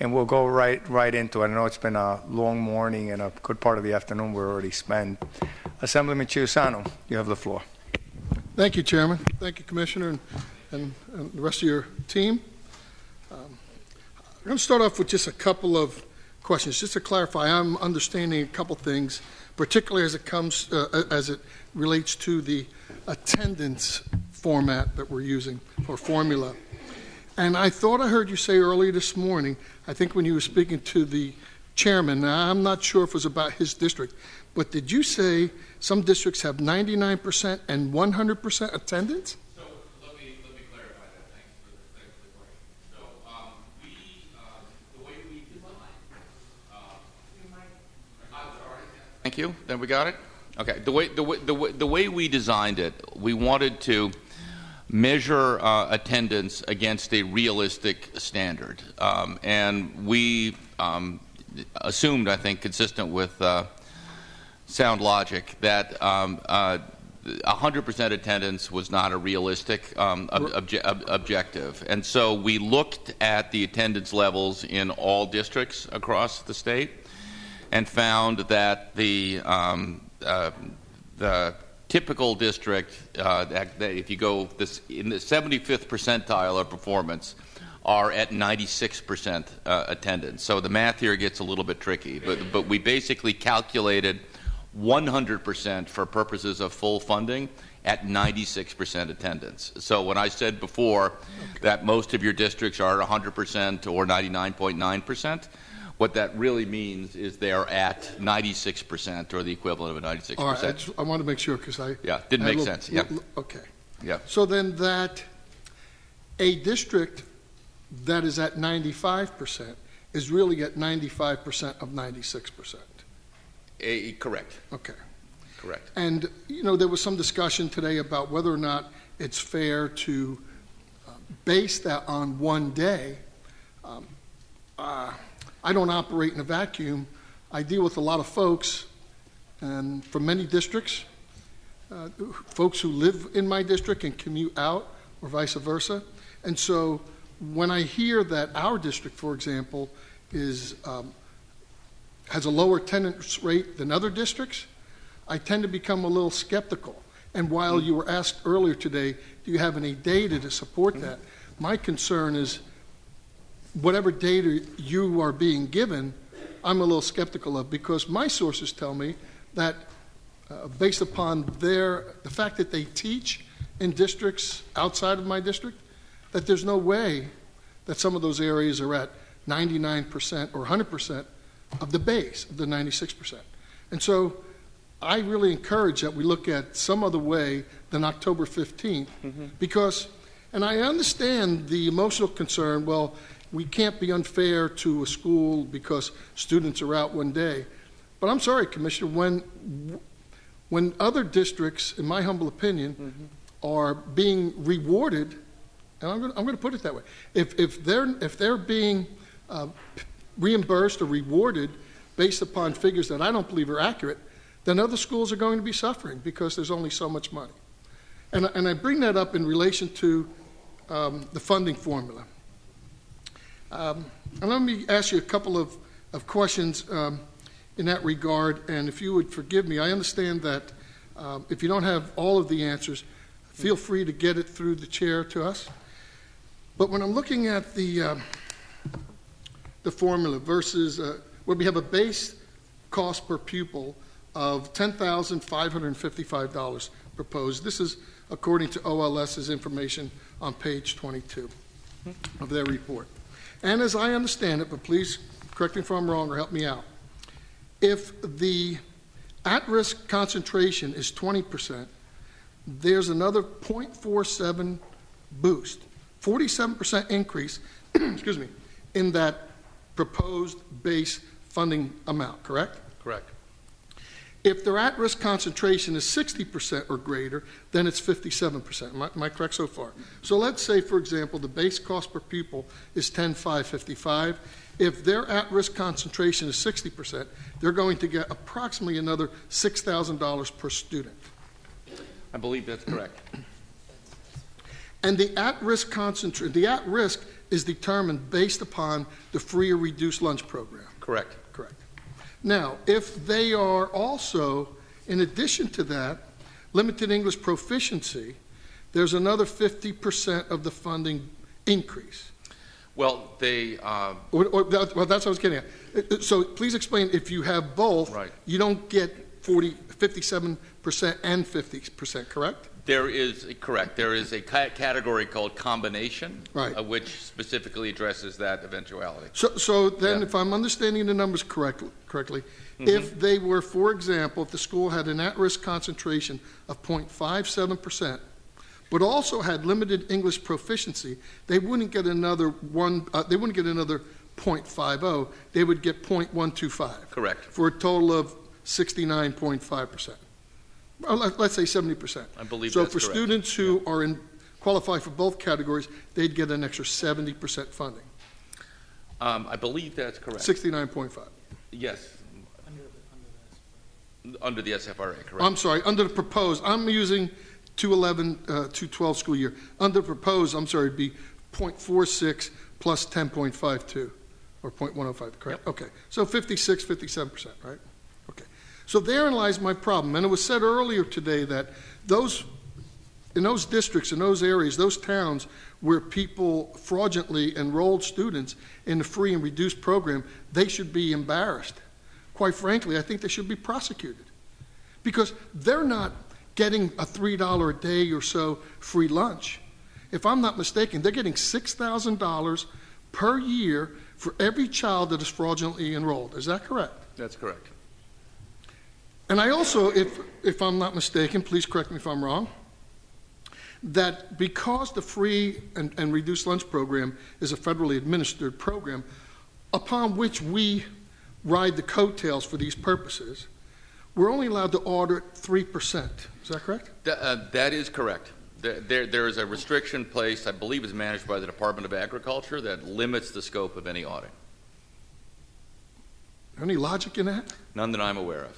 and we'll go right, right into it. I know it's been a long morning and a good part of the afternoon we're already spent. Assemblyman Chiusano, you have the floor. Thank you, Chairman. Thank you, Commissioner, and, and, and the rest of your team. Um, I'm going to start off with just a couple of questions, just to clarify. I'm understanding a couple things, particularly as it comes, uh, as it relates to the attendance format that we're using or formula. And I thought I heard you say earlier this morning, I think when you were speaking to the chairman, now I'm not sure if it was about his district, but did you say some districts have 99% and 100% attendance? So let me, let me clarify that. Thanks for the, thanks for the question. So, um, we, uh, the way we design, uh, I'm sorry. Thank you. Then we got it? Okay. The way, the way, the way, the way we designed it, we wanted to measure uh, attendance against a realistic standard. Um, and we um, assumed, I think, consistent with uh, sound logic, that um, uh, 100% attendance was not a realistic um, ob- obje- ob- objective. And so we looked at the attendance levels in all districts across the state and found that the, um, uh, the typical district, uh, that, that if you go this, in the 75th percentile of performance, are at 96% uh, attendance. So the math here gets a little bit tricky, but, but we basically calculated 100% for purposes of full funding at 96% attendance. So when I said before that most of your districts are at 100% or 99.9%, what that really means is they're at 96% or the equivalent of a 96%. All right, I, just, I want to make sure because I. Yeah, didn't I make look- sense. Yeah. look- Okay. Yeah. So then that, a district that is at 95% is really at 95% of 96%. Eh, correct. Okay. Correct. And, you know, there was some discussion today about whether or not it's fair to uh, base that on one day. Um, uh, I don't operate in a vacuum. I deal with a lot of folks, and from many districts, uh, folks who live in my district and commute out, or vice versa. And so when I hear that our district, for example, is um, has a lower attendance rate than other districts, I tend to become a little skeptical. And while you were asked earlier today, do you have any data to support that? My concern is whatever data you are being given, I'm a little skeptical of because my sources tell me that uh, based upon their the fact that they teach in districts outside of my district, that there's no way that some of those areas are at 99% or 100% of the base of the 96%. And so I really encourage that we look at some other way than October 15th because, and I understand the emotional concern, well, we can't be unfair to a school because students are out one day. But I'm sorry, Commissioner, when, when other districts, in my humble opinion, are being rewarded, and I'm going to, I'm going to put it that way, if, if, they're, if they're being uh, reimbursed or rewarded based upon figures that I don't believe are accurate, then other schools are going to be suffering because there's only so much money. And, and I bring that up in relation to um, the funding formula. Um, and let me ask you a couple of, of questions um, in that regard. And if you would forgive me, I understand that um, if you don't have all of the answers, feel free to get it through the chair to us. But when I'm looking at the, um, the formula versus uh, where we have a base cost per pupil of $10,555 proposed, this is according to OLS's information on page 22 of their report. And as I understand it, but please correct me if I'm wrong or help me out, if the at-risk concentration is 20%, there's another 0.47 boost, 47% increase, excuse me, in that proposed base funding amount, correct? Correct. If their at-risk concentration is 60% or greater, then it's 57%. Am I, am I correct so far? So let's say, for example, the base cost per pupil is 10,555. If their at-risk concentration is 60%, they're going to get approximately another $6,000 per student. I believe that's correct. And the at-risk concentra- the at-risk is determined based upon the free or reduced lunch program. Correct. Now, if they are also, in addition to that, limited English proficiency, there's another 50% of the funding increase. Well, they, uh, Or, or, that- well, that's what I was getting at. Uh, So please explain, if you have both, Right. you don't get 40, 57% and 50%, correct? There is, correct, there is a category called combination. Right. uh, Which specifically addresses that eventuality. So, so then, Yeah. if I'm understanding the numbers correctly, correctly, if they were, for example, if the school had an at-risk concentration of 0.57%, but also had limited English proficiency, they wouldn't get another one, uh, they wouldn't get another .50, they would get .125, Correct. for a total of 69.5%. Or let- let's say 70%. I believe So that's for correct. students who are in, qualify for both categories, they'd get an extra 70% funding, Um, I believe that's correct. 69.5. Yes. Under the SFRA, correct. I'm sorry, under the proposed, I'm using 211, uh, 212 school year. Under proposed, I'm sorry, it'd be .46 plus 10.52, or .105, correct? Okay, so 56, 57%, right? So therein lies my problem, and it was said earlier today that those, in those districts, in those areas, those towns where people fraudulently enrolled students in the free and reduced program, they should be embarrassed. Quite frankly, I think they should be prosecuted because they're not getting a $3 a day or so free lunch. If I'm not mistaken, they're getting $6,000 per year for every child that is fraudulently enrolled. Is that correct? That's correct. And I also, if, if I'm not mistaken, please correct me if I'm wrong, that because the free and, and reduced lunch program is a federally administered program upon which we ride the coattails for these purposes, we're only allowed to audit 3%. Is that correct? Th- uh, That is correct. There- There, there is a restriction placed, I believe is managed by the Department of Agriculture, that limits the scope of any audit. Any logic in that? None that I'm aware of.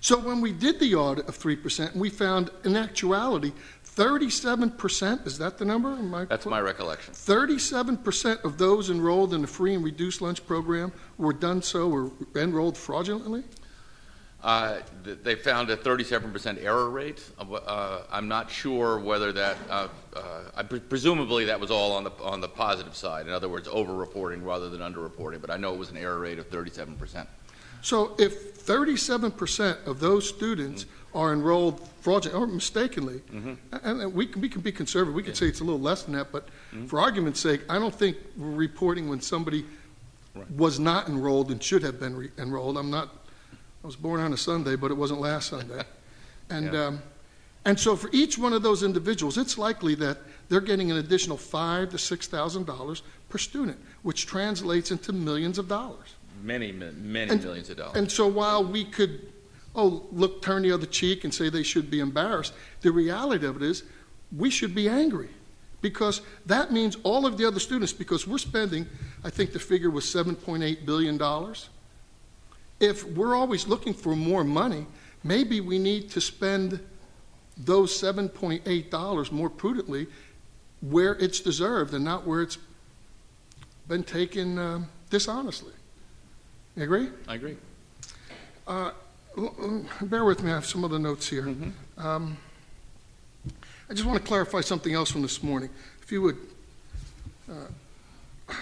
So when we did the audit of 3%, we found in actuality 37%, is that the number? I That's clo- my recollection. 37% of those enrolled in the free and reduced lunch program were done so or enrolled fraudulently? Uh, They found a 37% error rate. uh, I'm not sure whether that, uh, uh, I pre- presumably that was all on the, on the positive side. In other words, over-reporting rather than under-reporting, but I know it was an error rate of 37%. So if 37% of those students are enrolled fraudulently or mistakenly, and and we can, we can be conservative, we can say it's a little less than that, but for argument's sake, I don't think we're reporting when somebody Right. was not enrolled and should have been re- enrolled. I'm not, I was born on a Sunday, but it wasn't last Sunday. And, Yeah. um, and so for each one of those individuals, it's likely that they're getting an additional five to $6,000 per student, which translates into millions of dollars. Many, many And- millions of dollars. And so while we could, oh, look, turn the other cheek and say they should be embarrassed, the reality of it is, we should be angry. Because that means all of the other students, because we're spending, I think the figure was $7.8 billion. If we're always looking for more money, maybe we need to spend those $7.8 more prudently where it's deserved and not where it's been taken um, dishonestly. You agree? I agree. Uh, Bear with me, I have some other notes here. Um, I just want to clarify something else from this morning. If you would, uh,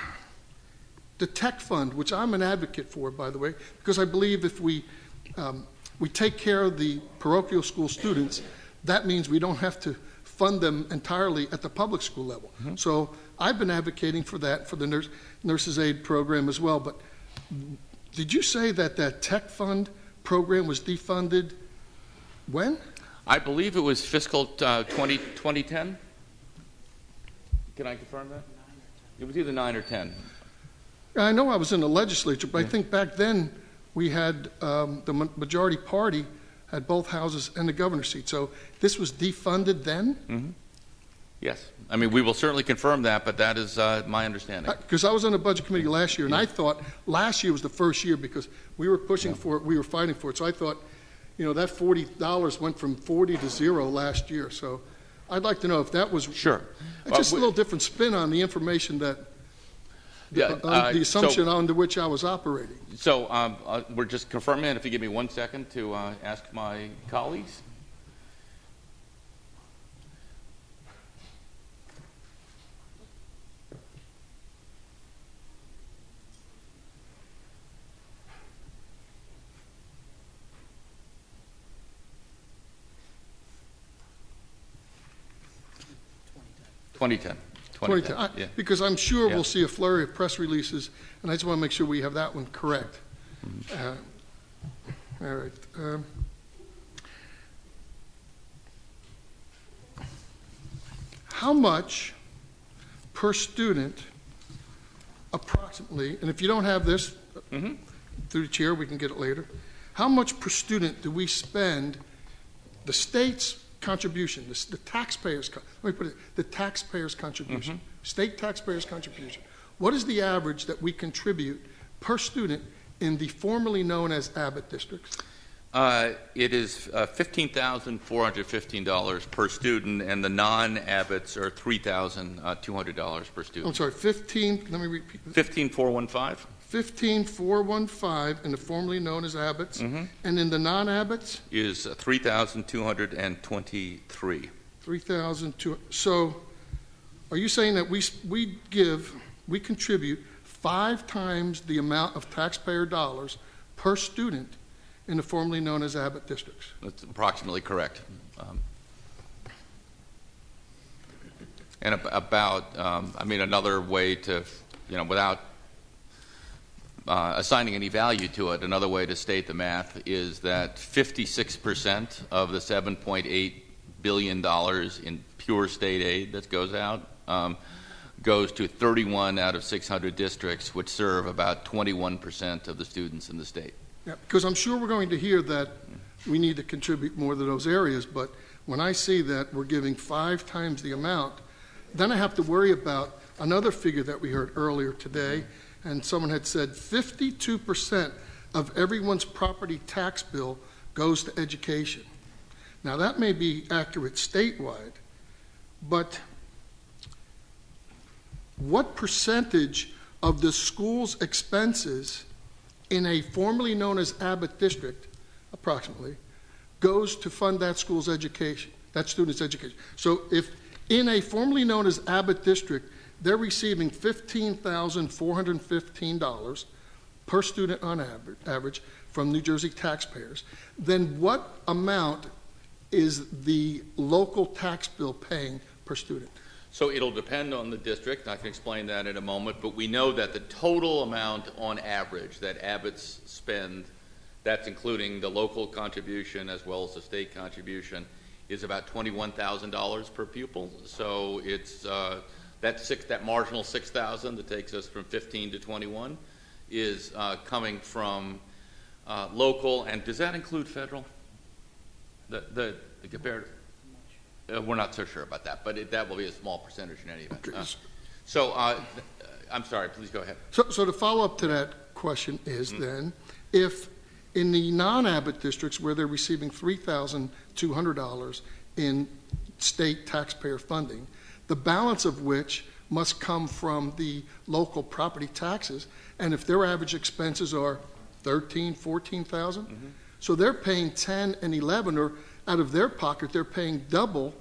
the tech fund, which I'm an advocate for, by the way, because I believe if we, um, we take care of the parochial school students, that means we don't have to fund them entirely at the public school level. So I've been advocating for that, for the nurse, nurses aid program as well, but did you say that that tech fund program was defunded when? I believe it was fiscal uh, 20 2010? Can I confirm that? It was either nine or 10. I know I was in the legislature, but I think back then, we had, um, the majority party had both houses and the governor's seat. So this was defunded then? Yes. I mean, we will certainly confirm that, but that is uh, my understanding. Because I was on the budget committee last year, and I thought last year was the first year because we were pushing for it, we were fighting for it. So I thought, you know, that forty dollars went from forty to zero last year. So I'd like to know if that was Sure. It's just a Uh, we- little different spin on the information that Yeah, uh, uh, the so- assumption under which I was operating. So um, uh, we're just confirming, it. if you give me one second to uh, ask my colleagues. Twenty ten. 2010, I- Yeah. Because I'm sure Yeah. we'll see a flurry of press releases, and I just want to make sure we have that one correct. Uh, All right. um, How much per student approximately, and if you don't have this, Mhm. through the chair, we can get it later, how much per student do we spend, the state's contribution, the the taxpayers', let me put it, the taxpayers' contribution, state taxpayers' contribution, what is the average that we contribute per student in the formerly known as Abbott districts? Uh, It is uh, $15,415 per student, and the non-Abbotts are $3,200 per student. I'm sorry, 15, let me repeat, 15415 15415 in the formerly known as Abbotts, Mhm. and in the non-Abbotts, is uh, 3,223. 3,002, so are you saying that we, s- we give, we contribute five times the amount of taxpayer dollars per student in the formerly known as Abbott districts? That's approximately correct. Um, And ab- about, um, I mean, another way to, you know, without uh, assigning any value to it, another way to state the math is that 56% of the $7.8 billion in pure state aid that goes out um, goes to 31 out of 600 districts, which serve about 21% of the students in the state. Yeah, because I'm sure we're going to hear that we need to contribute more to those areas, but when I see that we're giving five times the amount, then I have to worry about another figure that we heard earlier today, and someone had said 52% of everyone's property tax bill goes to education. Now, that may be accurate statewide, but what percentage of the school's expenses in a formerly known as Abbott district, approximately, goes to fund that school's education, that student's education. So if in a formerly known as Abbott district, they're receiving $15,415 per student on aver- average from New Jersey taxpayers, then what amount is the local tax bill paying per student? So it'll depend on the district, I can explain that in a moment, but we know that the total amount on average that Abbott's spend, that's including the local contribution as well as the state contribution, is about $21,000 per pupil. So it's, uh, that six, that marginal 6,000 that takes us from 15 to 21 is uh, coming from uh, local, and does that include federal? The, the, the comparative? Uh, we're not so sure about that, but it, that will be a small percentage in any event. Okay. Uh, So, uh, I'm sorry, please go ahead. So, so the follow-up to that question is then, if in the non-Abbott districts where they're receiving $3,200 in state taxpayer funding, the balance of which must come from the local property taxes, and if their average expenses are 13, 14,000, mm-hmm. so they're paying 10 and 11, or out of their pocket, they're paying double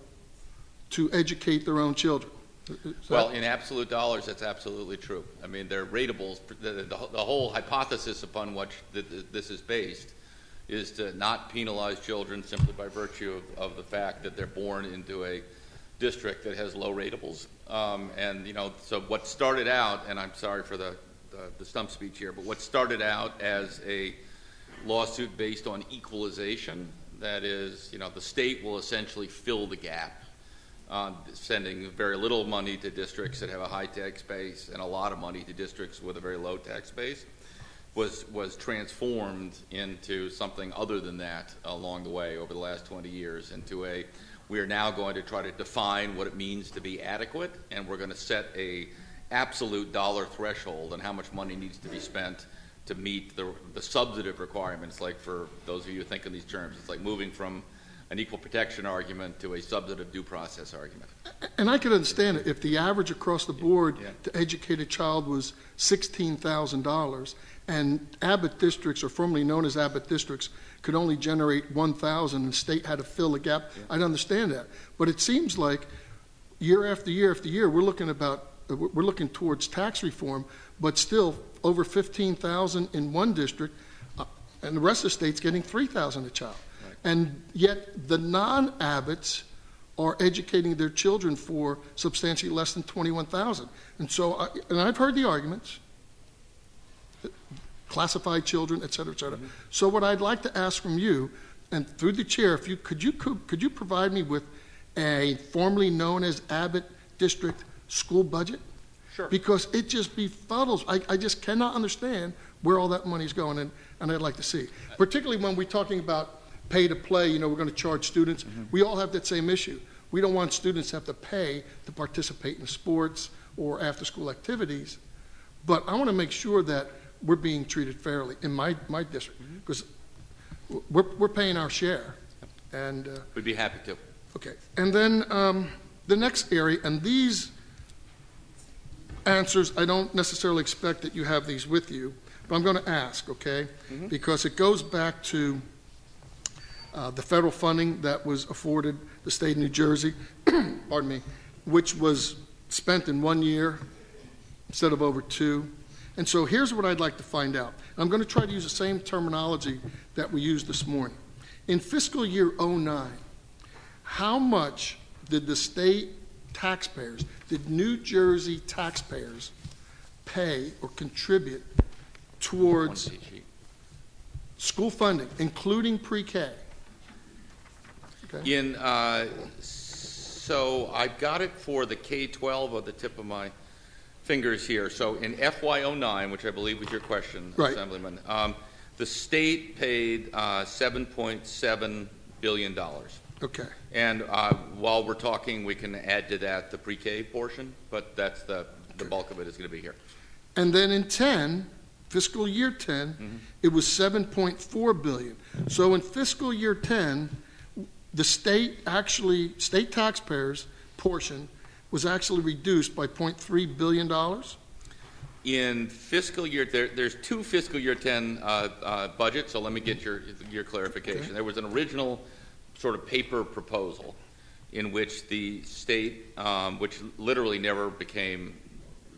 to educate their own children. Well, in absolute dollars, that's absolutely true. I mean, they're ratables, the, the, the whole hypothesis upon which th- th- this is based is to not penalize children simply by virtue of, of the fact that they're born into a district that has low ratables. Um, and, you know, so what started out, and I'm sorry for the, the, the stump speech here, but what started out as a lawsuit based on equalization, that is, you know, the state will essentially fill the gap uh, sending very little money to districts that have a high tax base and a lot of money to districts with a very low tax base, was, was transformed into something other than that along the way over the last 20 years into a, we are now going to try to define what it means to be adequate, and we're going to set a absolute dollar threshold on how much money needs to be spent to meet the, the substantive requirements, like for those of you who think in these terms, it's like moving from an equal protection argument to a substantive due process argument. And I could understand it if the average across the board Yeah. to educate a child was sixteen thousand dollars, and Abbott districts, or formerly known as Abbott districts, could only generate one thousand, and the state had to fill the gap. I'd understand that, but it seems like year after year after year, we're looking about, uh, we're looking towards tax reform, but still over fifteen thousand in one district, uh, and the rest of the state's getting three thousand a child. And yet, the non-Abbotts are educating their children for substantially less than 21,000. And so, I- and I've heard the arguments, classified children, et cetera, et cetera. So what I'd like to ask from you, and through the chair, if you, could you, could could you provide me with a formerly known as Abbott District school budget? Sure. Because it just befuddles, I, I just cannot understand where all that money's going, and, and I'd like to see. Particularly when we're talking about pay to play, you know, we're gonna charge students. Mm-hmm. We all have that same issue. We don't want students to have to pay to participate in sports or after-school activities. But I want to make sure that we're being treated fairly in my, my district, because we're, we're paying our share. And, uh, We'd be happy to. Okay, and then um, the next area, and these answers, I don't necessarily expect that you have these with you, but I'm going to ask, okay? Because it goes back to uh, the federal funding that was afforded the state of New Jersey, pardon me, which was spent in one year instead of over two. And so here's what I'd like to find out. I'm going to try to use the same terminology that we used this morning. In fiscal year '09, how much did the state taxpayers, did New Jersey taxpayers pay or contribute towards school funding, including pre-K? Okay. In, uh, so I've got it for the K-12 on the tip of my fingers here. So in FY09, which I believe was your question, Right. Assemblyman, um, the state paid uh, $7.7 billion. Okay, And uh, while we're talking, we can add to that the pre-K portion, but that's the, the bulk of it is going to be here. and then in 10, fiscal year 10, it was 7.4 billion. So in fiscal year 10, the state actually, state taxpayers' portion was actually reduced by 0.3 billion dollars? In fiscal year, there, there's two fiscal year 10 uh, uh, budgets, so let me get your, your clarification. Okay. There was an original sort of paper proposal in which the state, um, which literally never became,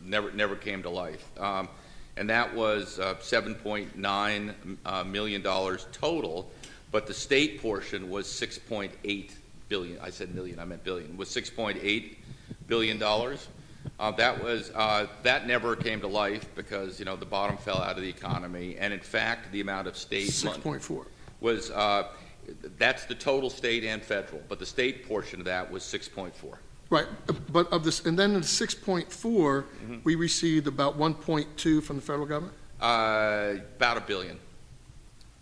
never, never came to life. Um, and that was uh, $7.9 uh, million dollars total, but the state portion was 6.8 billion. I said million, I meant billion, was 6.8 billion dollars. Uh, that was uh, that never came to life because you know the bottom fell out of the economy, and in fact, the amount of state money 6.4. was uh, that's the total state and federal, but the state portion of that was 6.4. Right, but of this, and then in 6.4, Mm-hmm. we received about 1.2 from the federal government? Uh, about a billion.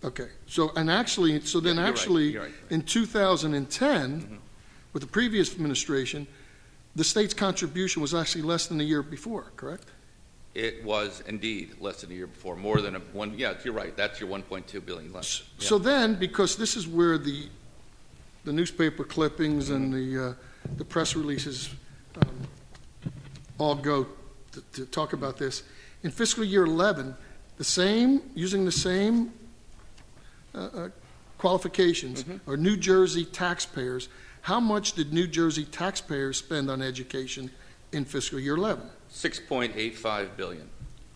Okay, so, and actually, so then Yeah, you're right, actually, right. in 2010, Mm-hmm. with the previous administration, the state's contribution was actually less than the year before, correct? It was indeed less than a year before, more than a one. Yeah, you're right. That's your 1.2 billion less. Yeah. So then, because this is where the, the newspaper clippings and the, uh, the press releases um, all go to, to talk about this, in fiscal year 11, the same, using the same uh, uh, qualifications, are New Jersey taxpayers, how much did New Jersey taxpayers spend on education in fiscal year 11? 6.85 billion.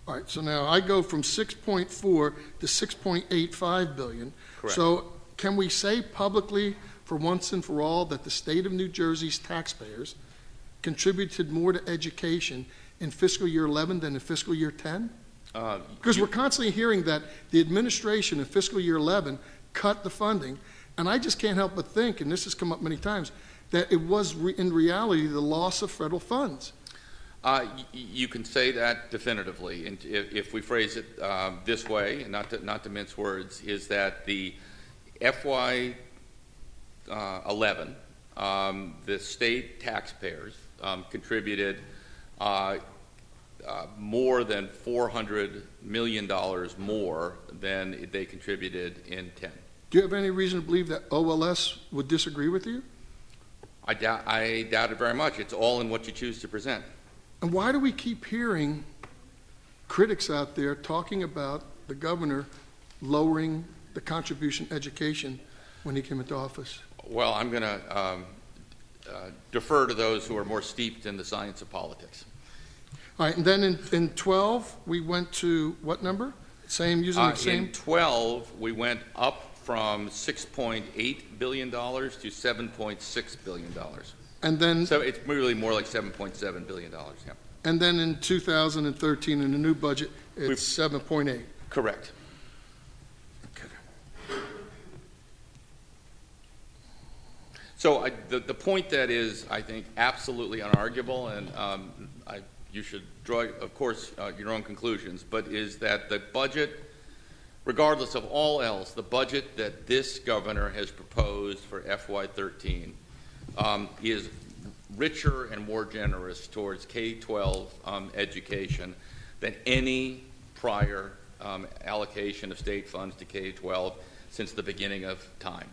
All right, so now I go from 6.4 to 6.85 billion. Correct. So can we say publicly, for once and for all, that the state of New Jersey's taxpayers contributed more to education in fiscal year 11 than in fiscal year 10? Uh, Because you- we're constantly hearing that the administration in fiscal year 11 cut the funding, and I just can't help but think, and this has come up many times, that it was re- in reality the loss of federal funds. Uh, You can say that definitively, and if if we phrase it um, this way, and not to not to mince words, is that the FY uh, 11, um, the state taxpayers um, contributed uh, uh, more than $400 million more than they contributed in 10. Do you have any reason to believe that OLS would disagree with you? I doubt, I doubt it very much. It's all in what you choose to present. And why do we keep hearing critics out there talking about the governor lowering the contribution education when he came into office? Well, I'm going to um, uh, defer to those who are more steeped in the science of politics. All right, and then in, in 12, we went to what number? Same, using Uh, the same? In 12, we went up from $6.8 billion to $7.6 billion. And then, So it's really more like $7.7 billion, yeah. and then in 2013, in the new budget, it's 7.8. Correct. So I, the, the point that is, I think, absolutely unarguable, and um, I, you should draw, of course, uh, your own conclusions, but is that the budget, regardless of all else, the budget that this governor has proposed for FY13 um, is richer and more generous towards K-12 um, education than any prior um, allocation of state funds to K-12 since the beginning of time.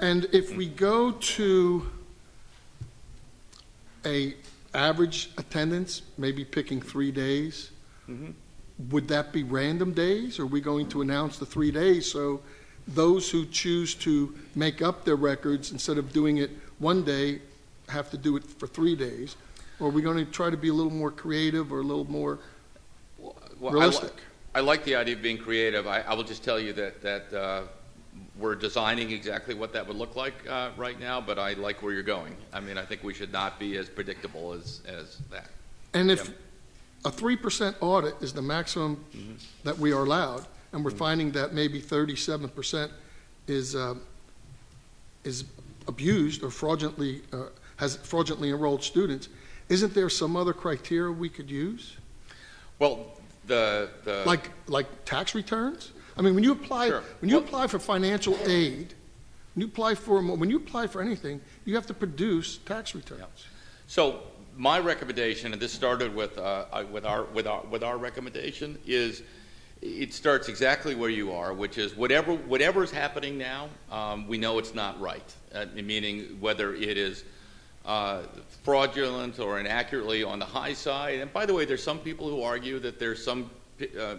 And if we go to a average attendance, maybe picking three days, Mhm. Would that be random days? Or Are we going to announce the three days so those who choose to make up their records instead of doing it one day have to do it for three days? Or are we going to try to be a little more creative or a little more Well, I li- realistic? I like the idea of being creative. I, I will just tell you that, that uh, we're designing exactly what that would look like uh, right now, but I like where you're going. I mean, I think we should not be as predictable as, as that. And if Yep. A three percent audit is the maximum that we are allowed, and we're finding that maybe thirty-seven percent is, um, is abused or fraudulently, uh, has fraudulently enrolled students, isn't there some other criteria we could use? Well, the, the. Like, like tax returns? I mean, when you apply, Sure. when you Well- apply for financial aid, when you apply for, when you apply for anything, you have to produce tax returns. So my recommendation, and this started with, uh, with our, with our, with our recommendation, is it starts exactly where you are, which is whatever, whatever is happening now, um, we know it's not right. Uh, meaning whether it is uh, fraudulent or inaccurately on the high side. And by the way, there's some people who argue that there's some uh,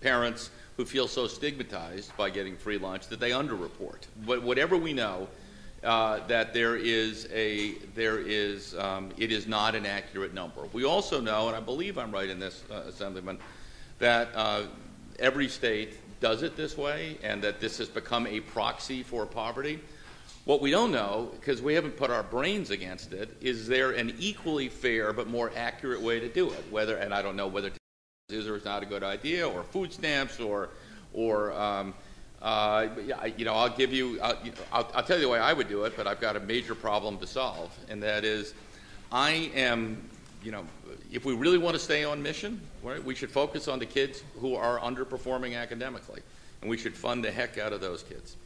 parents who feel so stigmatized by getting free lunch that they underreport. But whatever we know, uh, that there is a there is um, it is not an accurate number. We also know, and I believe I'm right in this, uh, Assemblyman, that uh, every state does it this way, and that this has become a proxy for poverty. What we don't know, because we haven't put our brains against it, is there an equally fair but more accurate way to do it? Whether, and I don't know whether is or is not a good idea, or food stamps, or, or um, uh, I- you know, I'll give you, I'll, you know, I'll, I'll tell you the way I would do it, but I've got a major problem to solve, and that is, I am, you know, if we really want to stay on mission, right, we should focus on the kids who are underperforming academically, and we should fund the heck out of those kids.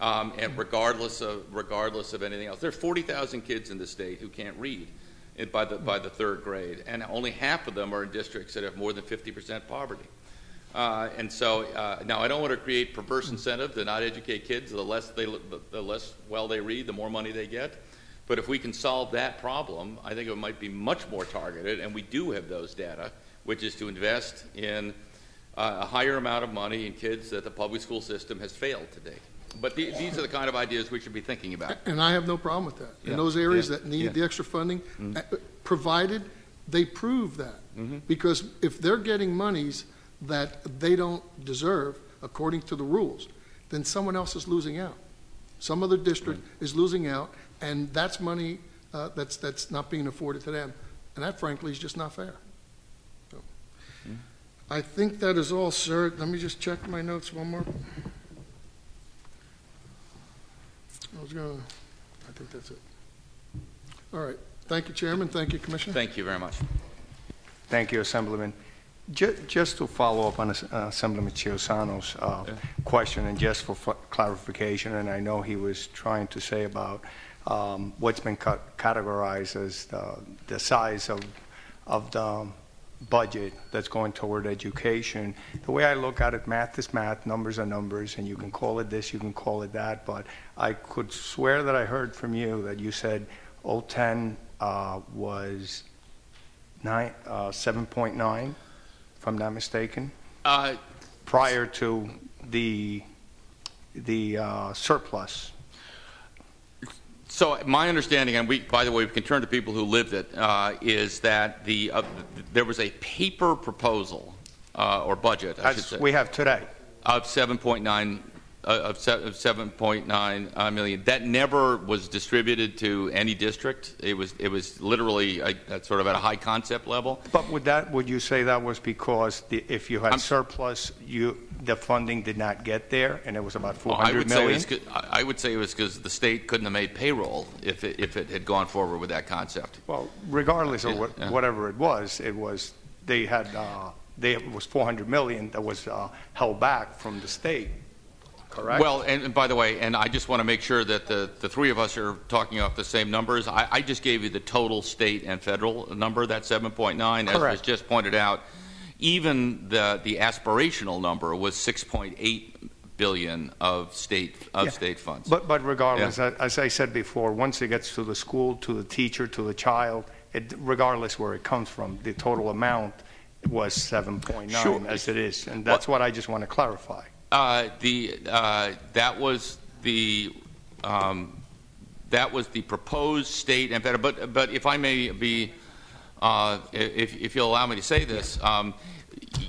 Um, and regardless of regardless of anything else, there are 40,000 kids in the state who can't read by the by the third grade, and only half of them are in districts that have more than 50% poverty. Uh, and so uh, now I don't want to create perverse incentive to not educate kids. The less they the, the less well they read, the more money they get. But if we can solve that problem, I think it might be much more targeted, and we do have those data, which is to invest in uh, a higher amount of money in kids that the public school system has failed to date. But the, these are the kind of ideas we should be thinking about. And I have no problem with that. In those areas yeah, that yeah. need the extra funding, uh, provided they prove that. Mm-hmm. Because if they're getting monies that they don't deserve according to the rules, then someone else is losing out. Some other district is losing out, and that's money uh, that's, that's not being afforded to them. And that frankly is just not fair. So, Mm-hmm. I think that is all, sir. Let me just check my notes one more. I was gonna, I think that's it. All right. Thank you, Chairman. Thank you, Commissioner. Thank you very much. Thank you, Assemblyman. Ju- Just to follow up on uh, Assemblyman Chiusano's uh, Yeah. question, and just for clarification, and I know he was trying to say about um, what's been ca- categorized as the the size of of the budget that's going toward education. The way I look at it, math is math, numbers are numbers, and you can call it this, you can call it that, but I could swear that I heard from you that you said 010 uh, was nine, uh, 7.9, if I'm not mistaken, Uh, prior to the, the uh, surplus. So my understanding, and we, by the way, we can turn to people who lived it, uh, is that the, uh, there was a paper proposal, uh, or budget, I should As say, we have today. of 7.9, uh, of se- of 7.9 uh, million. That never was distributed to any district. It was, it was literally uh, at sort of at a high concept level. But would that, would you say that was because the, if you I'm- had surplus, you, the funding did not get there, and it was about Well, I 400 would say it million? was, I would say it was because the state couldn't have made payroll if it, if it had gone forward with that concept. Well, regardless of what, yeah. whatever it was, it was, they had, uh, they, it was 400 million that was uh, held back from the state, correct? Well, and, and by the way, and I just want to make sure that the, the three of us are talking off the same numbers. I, I just gave you the total state and federal number, that 7.9. As was just pointed out, even the, the aspirational number was 6.8 billion of state, of Yeah. state funds. But, but regardless, a- as I said before, once it gets to the school, to the teacher, to the child, it, regardless where it comes from, the total amount was 7.9 Sure. as it is, and that's what I just want to clarify. Uh, the, uh, that was the, um, that was the proposed state and federal, but, but if I may be, uh, if, if you'll allow me to say this, um,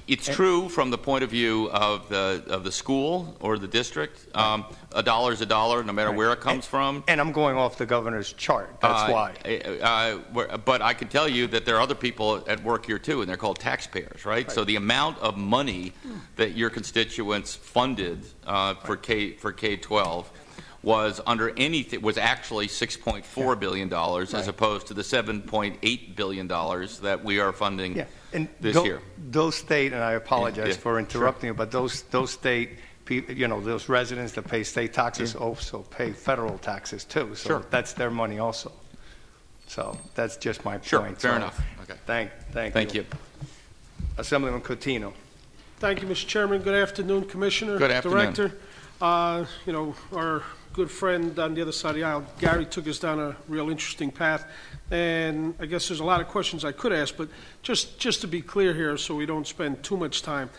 it's true from the point of view of the, of the school or the district. Um, a dollar is a dollar, no matter where it comes from. And I'm going off the governor's chart, that's Uh, why. uh, uh, But I can tell you that there are other people at work here too, and they're called taxpayers, right? So the amount of money that your constituents funded uh, for K, for K-12 was under anything, was actually $6.4 billion as Right. opposed to the $7.8 billion that we are funding Yeah, and this tho- year. Those state, and I apologize yeah, for sure. interrupting you, but those, those state, you know, those residents that pay state taxes also pay federal taxes too. So Sure. that's their money also. So that's just my point. Sure, fair So enough. Okay. Thank, thank you. Thank you. Assemblyman Coutinho. Thank you, Mr. Chairman. Good afternoon, Commissioner. Good afternoon. Director. Uh, You know, our good friend on the other side of the aisle, Gary, took us down a real interesting path, and I guess there's a lot of questions I could ask, but just, just to be clear here, so we don't spend too much time.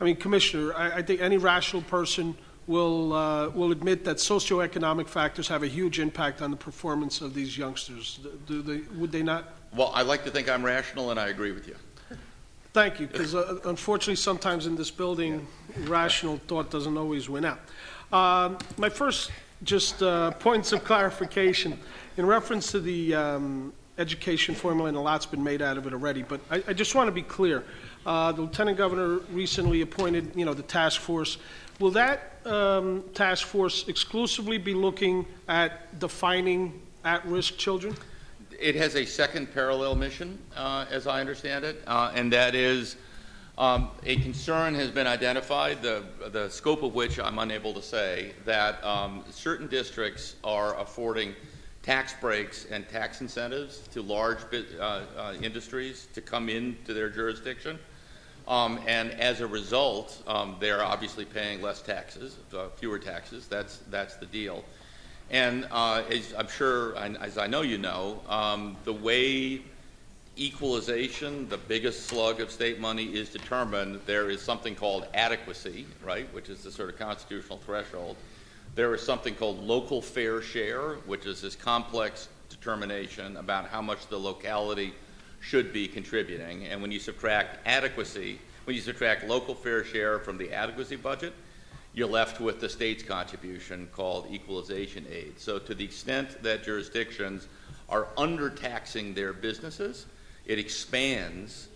I mean, Commissioner, I, I think any rational person will, uh, will admit that socioeconomic factors have a huge impact on the performance of these youngsters. Do they, would they not? Well, I like to think I'm rational, and I agree with you. Thank you, because unfortunately, sometimes in this building, rational thought doesn't always win out. Um, My first, just uh, points of clarification, in reference to the um, education formula, and a lot's been made out of it already, but I I just want to be clear. Uh, The Lieutenant Governor recently appointed, you know, the task force. Will that um, task force exclusively be looking at defining at-risk children? It has a second parallel mission, uh, as I understand it, uh, and that is um, a concern has been identified, the, the scope of which I'm unable to say, that um, certain districts are affording tax breaks and tax incentives to large uh, uh, industries to come into their jurisdiction. Um, and as a result, um, they're obviously paying less taxes, uh, fewer taxes. That's, that's the deal. And uh, as I'm sure, as I know you know, um, the way equalization, the biggest slug of state money, is determined, there is something called adequacy, right, which is the sort of constitutional threshold. There is something called local fair share, which is this complex determination about how much the locality should be contributing. And when you subtract adequacy, when you subtract local fair share from the adequacy budget, you're left with the state's contribution called equalization aid. So to the extent that jurisdictions are undertaxing their businesses, it expands,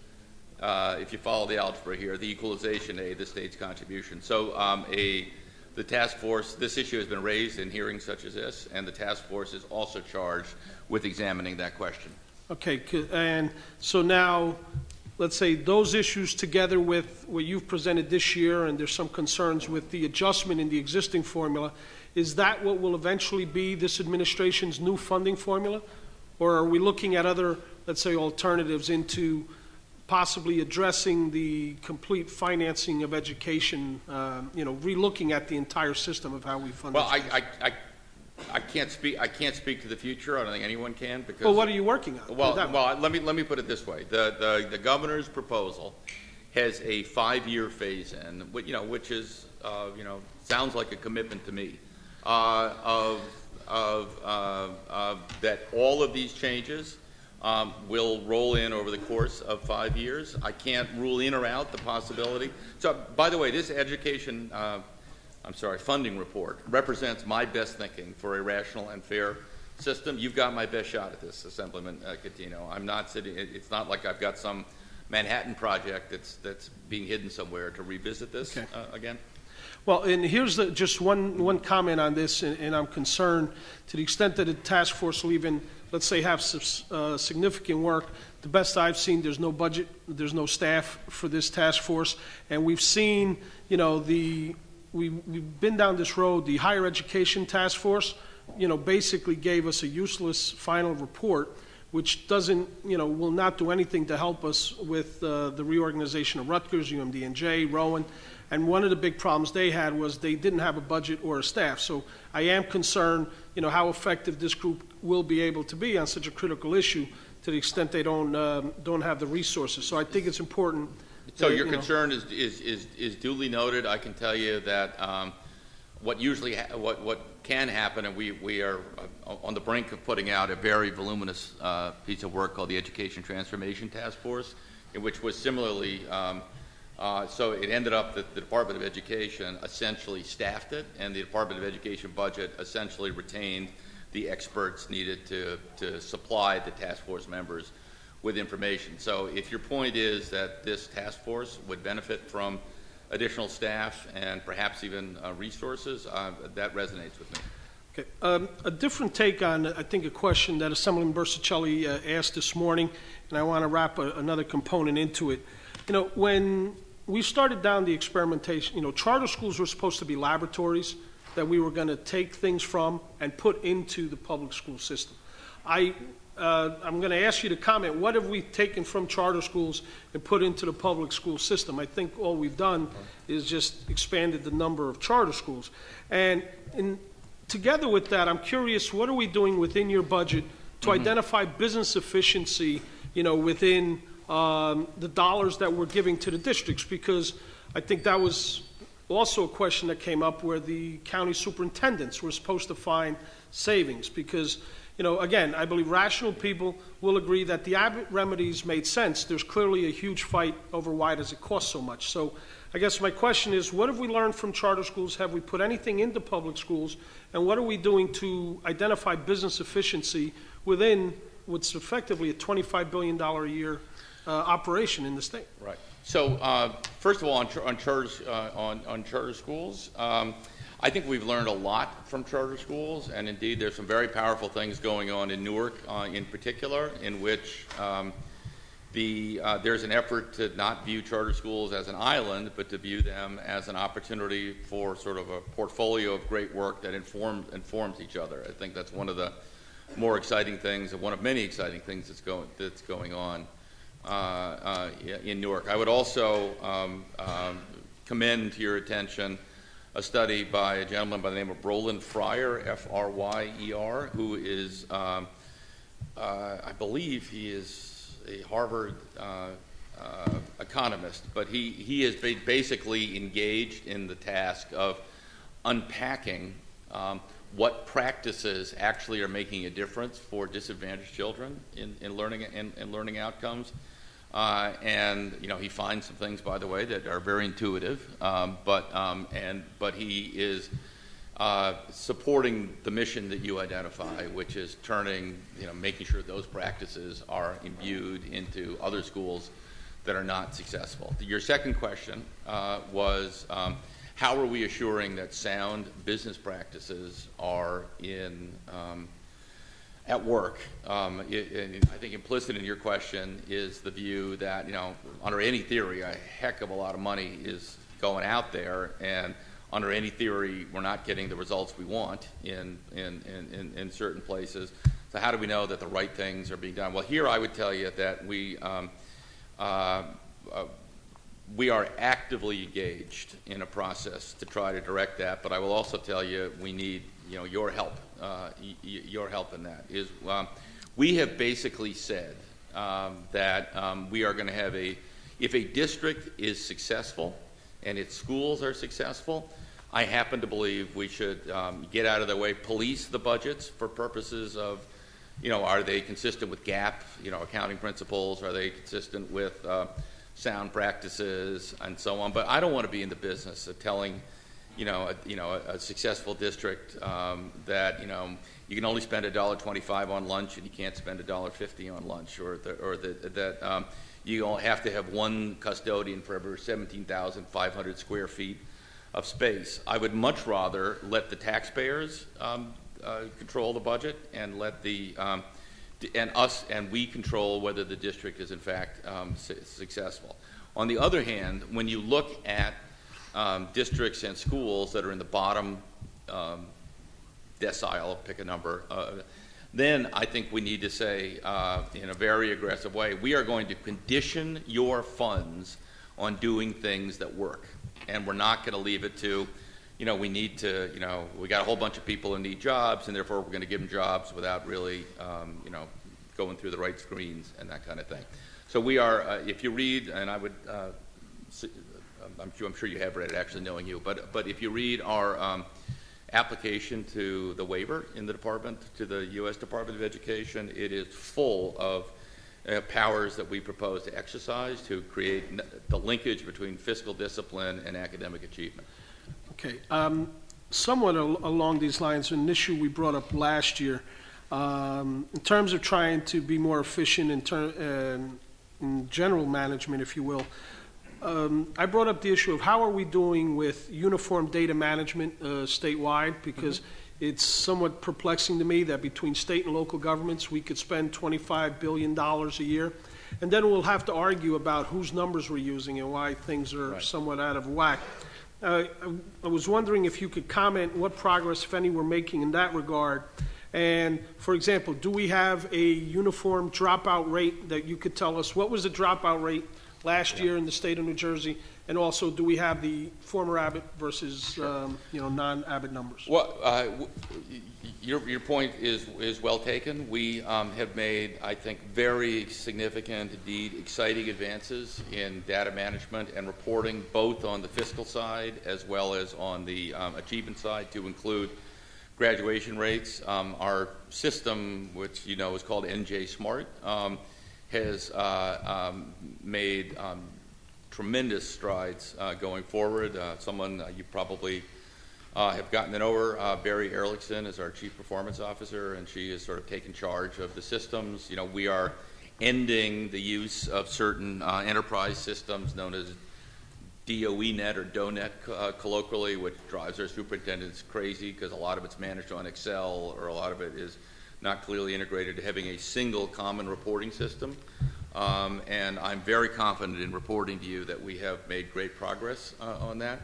uh, if you follow the algebra here, the equalization aid, the state's contribution. So um, a, the task force, this issue has been raised in hearings such as this, and the task force is also charged with examining that question. Okay, and so now, let's say those issues together with what you've presented this year, and there's some concerns with the adjustment in the existing formula, is that what will eventually be this administration's new funding formula? Or are we looking at other, let's say, alternatives into possibly addressing the complete financing of education, um, you know, relooking at the entire system of how we fund Well, I. I, I, I can't speak, I can't speak to the future, I don't think anyone can, because. Well, what are you working on? Well, Put it that way. well, let me, let me put it this way. The, the, the governor's proposal has a five-year phase-in, which, you know, which is, uh, you know, sounds like a commitment to me, uh, of, of, uh, of, that all of these changes, um, will roll in over the course of five years. I can't rule in or out the possibility. So, by the way, this education, uh, I'm sorry, funding report represents my best thinking for a rational and fair system. You've got my best shot at this, Assemblyman uh, Coutinho. I'm not sitting, it's not like I've got some Manhattan project that's, that's being hidden somewhere to revisit this Okay. uh, again. Well, and here's the, just one, one comment on this, and, and I'm concerned, to the extent that the task force will even, let's say, have uh, significant work, the best I've seen, there's no budget, there's no staff for this task force, and we've seen, you know, the, we, we've been down this road, the higher education task force, you know, basically gave us a useless final report, which doesn't, you know, will not do anything to help us with uh, the reorganization of Rutgers, UMDNJ, Rowan. And one of the big problems they had was they didn't have a budget or a staff. So I am concerned, you know, how effective this group will be able to be on such a critical issue to the extent they don't, um, don't have the resources. So I think it's important. So that, your you know- concern is, is, is is duly noted. I can tell you that um, what usually, ha- what, what can happen, and we, we are uh, on the brink of putting out a very voluminous uh, piece of work called the Education Transformation Task Force, in which was similarly, um, uh, so it ended up that the Department of Education essentially staffed it, and the Department of Education budget essentially retained the experts needed to, to supply the task force members with information. So if your point is that this task force would benefit from additional staff and perhaps even uh, resources, uh, that resonates with me. Okay. Um, A different take on, I think, a question that Assemblyman Burzichelli uh, asked this morning, and I want to wrap a- another component into it. You know, when we started down the experimentation, you know, charter schools were supposed to be laboratories that we were going to take things from and put into the public school system. I, uh, I'm going to ask you to comment, what have we taken from charter schools and put into the public school system? I think all we've done is just expanded the number of charter schools. And in, together with that, I'm curious, what are we doing within your budget to identify business efficiency, you know, within um, the dollars that we're giving to the districts? Because I think that was also a question that came up where the county superintendents were supposed to find savings. Because, you know, again, I believe rational people will agree that the Abbott remedies made sense. There's clearly a huge fight over why does it cost so much. So I guess my question is, what have we learned from charter schools? Have we put anything into public schools? And what are we doing to identify business efficiency within what's effectively a $25 billion a year uh, operation in the state? Right. So, uh, first of all, on, on charters, uh, on, on charter schools, um, I think we've learned a lot from charter schools, and indeed, there's some very powerful things going on in Newark, uh, in particular, in which um, the uh, there's an effort to not view charter schools as an island, but to view them as an opportunity for sort of a portfolio of great work that informs informs each other. I think that's one of the more exciting things, one of many exciting things that's going that's going on in Newark. I would also um, um, commend to your attention a study by a gentleman by the name of Roland Fryer, F-R-Y-E-R, who is, um, uh, I believe he is a Harvard uh, uh, economist, but he, he has ba- basically engaged in the task of unpacking um, what practices actually are making a difference for disadvantaged children in, in learning in, in learning outcomes. Uh, and you know he finds some things, by the way, that are very intuitive. Um, but um, and but he is uh, supporting the mission that you identify, which is turning you know making sure those practices are imbued into other schools that are not successful. Your second question uh, was um, how are we assuring that sound business practices are in um, at work. Um, it, and I think implicit in your question is the view that, you know, under any theory, a heck of a lot of money is going out there, and under any theory, we're not getting the results we want in, in, in, in, in certain places. So how do we know that the right things are being done? Well, here I would tell you that we, um, uh, uh, we are actively engaged in a process to try to direct that, but I will also tell you, we need, you know, your help, uh, your help in that. Is, um, we have basically said um, that um, we are going to have a, if a district is successful and its schools are successful, I happen to believe we should um, get out of the way, police the budgets for purposes of, you know, are they consistent with GAAP, you know, accounting principles? Are they consistent with uh, sound practices and so on? But I don't want to be in the business of telling, you know, a, you know, a, a successful district um, that you know you can only spend a dollar twenty-five on lunch and you can't spend a dollar fifty on lunch, or the, or the, that um, you have to have one custodian for every seventeen thousand five hundred square feet of space. I would much rather let the taxpayers um, uh, control the budget and let the um, and us and we control whether the district is in fact um, su- successful. On the other hand, when you look at um, districts and schools that are in the bottom um, decile, pick a number, uh, then I think we need to say uh, in a very aggressive way, we are going to condition your funds on doing things that work. And we're not going to leave it to, you know, we need to, you know, we got a whole bunch of people who need jobs, and therefore we're going to give them jobs without really, um, you know, going through the right screens and that kind of thing. So we are, uh, if you read, and I would, uh, I'm sure, I'm sure you have read it, actually knowing you, but, but if you read our um, application to the waiver in the department, to the U.S. Department of Education, it is full of uh, powers that we propose to exercise to create the linkage between fiscal discipline and academic achievement. Okay, um, somewhat al- along these lines, an issue we brought up last year, um, in terms of trying to be more efficient in in- in general management, if you will, um, I brought up the issue of how are we doing with uniform data management uh, statewide? Because it's somewhat perplexing to me that between state and local governments, we could spend $25 billion a year. And then we'll have to argue about whose numbers we're using and why things are Right. somewhat out of whack. Uh, I was wondering if you could comment what progress, if any, we're making in that regard. And, for example, do we have a uniform dropout rate that you could tell us? What was the dropout rate last year in the state of New Jersey? And also, do we have the former Abbott versus, um, you know, non-Abbott numbers? Well, uh, w- y- y- your, your point is, is well taken. We um, have made, I think, very significant, indeed exciting advances in data management and reporting, both on the fiscal side as well as on the um, achievement side, to include graduation rates. Um, Our system, which you know is called NJ Smart, um, has uh, um, made um, tremendous strides uh, going forward. Uh, Someone you probably uh, have gotten to know. Uh, Bari Erlichson is our Chief Performance Officer, and she has sort of taken charge of the systems. You know, we are ending the use of certain enterprise systems known as DOENet or DONET uh, colloquially, which drives our superintendents crazy because a lot of it's managed on Excel or a lot of it is not clearly integrated to having a single common reporting system. Um, and I'm very confident in reporting to you that we have made great progress uh, on that.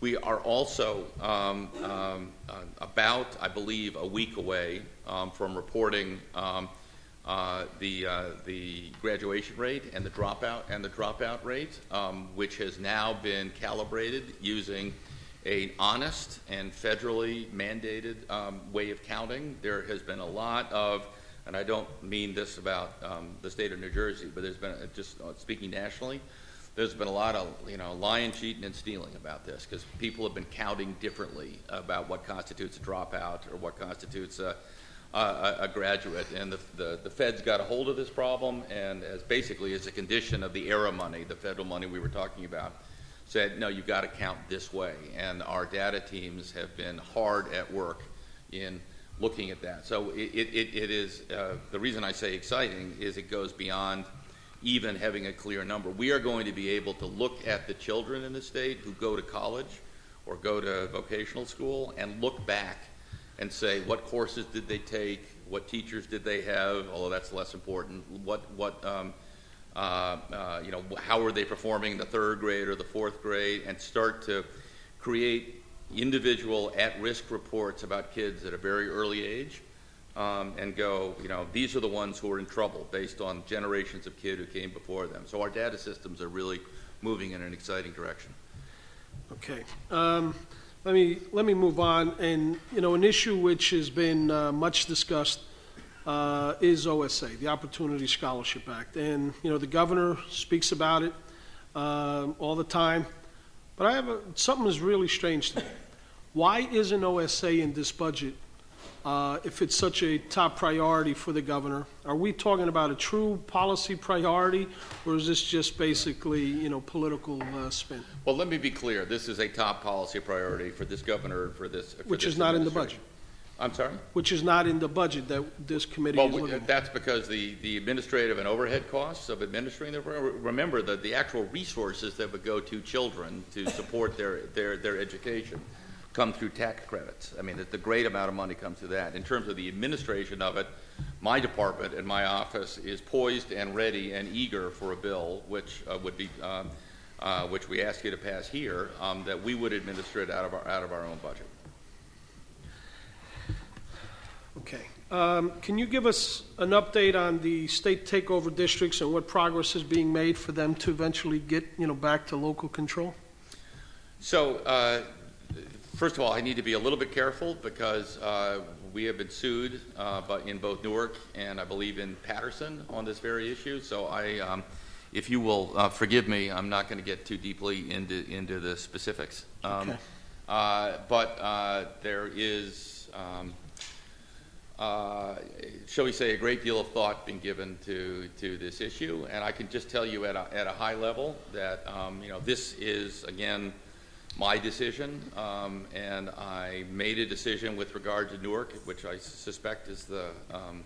We are also um, um, uh, about, I believe, a week away um, from reporting um, uh, the uh, the graduation rate and the dropout and the dropout rate, um, which has now been calibrated using an honest and federally mandated um, way of counting. There has been a lot of, and I don't mean this about um, the state of New Jersey, but there's been uh, just uh, speaking nationally. There's been a lot of, you know, lying, cheating, and stealing about this because people have been counting differently about what constitutes a dropout or what constitutes a, a, a graduate. And the, the, the Fed's got a hold of this problem, and as basically as a condition of the ARRA money, the federal money we were talking about, said, no, you've got to count this way. And our data teams have been hard at work in looking at that. So it, it, it is, uh, the reason I say exciting is it goes beyond even having a clear number. We are going to be able to look at the children in the state who go to college or go to vocational school and look back and say, what courses did they take? What teachers did they have? Although that's less important. What, what, um, you know, how are they performing in the third grade or the fourth grade? And start to create individual at-risk reports about kids at a very early age um, and go, you know, these are the ones who are in trouble based on generations of kid who came before them. So our data systems are really moving in an exciting direction. Okay. Um, Let me, let me move on. And, you know, an issue which has been uh, much discussed uh, is OSA, the Opportunity Scholarship Act. And, you know, the governor speaks about it um, all the time. But I have a, something is really strange to me. Why isn't OSA in this budget uh, if it's such a top priority for the governor? Are we talking about a true policy priority, or is this just basically, you know, political uh, spin? Well, let me be clear, this is a top policy priority for this governor and for this. for Which this is not in the administration. I'm sorry? Which is not in the budget that this committee Well, is we- looking at. that's because the, the administrative and overhead costs of administering the, program- remember that the actual resources that would go to children to support their, their, their education come through tax credits. I mean, the, the great amount of money comes to that. In terms of the administration of it, my department and my office is poised and ready and eager for a bill, which uh, would be, um, uh, which we ask you to pass here, um, that we would administer it out of our, out of our own budget. Okay. Um, Can you give us an update on the state takeover districts and what progress is being made for them to eventually get, you know, back to local control? So, uh, first of all, I need to be a little bit careful because uh, we have been sued uh, but in both Newark and I believe in Paterson on this very issue. So I, um, if you will uh, forgive me, I'm not going to get too deeply into, into the specifics. Um, Okay. uh, But uh, there is, um, uh, shall we say, a great deal of thought being given to, to this issue. And I can just tell you at a, at a high level that, um, you know, this is, again, my decision, um, and I made a decision with regard to Newark, which I suspect is the, um,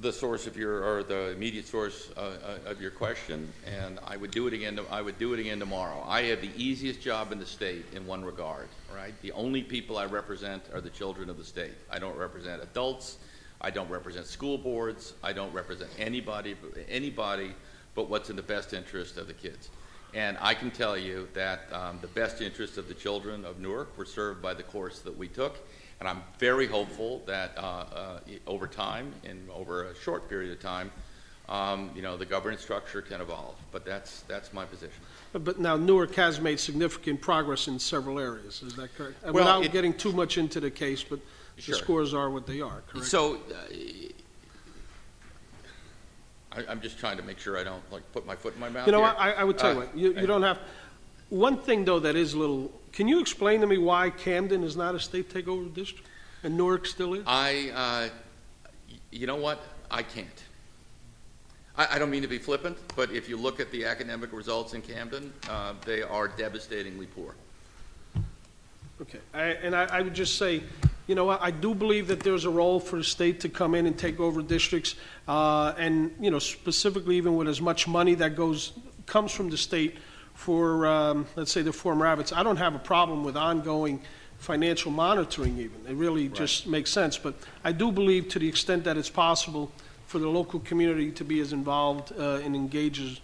the source of your, or the immediate source uh, uh, of your question, and I would do it again, I would do it again tomorrow. I have the easiest job in the state in one regard, right? The only people I represent are the children of the state. I don't represent adults, I don't represent school boards, I don't represent anybody, anybody but what's in the best interest of the kids. And I can tell you that um, the best interests of the children of Newark were served by the course that we took. And I'm very hopeful that uh, uh, over time, and over a short period of time, um, you know, the governance structure can evolve. But that's, that's my position. But now Newark has made significant progress in several areas, is that correct? Well, Without it- getting too much into the case, but the scores are what they are, correct? So, uh, I, I'm just trying to make sure I don't like put my foot in my mouth You know I, I would tell you Uh, what, you, you don't have, one thing though that is a little, can you explain to me why Camden is not a state takeover district? And Newark still is? I, uh, you know what? I can't. I, I don't mean to be flippant, but if you look at the academic results in Camden, uh, they are devastatingly poor. Okay, I- and I, I would just say, you know what, I do believe that there's a role for the state to come in and take over districts, uh, and, you know, specifically even with as much money that goes, comes from the state for, um, let's say, the former Abbotts, I don't have a problem with ongoing financial monitoring even. It really just makes sense, but I do believe to the extent that it's possible for the local community to be as involved uh, and engaged as,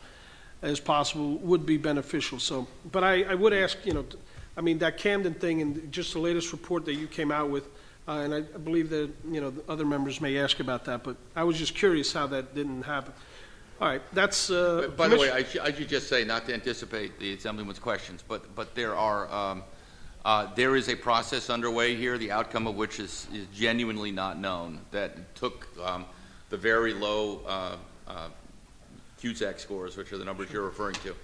as possible would be beneficial, so, but I, I would ask, you know, I mean, that Camden thing and just the latest report that you came out with, uh, and I I believe that, you know, the other members may ask about that, but I was just curious how that didn't happen. All right, that's, uh. By the way, I should, I should just say, not to anticipate the Assemblyman's questions, but, but there are, um, uh, there is a process underway here, the outcome of which is, is genuinely not known, that took um, the very low uh, uh, CUSAC scores, which are the numbers you're referring to,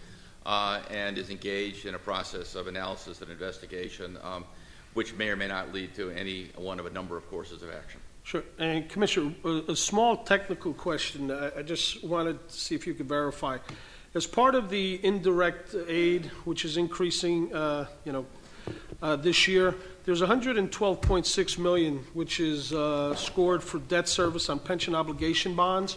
uh, and is engaged in a process of analysis and investigation, um, which may or may not lead to any one of a number of courses of action. Sure, and Commissioner, a, small technical question, I, I just wanted to see if you could verify. As part of the indirect aid, which is increasing, uh, you know, uh, this year, there's 112.6 million, which is, uh, scored for debt service on pension obligation bonds.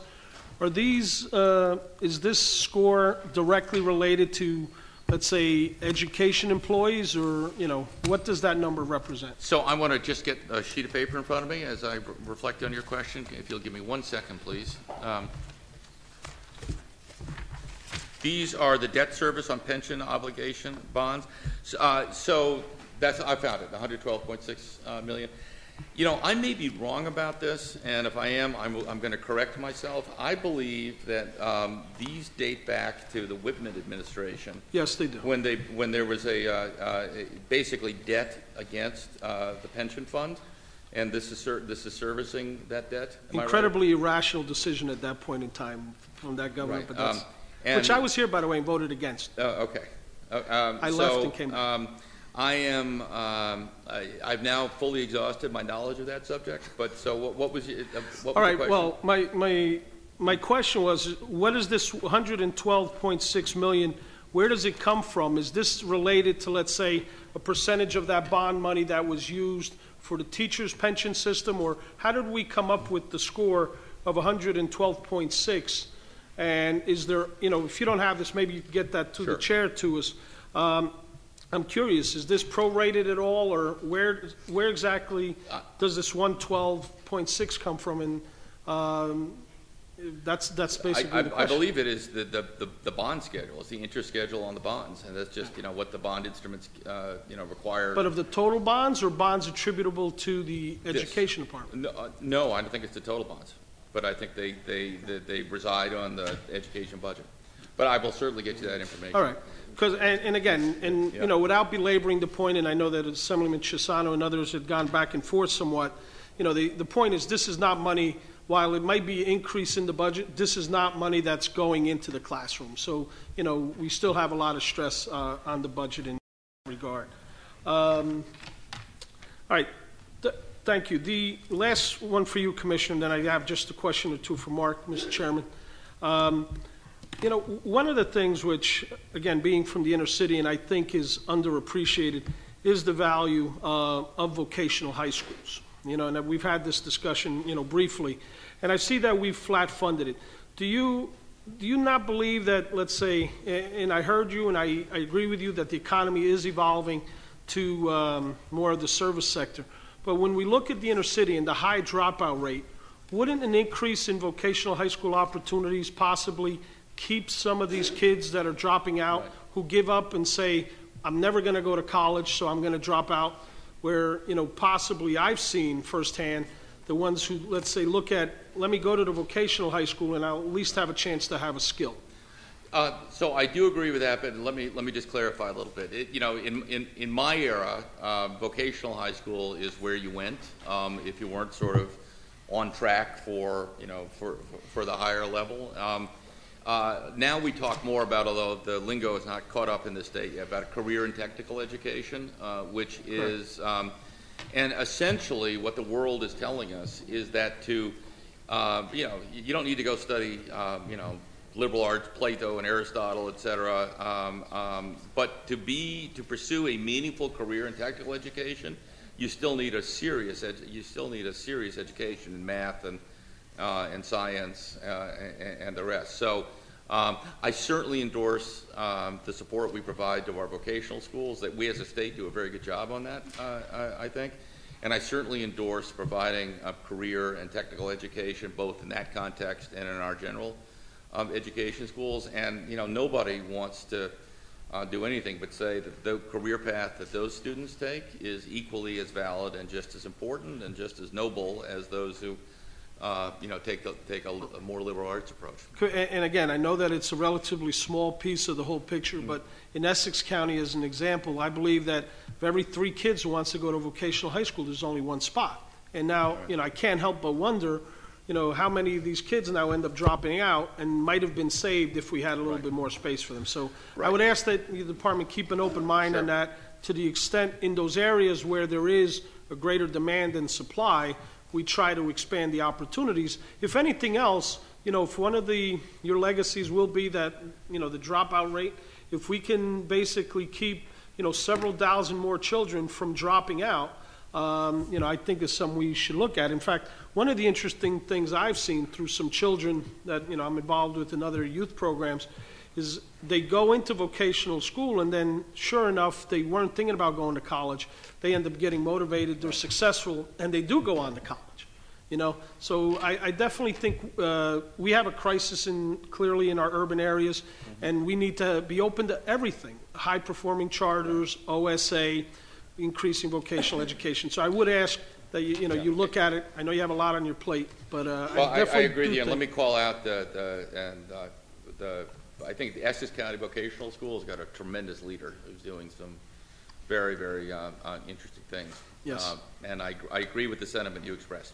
Are these, uh, is this score directly related to, let's say, education employees, or, you know, what does that number represent? So I want to just get a sheet of paper in front of me as I re- reflect on your question. If you'll give me one second, please. Um, These are the debt service on pension obligation bonds. S- uh, So that's, I found it, 112.6 uh, million. You know, I may be wrong about this, and if I am, I'm, I'm going to correct myself. I believe that um, these date back to the Whitman administration, Yes, they do. when they, when there was a, uh, uh, basically debt against uh, the pension fund, and this is, ser- this is servicing that debt. Am I right? Incredibly irrational decision at that point in time from that government, Right, um, and- which I was here, by the way, and voted against. Oh, okay. Uh, um, I left and came back. um, I am, um, I, I've now fully exhausted my knowledge of that subject, but so what, what was, your- uh, what was All right, question? well, my, my, my question was, what is this 112.6 million, where does it come from? Is this related to, let's say, a percentage of that bond money that was used for the teacher's pension system? Or how did we come up with the score of 112.6? And is there, you know, if you don't have this, maybe you could get that to the Sure. chair to us. Um, I'm curious, is this prorated at all, or where, where exactly does this 112.6 come from? And um, that's, that's I, basically the I, I question. believe it is the, the, the- the bond schedule, it's the interest schedule on the bonds, and that's just, you know, what the bond instruments, uh, you know, require. But of the total bonds, or bonds attributable to the This. education department? No, uh, No, I don't think it's the total bonds, but I think they, they, they- they reside on the education budget. But I will certainly get you that information. All right, because, and, and again, and, you know, without belaboring the point, and I know that Assemblyman Chisano and others had gone back and forth somewhat, you know, the, the point is, this is not money, while it might be increase in the budget, this is not money that's going into the classroom. So, you know, we still have a lot of stress, uh, on the budget in that regard. Um, all right, Th- thank you. The last one for you, Commissioner, and then I have just a question or two for Marc, Mr. Chairman. Um, you know, one of the things which, again, being from the inner city, and I think is underappreciated, is the value uh, of vocational high schools. You know, and we've had this discussion, you know, briefly, and I see that we've flat funded it. Do you, do you not believe that, let's say, and I heard you, and I, I agree with you, that the economy is evolving to um, more of the service sector, but when we look at the inner city and the high dropout rate, wouldn't an increase in vocational high school opportunities possibly keep some of these kids that are dropping out, who give up and say, I'm never going to go to college, so I'm going to drop out? Where, you know, possibly I've seen firsthand the ones who, let's say, look at, let me go to the vocational high school and I'll at least have a chance to have a skill. Uh, So I do agree with that, but let me, let me just clarify a little bit. It- You know, in, in, in my era, uh, vocational high school is where you went um, if you weren't sort of on track for, you know, for, for the higher level. Um, uh, Now we talk more about, although the lingo is not caught up in this state, yet, about career and technical education, uh, which is, um, and essentially what the world is telling us is that to, uh, you know, you don't need to go study, um, you know, liberal arts, Plato and Aristotle, et cetera. Um, um, but to be, to pursue a meaningful career in technical education, you still need a serious, you still need a serious education in math and, and science uh, and, and the rest. So um, I certainly endorse um, the support we provide to our vocational schools, that we as a state do a very good job on that, uh, I, I think. And I certainly endorse providing a career and technical education, both in that context and in our general um, education schools. And, you know, nobody wants to uh, do anything but say that the career path that those students take is equally as valid and just as important and just as noble as those who, uh, you know, take, the, take a, a more liberal arts approach. And and again, I know that it's a relatively small piece of the whole picture, but in Essex County, as an example, I believe that of every three kids who wants to go to vocational high school, there's only one spot. And now, you know, I can't help but wonder, you know, how many of these kids now end up dropping out and might have been saved if we had a little bit more space for them. So I would ask that the department keep an open mind on that, to the extent in those areas where there is a greater demand than supply, we try to expand the opportunities. If anything else, you know, if one of the, your legacies will be that, you know, the dropout rate, if we can basically keep, you know, several thousand more children from dropping out, um, you know, I think is something we should look at. In fact, one of the interesting things I've seen through some children that, you know, I'm involved with in other youth programs, is they go into vocational school and then, sure enough, they weren't thinking about going to college. They end up getting motivated, they're successful, and they do go on to college. You know, so I, I definitely think uh, we have a crisis in clearly in our urban areas, and we need to be open to everything: high-performing charters, OSA, increasing vocational education. So I would ask that you, you know, you look at it, I know you have a lot on your plate, but, uh, Well, I I, agree with you, let me call out the, the, and, uh, the, I think the Essex County Vocational School has got a tremendous leader who's doing some very, very, uh, uh, interesting things. Yes. Uh, And I, I agree with the sentiment you expressed.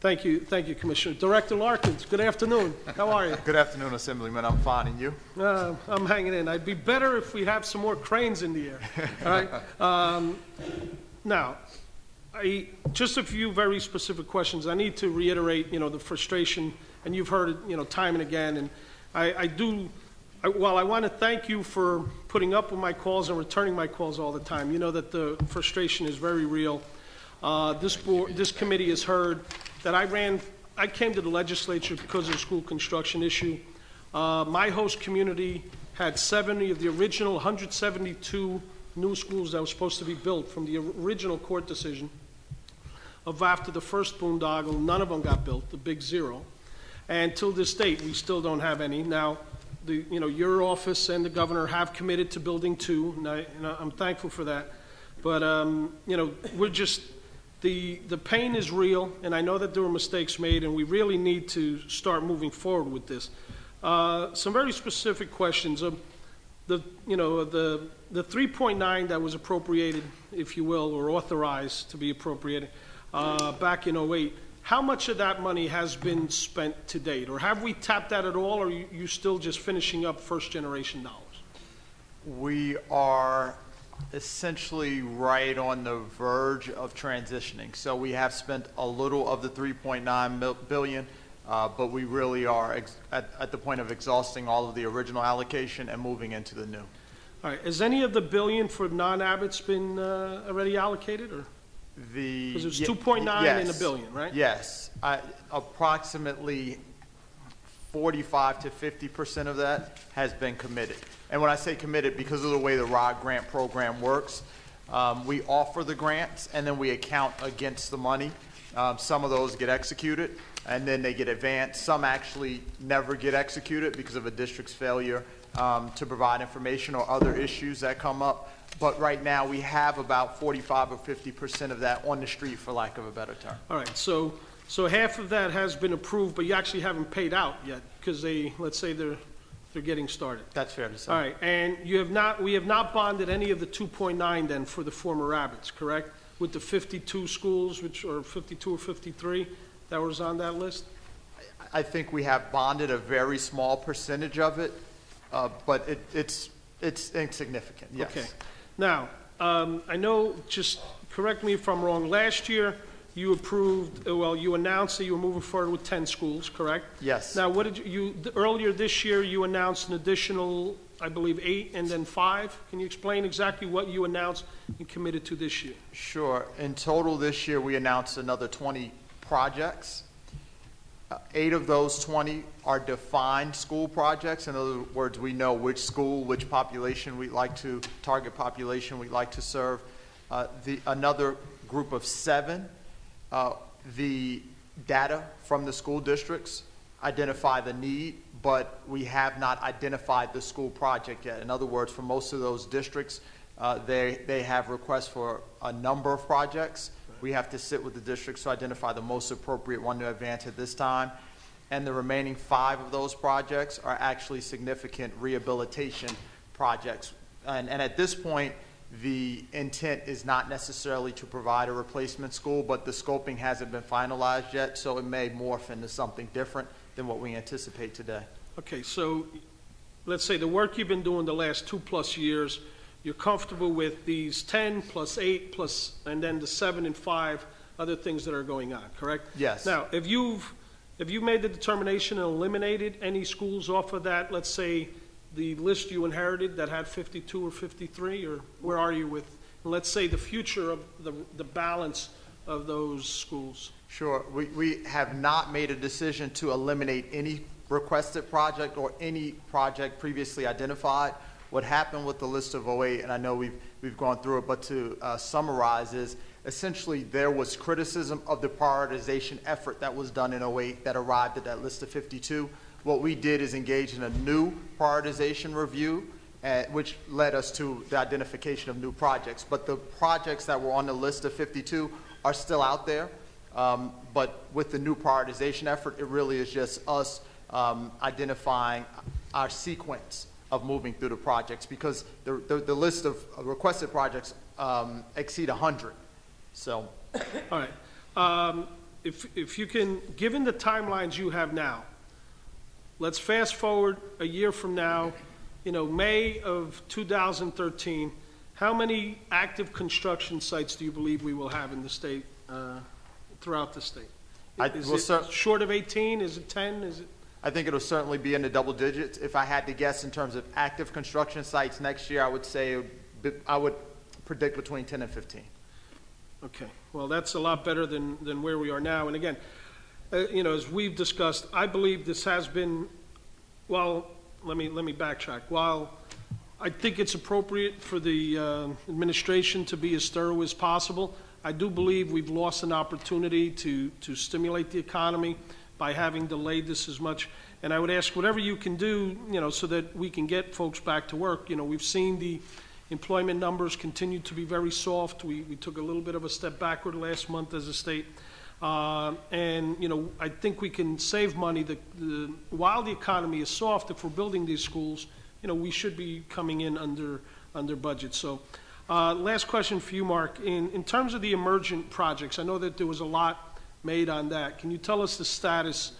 Thank you, thank you, Commissioner. Director Larkins, good afternoon. How are you? Good afternoon, Assemblyman. I'm fine, and you? Uh, I'm hanging in. I'd be better if we have some more cranes in the air. All right. Um, now, I, just a few very specific questions. I need to reiterate, you know, the frustration, and you've heard it, you know, time and again. And I, I do, While I want to thank you for putting up with my calls and returning my calls all the time, you know that the frustration is very real. Uh, this board, this committee has heard that I ran, I came to the legislature because of the school construction issue. Uh, my host community had 70 of the original 172 new schools that were supposed to be built from the original court decision of after the first boondoggle, none of them got built, the big zero. And till this date, we still don't have any. Now, the, you know, your office and the governor have committed to building two, and I, and I'm thankful for that. But, um, you know, we're just, the, the pain is real, and I know that there were mistakes made, and we really need to start moving forward with this. Uh, some very specific questions. Um, the, you know, the, the 3.9 that was appropriated, if you will, or authorized to be appropriated, uh, back in '08, how much of that money has been spent to date? Or have we tapped that at all, or are you, you still just finishing up first-generation dollars? We are essentially right on the verge of transitioning. So we have spent a little of the 3.9 billion, uh, but we really are ex- at, at the point of exhausting all of the original allocation and moving into the new. All right, has any of the billion for non-Abbott's been uh, already allocated, or? The. Because it was ye- 2.9 and a yes. billion, right? Yes. I- Approximately 45 to 50 percent of that has been committed. And when I say committed, because of the way the ROD grant program works, um, we offer the grants and then we account against the money. Um, Some of those get executed and then they get advanced. Some actually never get executed because of a district's failure um, to provide information or other issues that come up. But right now, we have about 45 or 50 percent of that on the street, for lack of a better term. All right, so, so half of that has been approved, but you actually haven't paid out yet, because they, let's say they're, they're getting started. That's fair to say. All right, and you have not, we have not bonded any of the 2.9 then for the former Abbotts, correct? With the 52 schools, which, are 52 or 53 that was on that list? I think we have bonded a very small percentage of it, uh, but it, it's, it's insignificant, yes. Okay. Now, um, I know, just correct me if I'm wrong, last year you approved, uh, well, you announced that you were moving forward with 10 schools, correct? Yes. Now, what did you- you, earlier this year, you announced an additional, I believe, eight and then five? Can you explain exactly what you announced and committed to this year? Sure. In total, this year, we announced another 20 projects. Uh, Eight of those 20 are defined school projects. In other words, we know which school, which population we'd like to, target population we'd like to serve. Uh, The, another group of seven, uh, the data from the school districts identify the need, but we have not identified the school project yet. In other words, for most of those districts, uh, they, they have requests for a number of projects. We have to sit with the districts to identify the most appropriate one to advance at this time. And the remaining five of those projects are actually significant rehabilitation projects. And, and at this point, the intent is not necessarily to provide a replacement school, but the scoping hasn't been finalized yet, so it may morph into something different than what we anticipate today. Okay, so let's say the work you've been doing the last two-plus years, you're comfortable with these 10 plus 8 plus, and then the 7 and 5 other things that are going on, correct? Yes. Now, if you've, if you made the determination and eliminated any schools off of that, let's say, the list you inherited that had 52 or 53, or where are you with, let's say, the future of the, the balance of those schools? Sure. We, we have not made a decision to eliminate any requested project or any project previously identified. What happened with the list of 08, and I know we've, we've gone through it, but to uh, summarize is essentially there was criticism of the prioritization effort that was done in 08 that arrived at that list of 52. What we did is engage in a new prioritization review, uh, which led us to the identification of new projects. But the projects that were on the list of 52 are still out there. Um, But with the new prioritization effort, it really is just us um, identifying our sequence of moving through the projects because the, the, the list of requested projects um, exceed 100. So, All right. Um, If, if you can, given the timelines you have now, let's fast forward a year from now, you know, May of 2013, how many active construction sites do you believe we will have in the state, uh, throughout the state? I Is will it cer- short of 18? Is it 10? Is it? I think it'll certainly be in the double digits. If I had to guess in terms of active construction sites next year, I would say, I would predict between 10 and 15. Okay, well, that's a lot better than, than where we are now. And again, uh, you know, as we've discussed, I believe this has been, well, let me, let me backtrack. While I think it's appropriate for the uh, administration to be as thorough as possible, I do believe we've lost an opportunity to, to stimulate the economy by having delayed this as much. And I would ask whatever you can do, you know, so that we can get folks back to work. You know, we've seen the employment numbers continue to be very soft. We, we took a little bit of a step backward last month as a state. Uh, and, you know, I think we can save money. The, the, while the economy is soft, if we're building these schools, you know, we should be coming in under, under budget. So, uh, last question for you, Marc. In, in terms of the emergent projects, I know that there was a lot made on that. Can you tell us the status,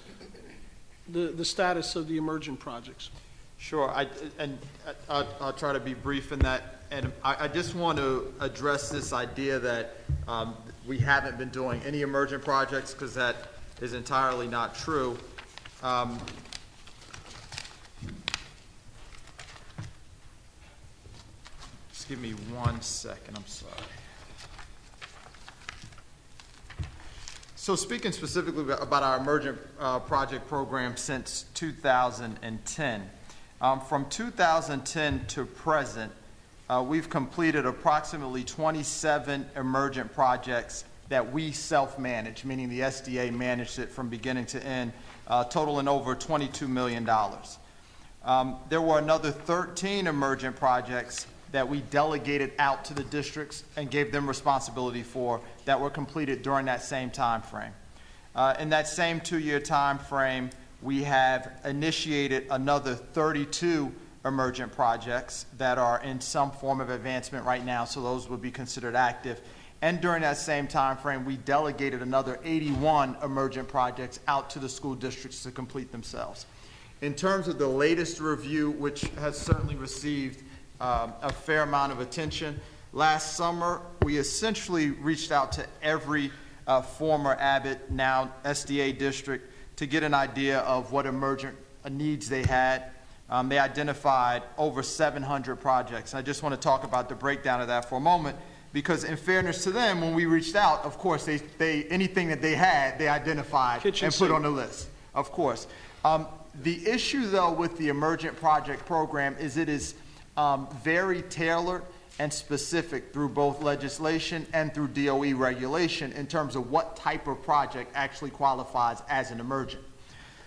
the, the status of the emergent projects? Sure, I, and uh, I'll, I'll try to be brief in that. And I, I just want to address this idea that um, we haven't been doing any emergent projects, because that is entirely not true. Um, Just give me one second, I'm sorry. So speaking specifically about- our emergent uh, project program since 2010, um, from 2010 to present, uh, we've completed approximately 27 emergent projects that we self-manage, meaning the SDA managed it from beginning to end, uh, totaling over $22 million. Um, There were another 13 emergent projects that we delegated out to the districts and gave them responsibility for that were completed during that same time frame. Uh, In that same two-year time frame, we have initiated another 32 emergent projects that are in some form of advancement right now, so those would be considered active. And during that same time frame, we delegated another 81 emergent projects out to the school districts to complete themselves. In terms of the latest review, which has certainly received um, a fair amount of attention, last summer, we essentially reached out to every uh, former Abbott, now SDA district, to get an idea of what emergent uh, needs they had. Um, They identified over 700 projects. I just want to talk about the breakdown of that for a moment, because in fairness to them, when we reached out, of course, they, they, anything that they had, they identified Kitchen and put on the list, of course. Um, The issue, though, with the emergent project program is it is um, very tailored and specific through both legislation and through DOE regulation in terms of what type of project actually qualifies as an emergent.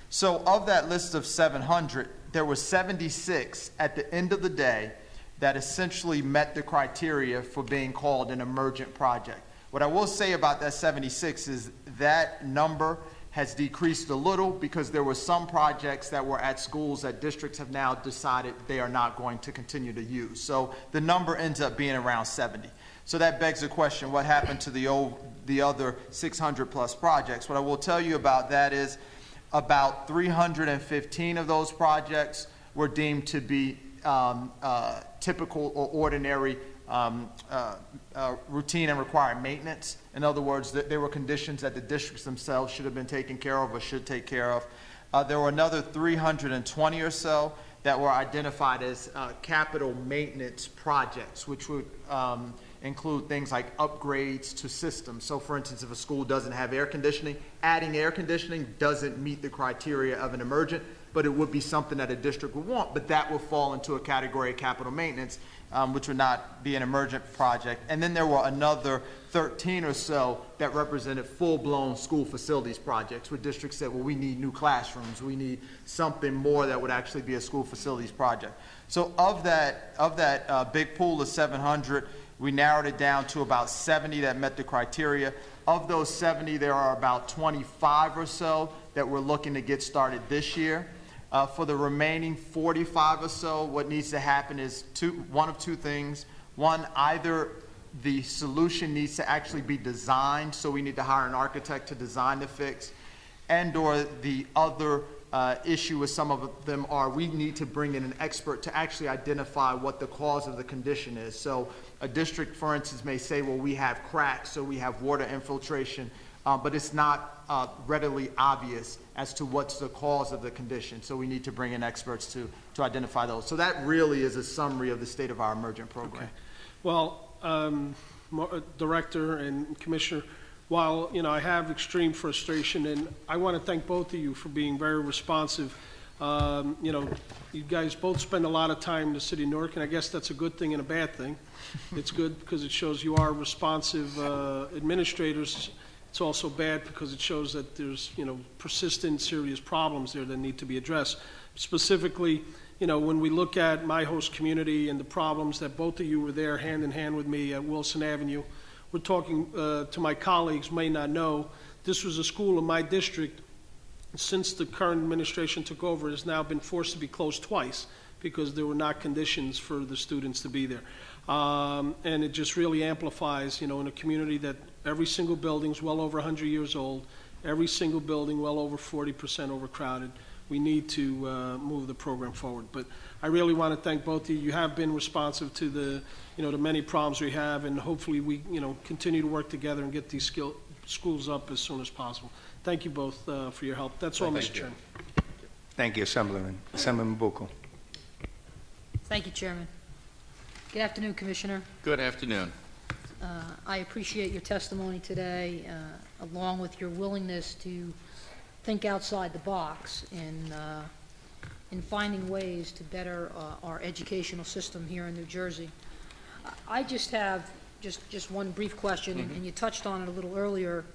So of that list of 700, there were 76 at the end of the day that essentially met the criteria for being called an emergent project. What I will say about that 76 is that number has decreased a little because there were some projects that were at schools that districts have now decided they are not going to continue to use. So the number ends up being around 70. So that begs the question, what happened to the old, the other 600 plus projects? What I will tell you about that is about 315 of those projects were deemed to be um, uh, typical or ordinary um, uh, uh, routine and required maintenance. In other words, that there were conditions that the districts themselves should have been taken care of or should take care of. Uh, There were another 320 or so that were identified as uh, capital maintenance projects, which would um, include things like upgrades to systems. So for instance, if a school doesn't have air conditioning, adding air conditioning doesn't meet the criteria of an emergent, but it would be something that a district would want, but that would fall into a category of capital maintenance, um, which would not be an emergent project. And then there were another 13 or so that represented full-blown school facilities projects, where districts said, well, we need new classrooms, we need something more that would actually be a school facilities project. So of that, of that uh, big pool of 700, We narrowed it down to about 70 that met the criteria. Of those 70, there are about 25 or so that we're looking to get started this year. Uh, for the remaining 45 or so, what needs to happen is two, one of two things. One, either the solution needs to actually be designed, so we need to hire an architect to design the fix, and/or the other uh, issue with some of them are we need to bring in an expert to actually identify what the cause of the condition is. So a district, for instance, may say, well, we have cracks, so we have water infiltration, uh, but it's not uh, readily obvious as to what's the cause of the condition. So we need to bring in experts to, to identify those. So that really is a summary of the state of our emergent program. Okay. Well, um, uh, Director and Commissioner, while, you know, I have extreme frustration, and I want to thank both of you for being very responsive. Um, You know, you guys both spend a lot of time in the city of Newark, and I guess that's a good thing and a bad thing. It's good because it shows you are responsive uh, administrators. It's also bad because it shows that there's, you know, persistent, serious problems there that need to be addressed. Specifically, you know, when we look at my host community and the problems that both of you were there hand in hand with me at Wilson Avenue, we're talking uh, to my colleagues may not know, this was a school in my district. Since the current administration took over, has now been forced to be closed twice because there were not conditions for the students to be there. Um, and it just really amplifies, you know, in a community that every single building's well over 100 years old, every single building well over 40% overcrowded. We need to uh, move the program forward. But I really want to thank both of you. You have been responsive to the, you know, the many problems we have, and hopefully we, you know, continue to work together and get these skill, schools up as soon as possible. Thank you both uh, for your help. That's all, Thank Mr. Chairman. Thank you, Assemblyman. Assemblyman Bucco. Thank you, Chairman. Good afternoon, Commissioner. Good afternoon. Uh, I appreciate your testimony today, uh, along with your willingness to think outside the box in, uh, in finding ways to better uh, our educational system here in New Jersey. I- just have just, just one brief question, and- and you touched on it a little earlier,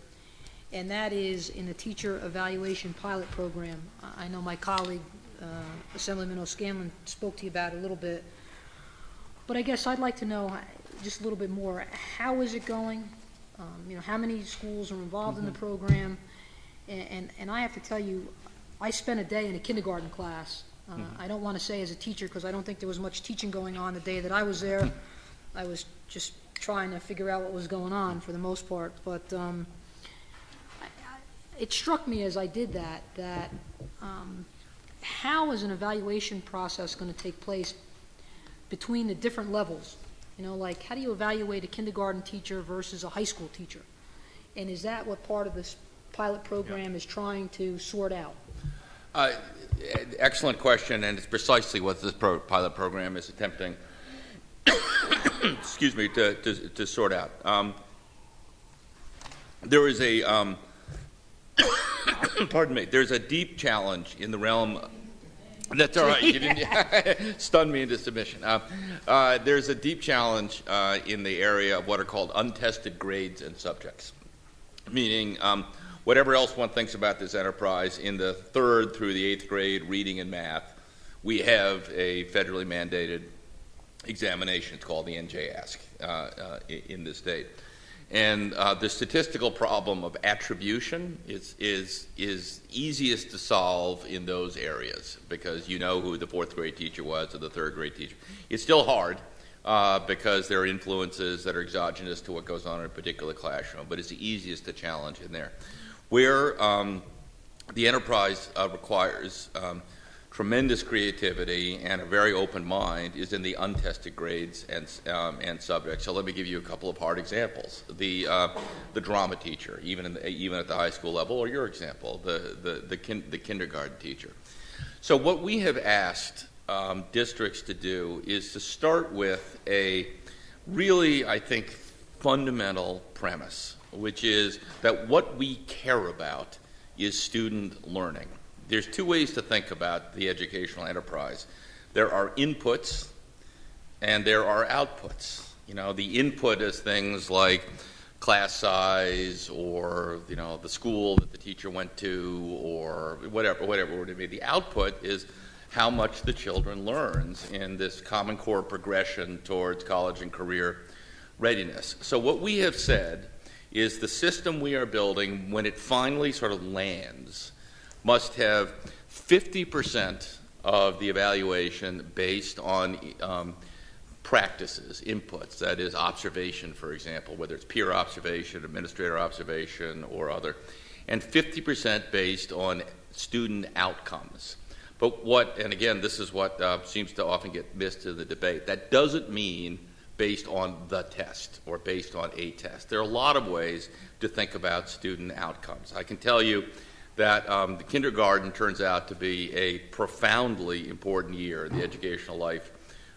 and that is in the teacher evaluation pilot program. I know my colleague, uh, Assemblyman O'Scanlon, spoke to you about it a little bit, but I guess I'd like to know uh, just a little bit more. How is it going? Um, You know, how many schools are involved in the program? And, and I have to tell you, I spent a day in a kindergarten class. Uh, I don't want to say as a teacher, because I don't think there was much teaching going on the day that I was there. I was just trying to figure out what was going on for the most part, but um, I- I- it struck me as I did that, that um, how is an evaluation process going to take place between the different levels? You know, like, how do you evaluate a kindergarten teacher versus a high school teacher? And is that what part of this pilot program is trying to sort out? Uh, Excellent question, and it's precisely what this pro- pilot program is attempting, excuse me, to, to, to sort out. Um, There is a, um, pardon me, there's a deep challenge in the realm, that's all right, you didn't, stun me into submission. Uh, uh, There's a deep challenge uh, in the area of what are called untested grades and subjects meaning um, whatever else one thinks about this enterprise, in the third through the eighth grade reading and math, we have a federally mandated examination. It's called the NJ ASK uh, uh, in this state. And uh, the statistical problem of attribution is, is, is easiest to solve in those areas because you know who the fourth grade teacher was or the third grade teacher. It's still hard uh, because there are influences that are exogenous to what goes on in a particular classroom, but it's the easiest to challenge in there. Where um, the enterprise uh, requires um, tremendous creativity and a very open mind is in the untested grades and, um, and subjects. So let me give you a couple of hard examples. The, uh, the drama teacher, even, the, even at the high school level, or your example, the, the, the, kin, the kindergarten teacher. So what we have asked um, districts to do is to start with a really, I think, fundamental premise, which is that what we care about is student learning. There's two ways to think about the educational enterprise. There are inputs and there are outputs. You know, the input is things like class size or, you know, the school that the teacher went to or whatever, whatever it may be. The output is how much the children learns in this Common Core progression towards college and career readiness. So what we have said is the system we are building, when it finally sort of lands, must have 50% of the evaluation based on um, practices, inputs, that is observation, for example, whether it's peer observation, administrator observation, or other, and 50% based on student outcomes. But what, and again, this is what uh, seems to often get missed in the debate, that doesn't mean based on the test or based on a test. There are a lot of ways to think about student outcomes. I can tell you that um, the kindergarten turns out to be a profoundly important year in the educational life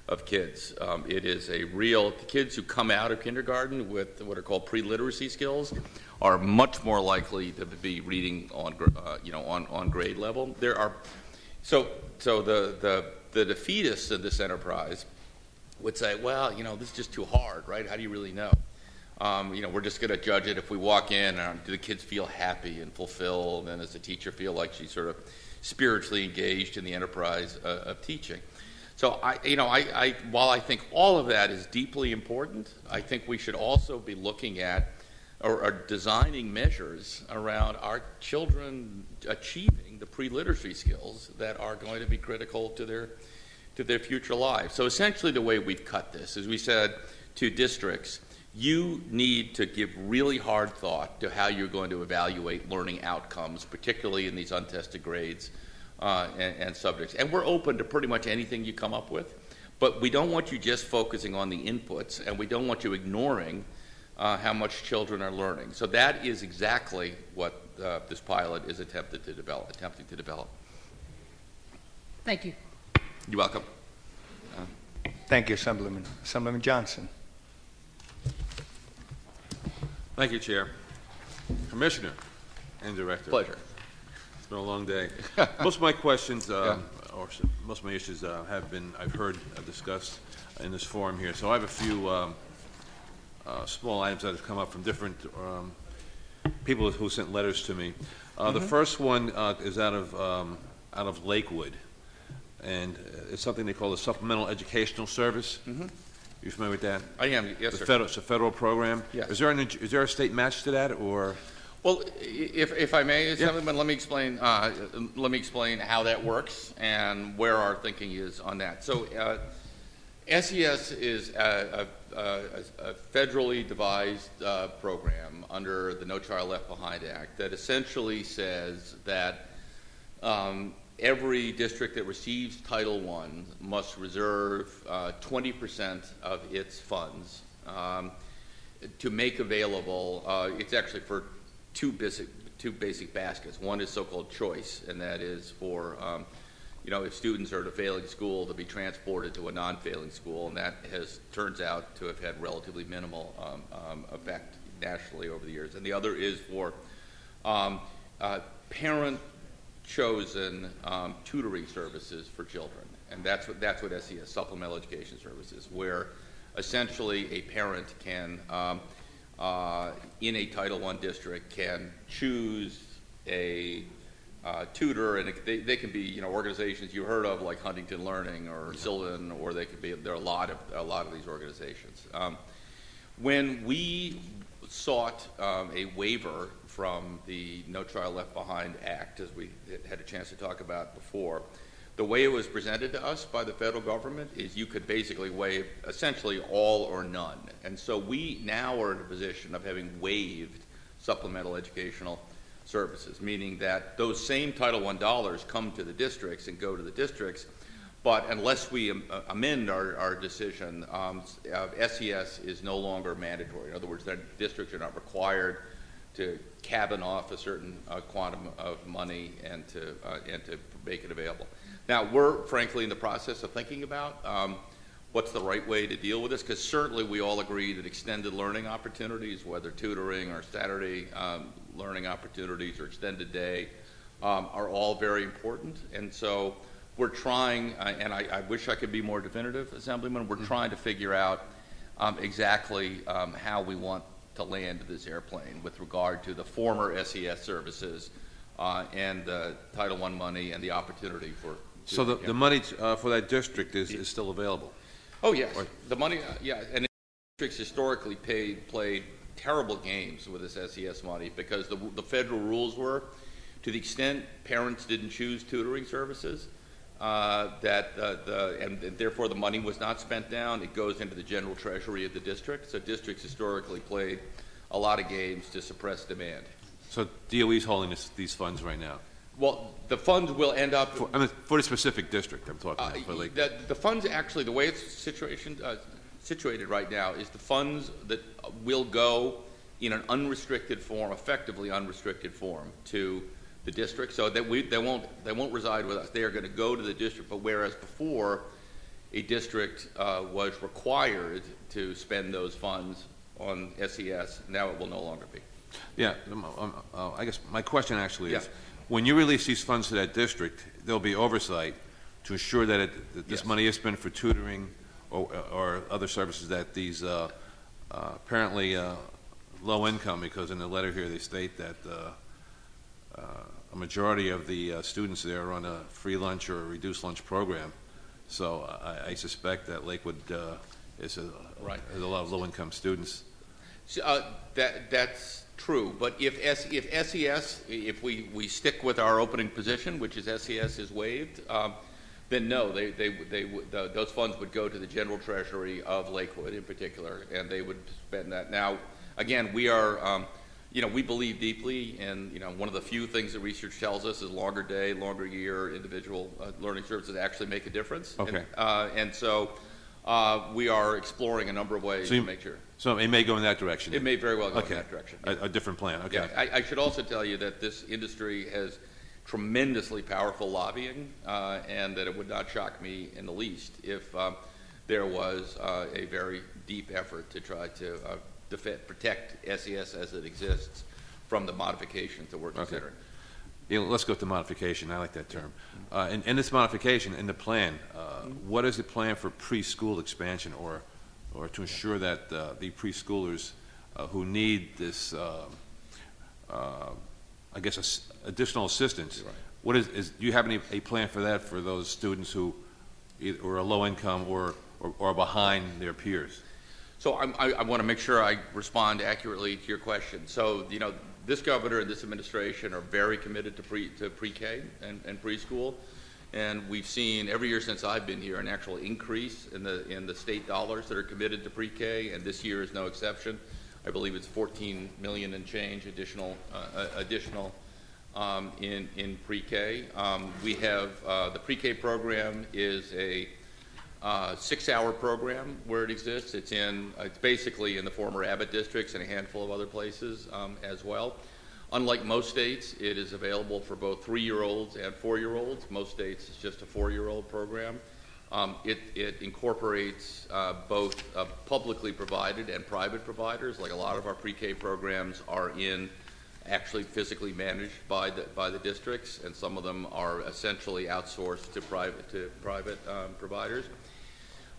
of kids. Um, it is a real, the kids who come out of kindergarten with what are called pre-literacy skills are much more likely to be reading on, uh, you know, on, on grade level. There are, so, so the, the, the defeatists in this enterprise would say, well, you know, this is just too hard, right? How do you really know? Um, you know, we're just going to judge it if we walk in. Um, do the kids feel happy and fulfilled? And does the teacher feel like she's sort of spiritually engaged in the enterprise uh, of teaching? So, I, you know, I, I, while I think all of that is deeply important, I think we should also be looking at or, or designing measures around our children achieving the pre-literacy skills that are going to be critical to their to their future lives. So essentially, the way we've cut this is we said to districts, you need to give really hard thought to how you're going to evaluate learning outcomes, particularly in these untested grades uh, and, and subjects. And we're open to pretty much anything you come up with, but we don't want you just focusing on the inputs, and we don't want you ignoring uh, how much children are learning. So that is exactly what uh, this pilot is attempted to develop, attempting to develop. Thank you. You're welcome. Thank you, Assemblyman. Assemblyman Johnson. Thank you, Chair. Commissioner and Director. Pleasure. It's been a long day. Most of my questions, um, or most of my issues uh, have been, I've heard uh, discussed in this forum here. So I have a few um, uh, small items that have come up from different um, people who sent letters to me. Uh, The first one uh, is out of, um, out of Lakewood, and uh, it's something they call the Supplemental Educational Service. You familiar with that? I am, yes, The sir. federal, it's a federal program? Yes. Is there an, is there a state match to that, or? Well, i- if, if I may, Assemblyman, let me explain, uh, let me explain how that works and where our thinking is on that. So, uh, SES is a, a, a a federally devised, uh, program under the No Child Left Behind Act that essentially says that, um, every district that receives Title I must reserve, uh, twenty percent of its funds, um, to make available, uh, it's actually for two basic, two basic baskets. One is so-called choice, and that is for, um, you know, if students are at a failing school, to be transported to a non-failing school, and that has, turns out to have had relatively minimal um, um, effect nationally over the years. And the other is for um, uh, parent-chosen um, tutoring services for children. And that's what, that's what SES, Supplemental Education Services, where essentially a parent can, um, uh, in a Title I district, can choose a uh, tutor, and it- they, they can be, you know, organizations you heard of, like Huntington Learning or Sylvan, or they could be, there are a lot of, a lot of these organizations. Um, When we sought um, a waiver from the No Child Left Behind Act, as we had a chance to talk about before, the way it was presented to us by the federal government is you could basically waive essentially all or none. And so we now are in a position of having waived supplemental educational services, meaning that those same Title I dollars come to the districts and go to the districts, but unless we uh, amend our, our decision, um, uh, SES is no longer mandatory. In other words, their districts are not required to cabin off a certain uh, quantum of money and to, uh, and to make it available. Now, we're frankly in the process of thinking about um, what's the right way to deal with this, because certainly we all agree that extended learning opportunities, whether tutoring or Saturday um, learning opportunities or extended day, um, are all very important. And so we're trying, uh, and I, I wish I could be more definitive, Assemblyman, we're trying to figure out um, exactly um, how we want to land this airplane with regard to the former SES services uh, and the Title I money and the opportunity for. So the, the money uh, for that district is, is still available? Oh, yes, the money, uh, yeah, and districts historically paid, played terrible games with this SES money because the, the federal rules were, to the extent parents didn't choose tutoring services, that uh, the, and therefore the money was not spent down, it goes into the general treasury of the district. So districts historically played a lot of games to suppress demand. So DOE's holding this, these funds right now? Well, the funds will end up. For, I mean, for the specific district I'm talking Uh, about, for like, The, the funds, actually, the way it's situation, uh, situated right now is the funds that will go in an unrestricted form, effectively unrestricted form, to the district, so that we, they won't, they won't reside with us. They are gonna go to the district, but whereas before, a district, uh, was required to spend those funds on SES, now it will no longer be. yeah, um, um, uh, I guess my question actually is, Yeah. when you release these funds to that district, there'll be oversight to ensure that it, that this Yes. money is spent for tutoring or, or other services that these, uh, uh, apparently, uh, low income, because in the letter here, they state that, uh, uh, a majority of the uh, students there are on a free lunch or a reduced lunch program. So I, I suspect that Lakewood, uh, is a, Right. has a lot of low-income students. So, uh, That, that's true, but if S, if SES, if we, we stick with our opening position, which is SES is waived, um, then no, they, they, they, would- tho- those funds would go to the general treasury of Lakewood in particular, and they would spend that. Now, again, we are, um, you know, we believe deeply, and, you know, one of the few things that research tells us is longer day, longer year, individual uh, learning services actually make a difference. And, Okay. uh, And so, uh, we are exploring a number of ways So you- to make sure. So it may go in that direction? It may very well go in that direction. A, a different plan, okay. Yeah, I, I should also tell you that this industry has tremendously powerful lobbying, uh, and that it would not shock me in the least if um, there was uh, a very deep effort to try to uh, defend, protect SES as it exists from the modifications that we're considering. Yeah, let's go to modification, I like that term. Uh, in, in this modification, in the plan, uh, what is the plan for preschool expansion, or, or to ensure that, uh, the preschoolers, uh, who need this, uh, uh, I guess, ass- additional assistance? Right. What is, is, do you have any, a plan for that for those students who either are low income or, or, or behind their peers? So I'm, I, I want to make sure I respond accurately to your question. So, you know, this governor and this administration are very committed to pre, to pre-K and, and preschool. And we've seen every year since I've been here an actual increase in the, in the state dollars that are committed to pre-K, and this year is no exception. I believe it's 14 million and change additional, uh, uh, additional um, in, in pre-K. Um, we have, uh, the pre-K program is a, uh, six-hour program where it exists. It's in, it's basically in the former Abbott districts and a handful of other places um, as well. Unlike most states, it is available for both three-year-olds and four-year-olds. Most states, it's just a four-year-old program. Um, It, it incorporates uh, both uh, publicly provided and private providers, like a lot of our pre-K programs are in, actually physically managed by the, by the districts, and some of them are essentially outsourced to private, to private um, providers.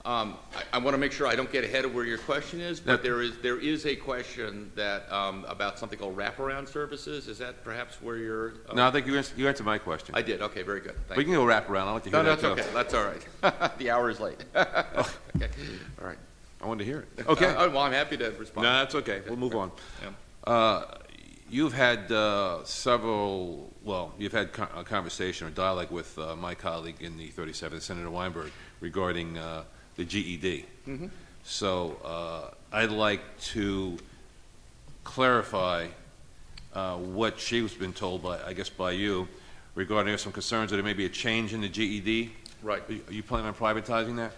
Um, I, I want to make sure I don't get ahead of where your question is, but there is, there is a question that, um, about something called wraparound services. Is that perhaps where you're? uh, No, I think you answered, you answered my question. I did, okay, very good, We thank can go wrap around, I'd like to No, hear that's that too. okay, that's all right. The hour is late. Okay, all right. I wanted to hear it. Okay. Uh, Well, I'm happy to respond. No, that's okay. We'll move on. Yeah. Uh, You've had uh, several, well, you've had a conversation or dialogue with uh, my colleague in the 37th, Senator Weinberg, regarding uh, the GED. So uh, I'd like to clarify uh, what she's been told by, I guess by you, regarding some concerns that there may be a change in the GED. Right. Are you- Are you planning on privatizing that?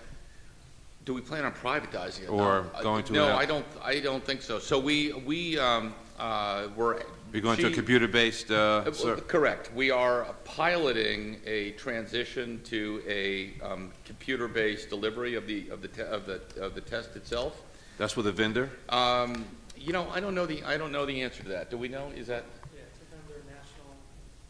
Do we plan on privatizing it? Or No. going to No, an- I don't, I don't think so. So we, we, um, uh, were. You're going to a computer-based, uh, Uh, Correct. We are piloting a transition to a um, computer-based delivery of the, of the, of the, of the test itself. that's with a vendor? Um, You know, I don't know the, I don't know the answer to that. Do we know? Is that? Yeah, it's a vendor, national,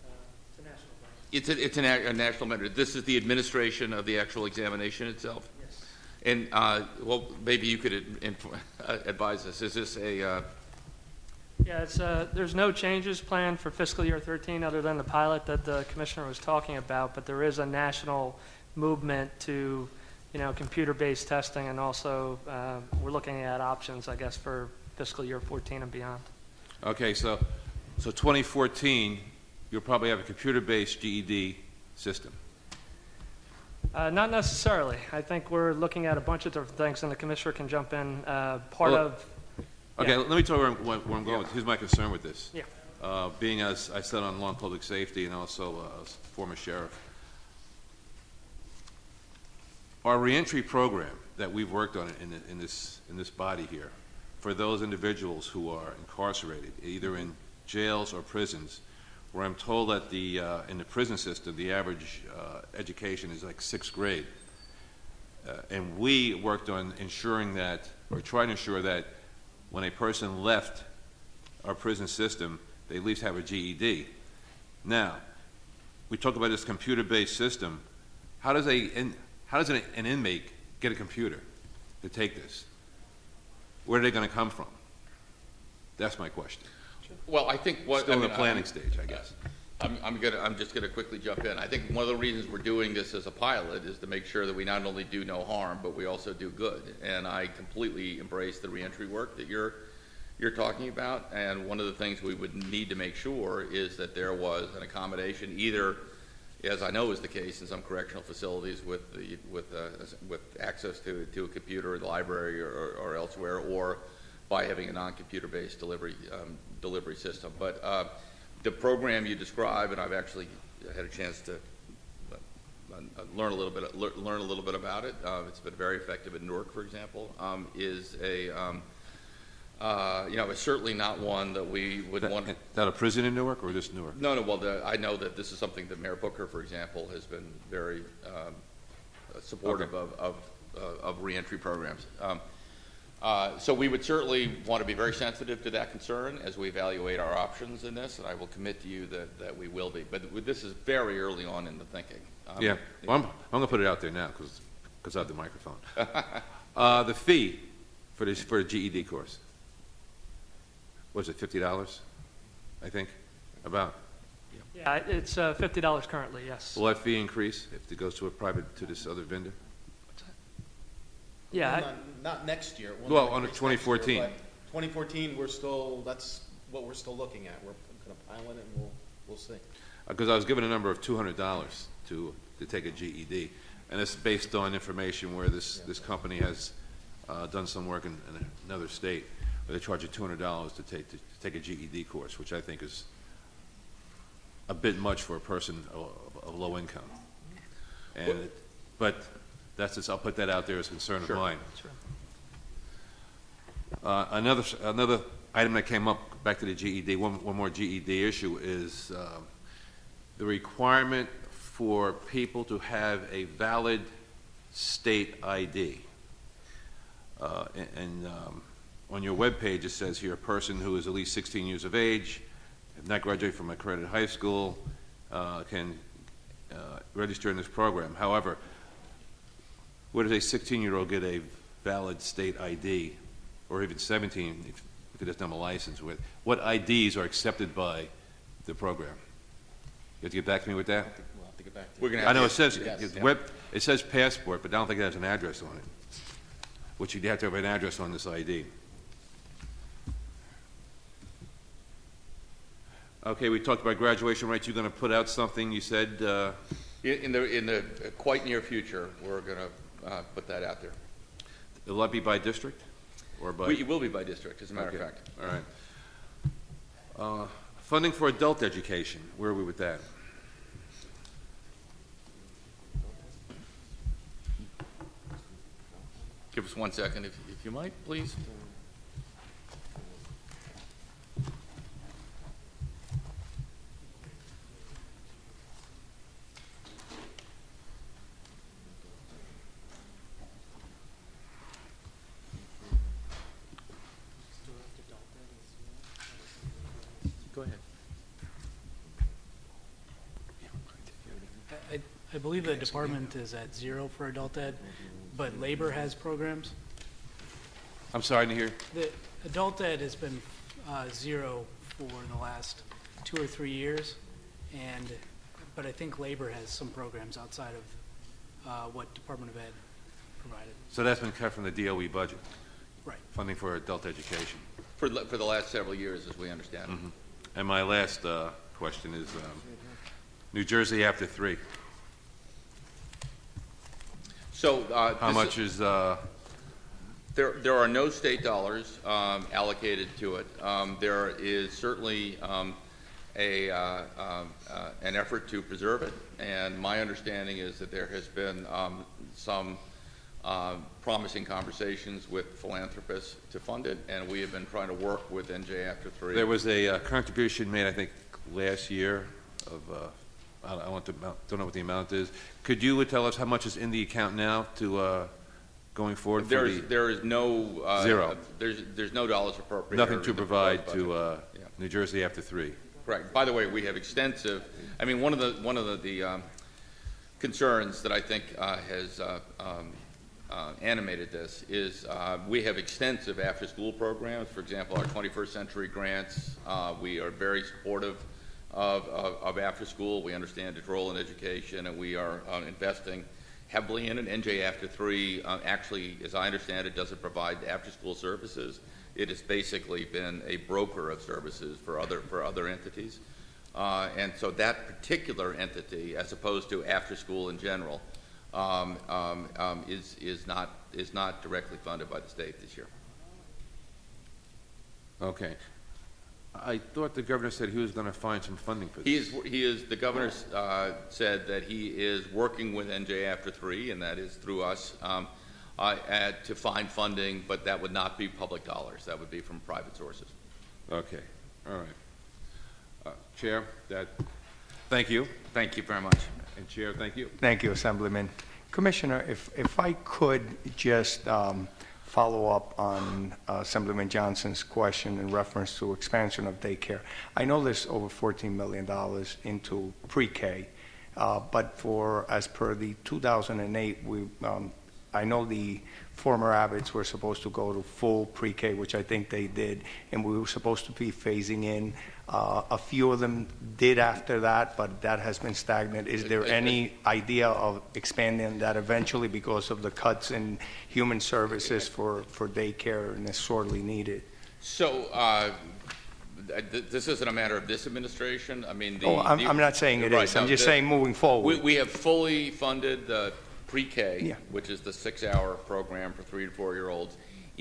uh, it's a national brand, It's a, it's a a national vendor. This is the administration of the actual examination itself? yes. And, uh, well, maybe you could inf- uh, advise us. Is this a, uh, Yeah, it's, uh, there's no changes planned for fiscal year 13 other than the pilot that the commissioner was talking about, but there is a national movement to you know, computer-based testing, and also uh, we're looking at options, I guess, for fiscal year 14 and beyond. Okay, so, so 2014, you'll probably have a computer-based GED system. Uh, Not necessarily. I think we're looking at a bunch of different things, and the commissioner can jump in. Uh, Part Well- of, Okay, let me tell you where I'm, where where I'm going with, here's my concern with this. Yeah. Uh, being as, I said on law and public safety and also uh, as former sheriff. Our reentry program that we've worked on in, in this, in this body here, for those individuals who are incarcerated, either in jails or prisons, where I'm told that the, uh, in the prison system, the average uh, education is like sixth grade. Uh, And we worked on ensuring that, or trying to ensure that when a person left our prison system, they at least have a GED. Now, we talk about this computer-based system. How does a, in- how does an an inmate get a computer to take this? Where are they going to come from? That's my question. Well, I think what. Still I in the planning I- stage, I guess. I'm, I'm gonna, I'm just gonna quickly jump in. I think one of the reasons we're doing this as a pilot is to make sure that we not only do no harm, but we also do good. And I completely embrace the reentry work that you're, you're talking about. And one of the things we would need to make sure is that there was an accommodation, either, as I know is the case in some correctional facilities with the, with, uh, with access to, to a computer the library or, or elsewhere, or by having a non-computer-based delivery, um, delivery system. But, uh, the program you describe, and I've actually had a chance to uh, uh, learn a little bit, learn a little bit about it. Uh, It's been very effective in Newark, for example, um, is a, um, uh, you know, it's certainly not one that we would That want. that a prison in Newark or just Newark? No, no, well, the, I know that this is something that Mayor Booker, for example, has been very um, supportive of, of, uh, of reentry programs. Uh, So we would certainly want to be very sensitive to that concern as we evaluate our options in this, and I will commit to you that, that we will be. But this is very early on in the thinking. Um, Yeah, well, I'm, I'm going to put it out there now because, because I have the microphone. Uh, The fee for this, for a GED course, was it fifty dollars, I think, about? yeah, it's uh, $50 currently, yes. Will that fee increase if it goes to a private, to this other vendor? Yeah, I- Not, not next year. It won't Well, on increase next year, 2014. but 2014, we're still, that's what we're still looking at. We're going to pilot it and we'll, we'll see. Because I was given a number of two hundred dollars to, to take a GED. And it's based on information where this, this company has uh, done some work in, in another state, where they charge you two hundred dollars to take, to take a GED course, which I think is a bit much for a person of, of low income. And, it- but that's just, I'll put that out there as a concern of Sure. mine. Uh, Another, another item that came up, back to the GED, one, one more GED issue is um, the requirement for people to have a valid state ID. Uh, a- And um, on your webpage, it says here, a person who is at least 16 years of age, have not graduated from accredited high school, uh, can uh, register in this program. However, where does a 16-year-old get a valid state ID, or even 17, if if it doesn't have a license with? What IDs are accepted by the program? You have to get back to me with that? We'll have to get back to you. We're gonna I have know to- it says, Yes. it web, it says passport, but I don't think it has an address on it, which you'd have to have an address on this ID. Okay, we talked about graduation rates, you're gonna put out something, you said, uh, In in the, in the quite near future, we're going to put that out there. will that be by district, or by? We- It will be by district, as a matter of Okay, fact. All right. Uh, Funding for adult education, where are we with that? Give us one second, if if you might, please. Go ahead. I, I believe the department is at zero for adult ed, but labor has programs. I'm sorry to hear. The adult ed has been uh, zero for the last two or three years, and, but I think labor has some programs outside of uh, what Department of Ed provided. So that's been cut from the DOE budget, Right. funding for adult education. For, the- for the last several years, as we understand. it. And my last uh, question is, um, New Jersey after three, So, uh. how much is, uh, There, there are no state dollars um, allocated to it. Um, There is certainly um, a, uh, um, uh, an effort to preserve it, and my understanding is that there has been um, some um, promising conversations with philanthropists to fund it, and we have been trying to work with NJ After Three. there was a uh, contribution made, I think, last year of, uh, I don't- I want to, don't know what the amount is. Could you tell us how much is in the account now to, uh, going forward for There's, the, there is no. uh, Zero. There's, there's no dollars appropriated. nothing to in the provide proposed to uh, Yeah. New Jersey after three? Correct. By the way, we have extensive, I mean, one of the, one of the, the um, concerns that I think uh, has uh, um, uh, animated this is uh, we have extensive after-school programs. For example, our 21st Century Grants, uh, we are very supportive of, of, of after-school. We understand its role in education, and we are uh, investing heavily in it. NJ After Three, uh, actually, as I understand it, doesn't provide after-school services. It has basically been a broker of services for other, for other entities. Uh, and so that particular entity, as opposed to after-school in general, um, um, um, is, is not, is not directly funded by the state this year. Okay. I thought the governor said he was going to find some funding for this. He is, he is, the governor uh, said that he is working with NJ After Three, and that is through us, um, uh, at- to find funding, but that would not be public dollars. That would be from private sources. Okay, all right. Uh, Chair, that, thank you, Thank you very much. and Chair, thank you. Thank you, Assemblyman. Commissioner, if, if I could just um, follow up on uh, Assemblyman Johnson's question in reference to expansion of daycare. I know there's over $14 million into pre-K, uh, but for, as per the 2008, we, um, I know the former Abbotts were supposed to go to full pre-K, which I think they did, and we were supposed to be phasing in. Uh, A few of them did after that, but that has been stagnant. Is there any idea of expanding that eventually because of the cuts in human services for, for daycare and it's sorely needed? So, uh, th- this isn't a matter of this administration, I mean, the... Oh, I'm, the- I'm not saying it Right, is, I'm no, just the- saying moving forward. we have fully funded the pre-K, Yeah. which is the six-hour program for three to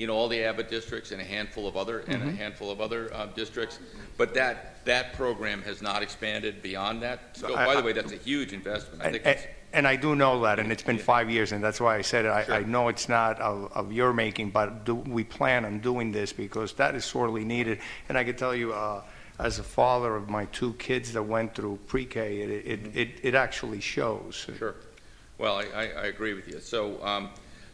four-year-olds, all the Abbott districts and a handful of other, and Mm-hmm. a handful of other uh, districts. But that, that program has not expanded beyond that scope. I- By the way, that's a huge investment. I And, think it's, and I do know that, and it's been five years, and that's why I said it. I, I know it's not of, of your making, but do, we plan on doing this because that is sorely needed. And I can tell you, uh, as a father of my two kids that went through pre-K, it, it, it, it actually shows. Sure. Well, I, I, I agree with you. So, um,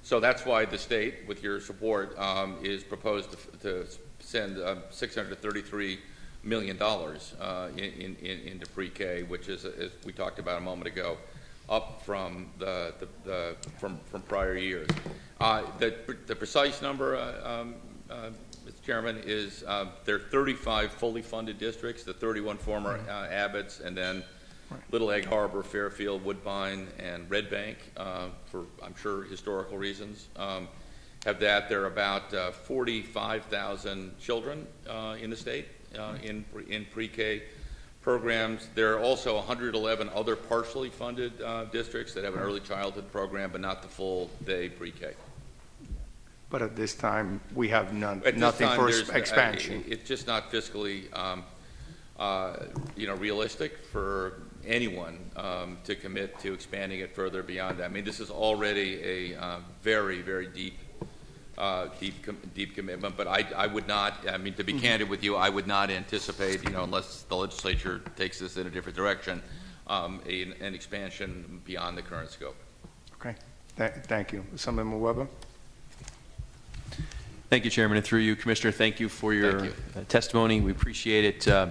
so that's why the state, with your support, um, is proposed to, to send, uh, six hundred and thirty-three million dollars, uh, in, in, into pre-K, which is, as we talked about a moment ago, up from the, the, the, from, from prior years. Uh, the, the precise number, uh, um, uh, Mr. Chairman, is, uh, there are thirty-five fully funded districts, the thirty-one former, uh, Abbotts, and then Little Egg Harbor, Fairfield, Woodbine, and Red Bank, uh, for, I'm sure, historical reasons, um, have that. There are about uh, 45,000 children uh, in the state uh, in, pre- in pre-K programs. There are also 111 other partially funded uh, districts that have an early childhood program, but not the full-day pre-K. But at this time, we have none, At nothing for expansion. I- It's just not fiscally, um, uh, you know, realistic for anyone um, to commit to expanding it further beyond that. I mean, this is already a uh, very, very deep, uh, deep, com- deep commitment, but I, I would not, I mean, to be candid with you, I would not anticipate, you know, unless the legislature takes this in a different direction, um, a- an expansion beyond the current scope. Okay, Th- thank you. Assemblyman Webber? Thank you, Chairman, and through you, Commissioner, thank you for your you. uh, testimony. We appreciate it. Uh,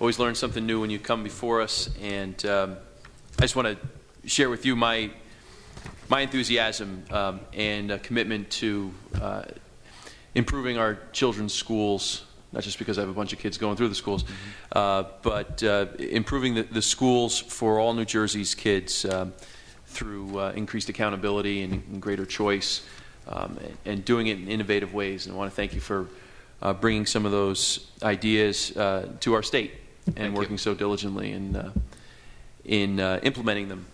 Always learn something new when you come before us, and um, I just want to share with you my, my enthusiasm um, and commitment to uh, improving our children's schools, not just because I have a bunch of kids going through the schools, uh, but uh, improving the, the schools for all New Jersey's kids um, through uh, increased accountability and, and greater choice, um, and, and doing it in innovative ways. And I want to thank you for uh, bringing some of those ideas uh, to our state and Thank you. working so diligently in, uh, in uh, implementing them.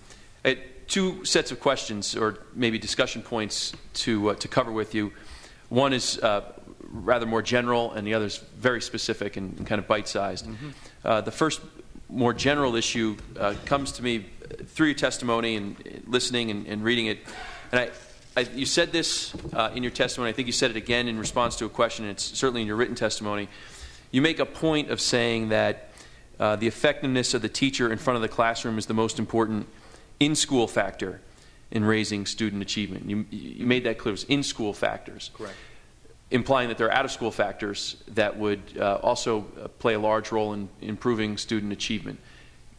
Uh, two sets of questions, or maybe discussion points, to, uh, to cover with you. One is uh, rather more general, and the other is very specific and, and kind of bite sized. Uh, the first, more general issue, uh, comes to me through your testimony and listening and, and reading it. And I, I, you said this uh, in your testimony. I think you said it again in response to a question, and it's certainly in your written testimony. You make a point of saying that uh, the effectiveness of the teacher in front of the classroom is the most important in school factor in raising student achievement. You, you made that clear. It was in school factors. Correct. Implying that there are out of school factors that would uh, also uh, play a large role in improving student achievement.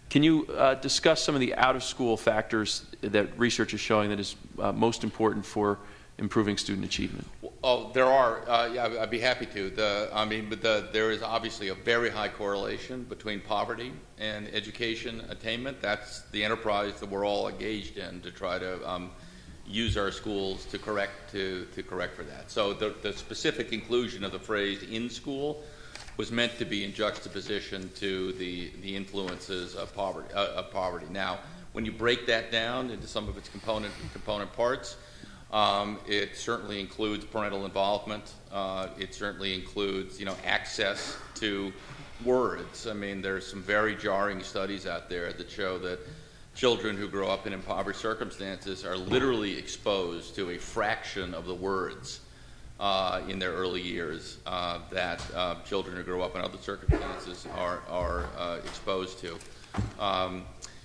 Can you uh, discuss some of the out of school factors that research is showing that is uh, most important for improving student achievement? Oh, there are. Uh, yeah, I'd be happy to. The, I mean, but the, there is obviously a very high correlation between poverty and education attainment. That's the enterprise that we're all engaged in to try to um, use our schools to correct to, to correct for that. So the, the specific inclusion of the phrase "in school" was meant to be in juxtaposition to the the influences of poverty. Uh, of poverty. Now, when you break that down into some of its component component parts. Um, it certainly includes parental involvement. Uh, it certainly includes, you know, access to words. I mean, there's some very jarring studies out there that show that children who grow up in impoverished circumstances are literally exposed to a fraction of the words uh, in their early years uh, that uh, children who grow up in other circumstances are, are uh, exposed to. Um,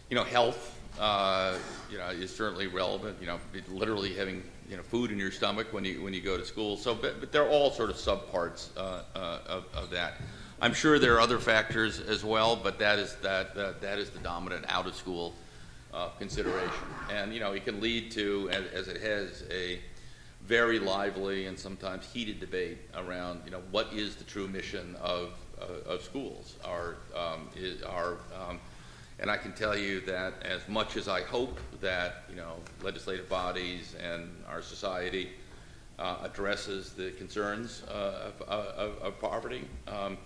you know, health, uh, you know, is certainly relevant. You know, literally having you know food in your stomach when you when you go to school. So, but, but they're all sort of subparts uh, uh, of, of that. I'm sure there are other factors as well, but that is that that, that is the dominant out of school uh, consideration. And you know, it can lead to, as, as it has, a very lively and sometimes heated debate around you know what is the true mission of uh, of schools. Our um, is, our um, and I can tell you that as much as I hope that, you know, legislative bodies and our society uh, addresses the concerns uh, of, of, of poverty, um,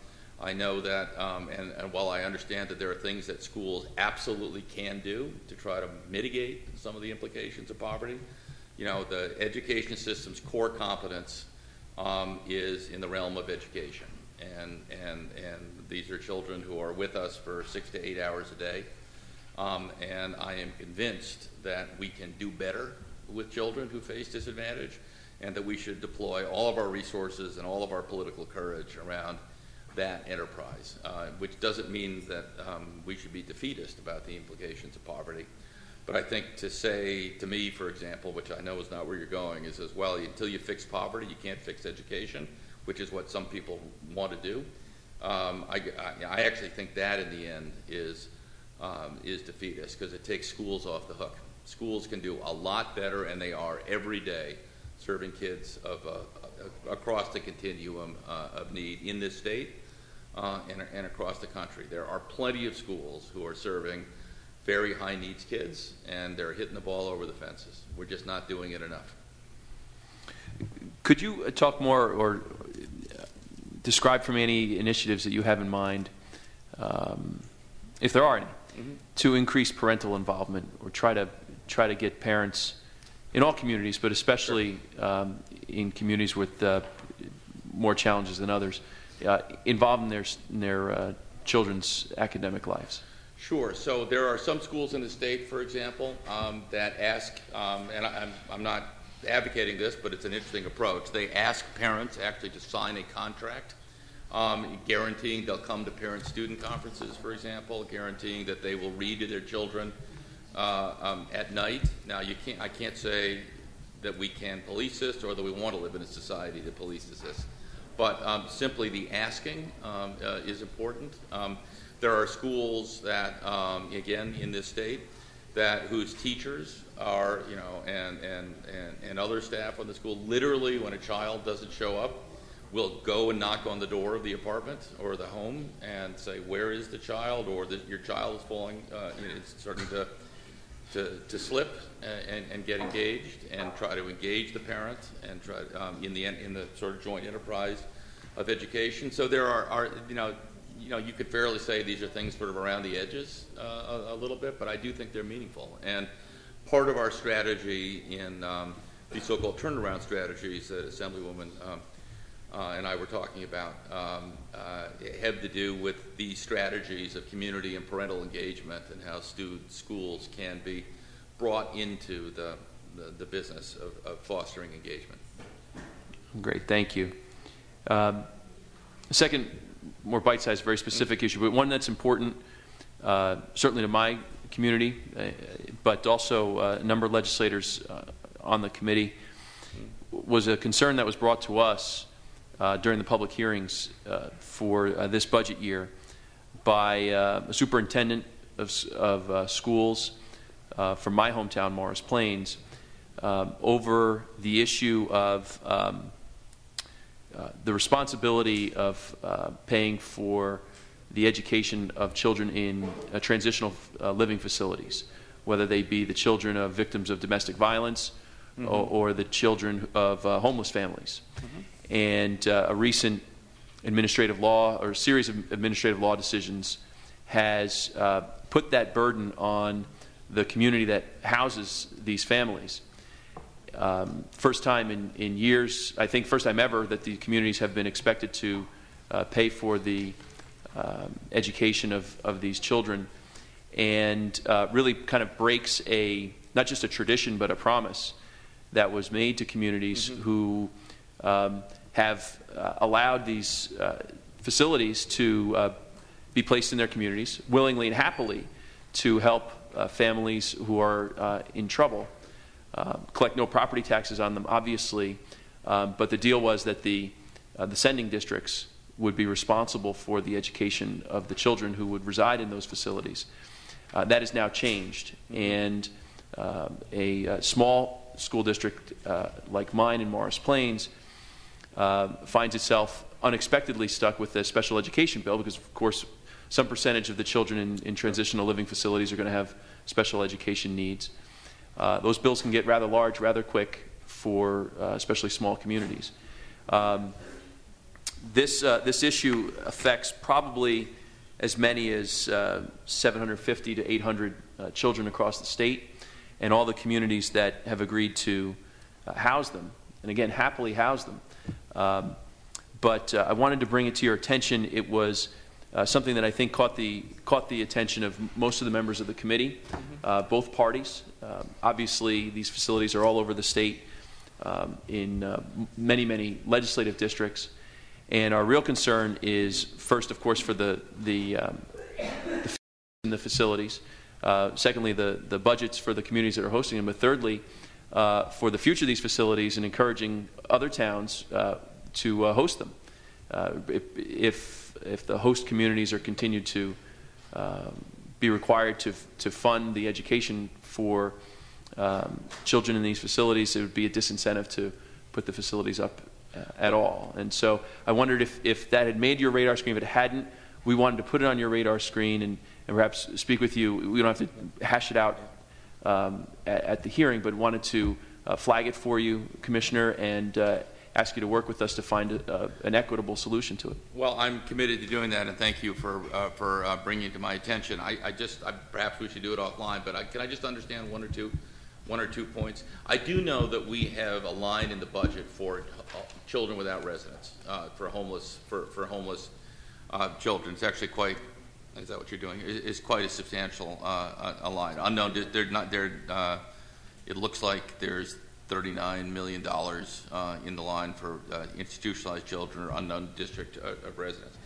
I know that, um, and, and while I understand that there are things that schools absolutely can do to try to mitigate some of the implications of poverty, you know, the education system's core competence um, is in the realm of education. And, and, and these are children who are with us for six to eight hours a day. Um, and I am convinced that we can do better with children who face disadvantage and that we should deploy all of our resources and all of our political courage around that enterprise, uh, which doesn't mean that um, we should be defeatist about the implications of poverty. But I think to say to me, for example, which I know is not where you're going, is as well, until you fix poverty, you can't fix education, which is what some people want to do. Um, I, I, actually think that in the end is, um, is defeatist because it takes schools off the hook. Schools can do a lot better, and they are every day serving kids of, uh, across the continuum uh, of need in this state uh, and, and across the country. There are plenty of schools who are serving very high needs kids, and they're hitting the ball over the fences. We're just not doing it enough. Could you uh, talk more or describe for me any initiatives that you have in mind, um, if there are any, to increase parental involvement or try to try to get parents in all communities, but especially um, in communities with uh, more challenges than others, uh, involved in their in their uh, children's academic lives? Sure. So there are some schools in the state, for example, um, that ask, um, and I, I'm, I'm not advocating this, but it's an interesting approach. They ask parents actually to sign a contract um, guaranteeing they'll come to parent-student conferences, for example, guaranteeing that they will read to their children uh, um, at night. Now, you can't, I can't say that we can police this or that we want to live in a society that polices this. But um, simply the asking um, uh, is important. Um, there are schools that, um, again, in this state, that whose teachers are, you know, and, and, and, and other staff on the school, literally, when a child doesn't show up, will go and knock on the door of the apartment or the home and say, "Where is the child?" or that your child is falling, uh, it's starting to to, to slip and, and get engaged and try to engage the parent and try, um, in the, in the sort of joint enterprise of education. So there are, are, you know, you know, you could fairly say these are things sort of around the edges uh, a, a little bit, but I do think they're meaningful. And part of our strategy in um, these so-called turnaround strategies that Assemblywoman um, uh, and I were talking about um, uh, have to do with these strategies of community and parental engagement and how student schools can be brought into the, the, the business of, of fostering engagement. Great, thank you. Um, Second, more bite-sized, very specific issue, but one that's important, uh, certainly to my community, uh, but also uh, a number of legislators uh, on the committee, was a concern that was brought to us during the public hearings for this budget year by a superintendent of, of schools from my hometown, Morris Plains, um, over the issue of um, uh, the responsibility of uh, paying for the education of children in uh, transitional uh, living facilities, whether they be the children of victims of domestic violence or, or the children of uh, homeless families. And uh, a recent administrative law or series of administrative law decisions has uh, put that burden on the community that houses these families. Um, first time in, in years, I think first time ever, that the communities have been expected to uh, pay for the um, education of, of these children and uh, really kind of breaks a, not just a tradition, but a promise that was made to communities who um, have uh, allowed these uh, facilities to uh, be placed in their communities willingly and happily to help uh, families who are uh, in trouble uh, collect no property taxes on them, obviously, um, but the deal was that the, uh, the sending districts would be responsible for the education of the children who would reside in those facilities. Uh, that has now changed, and um, a, uh small school district uh, like mine in Morris Plains uh, finds itself unexpectedly stuck with a special education bill because, of course, some percentage of the children in, in transitional living facilities are going to have special education needs. Uh, those bills can get rather large rather quick for uh, especially small communities. Um, this, uh, this issue affects probably as many as uh, 750 to 800 uh, children across the state and all the communities that have agreed to uh, house them, and again, happily house them. Um, but uh, I wanted to bring it to your attention. It was uh, something that I think caught the, caught the attention of most of the members of the committee, uh, both parties. Um, obviously, these facilities are all over the state um, in uh, many, many legislative districts. And our real concern is, first, of course, for the, the, um, the the facilities. Uh, secondly, the, the budgets for the communities that are hosting them. But thirdly, uh, for the future of these facilities and encouraging other towns uh, to uh, host them. Uh, if, if, if the host communities are continued to um, be required to, to fund the education for um, children in these facilities, it would be a disincentive to put the facilities up at all. And so I wondered if, if that had made your radar screen. If it hadn't, we wanted to put it on your radar screen and, and perhaps speak with you. We don't have to hash it out um, at, at the hearing, but wanted to uh, flag it for you, Commissioner, and uh, ask you to work with us to find a, an equitable solution to it. Well, I'm committed to doing that, and thank you for, uh, for uh, bringing it to my attention. I, I just, I, perhaps we should do it offline, but I, can I just understand one or two, one or two points? I do know that we have a line in the budget for uh, children without residence, uh, for homeless, for, for homeless uh, children. It's actually quite, is that what you're doing? It's quite a substantial uh, a a line. Unknown, they're- not, they're, uh, it looks like there's $39 million uh, in the line for uh, institutionalized children or unknown district uh, of residence.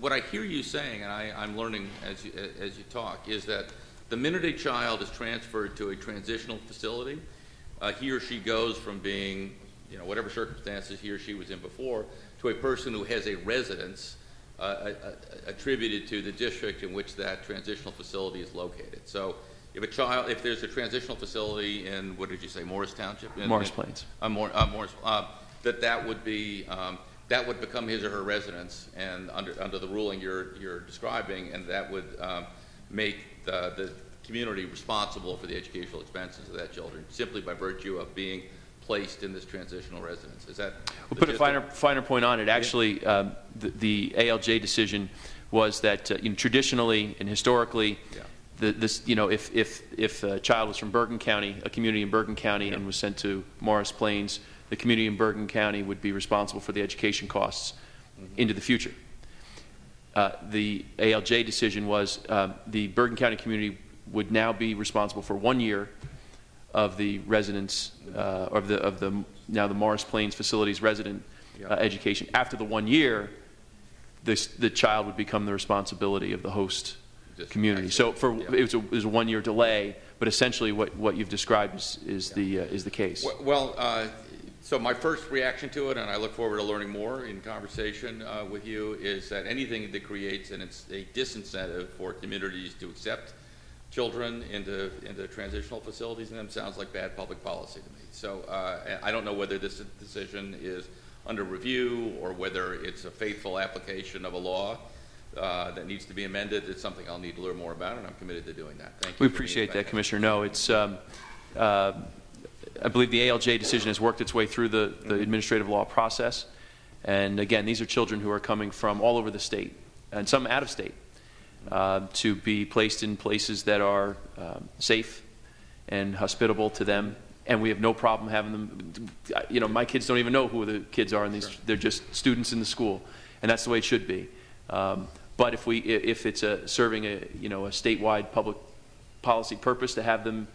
What I hear you saying, and I, I'm learning as you, as you talk, is that the minute a child is transferred to a transitional facility, uh, he or she goes from being, you know, whatever circumstances he or she was in before, to a person who has a residence uh, attributed to the district in which that transitional facility is located. So if a child, if there's a transitional facility in, what did you say, Morris Township? In- Morris Plains. uh, Mor- uh, Morris, uh, that that would be, um, that would become his or her residence, and under, under the ruling you're, you're describing, and that would um, make the, the, community responsible for the educational expenses of that children, simply by virtue of being placed in this transitional residence. Is that? We'll put a finer, finer point on it. Actually, um, the, the ALJ decision was that, uh, you know, traditionally and historically, Yeah. the, this, you know, if, if, if a child was from Bergen County, a community in Bergen County, and was sent to Morris Plains, the community in Bergen County would be responsible for the education costs into the future. Uh, The ALJ decision was um, the Bergen County community would now be responsible for one year of the residents, uh, of the, of the, now the Morris Plains Facilities resident Yeah. uh, education. After the one year, this, the child would become the responsibility of the host Just- community. So for, Yeah. it was a, it was a one-year delay, but essentially what, what you've described is, is the, uh, is the case. Well- Well, uh, so my first reaction to it, and I look forward to learning more in conversation uh, with you, is that anything that creates and it's a disincentive for communities to accept children into, into transitional facilities in them sounds like bad public policy to me. So uh, I don't know whether this decision is under review or whether it's a faithful application of a law uh, that needs to be amended. It's something I'll need to learn more about, and I'm committed to doing that. Thank you. We appreciate that. Commissioner. No, it's, um, uh, I believe the ALJ decision has worked its way through the, the administrative law process. And again, these are children who are coming from all over the state, and some out of state, uh, to be placed in places that are um, safe and hospitable to them. And we have no problem having them, you know, my kids don't even know who the kids are, and these, they're just students in the school. And that's the way it should be. Um, But if we, if it's a, serving a, you know, a statewide public policy purpose to have them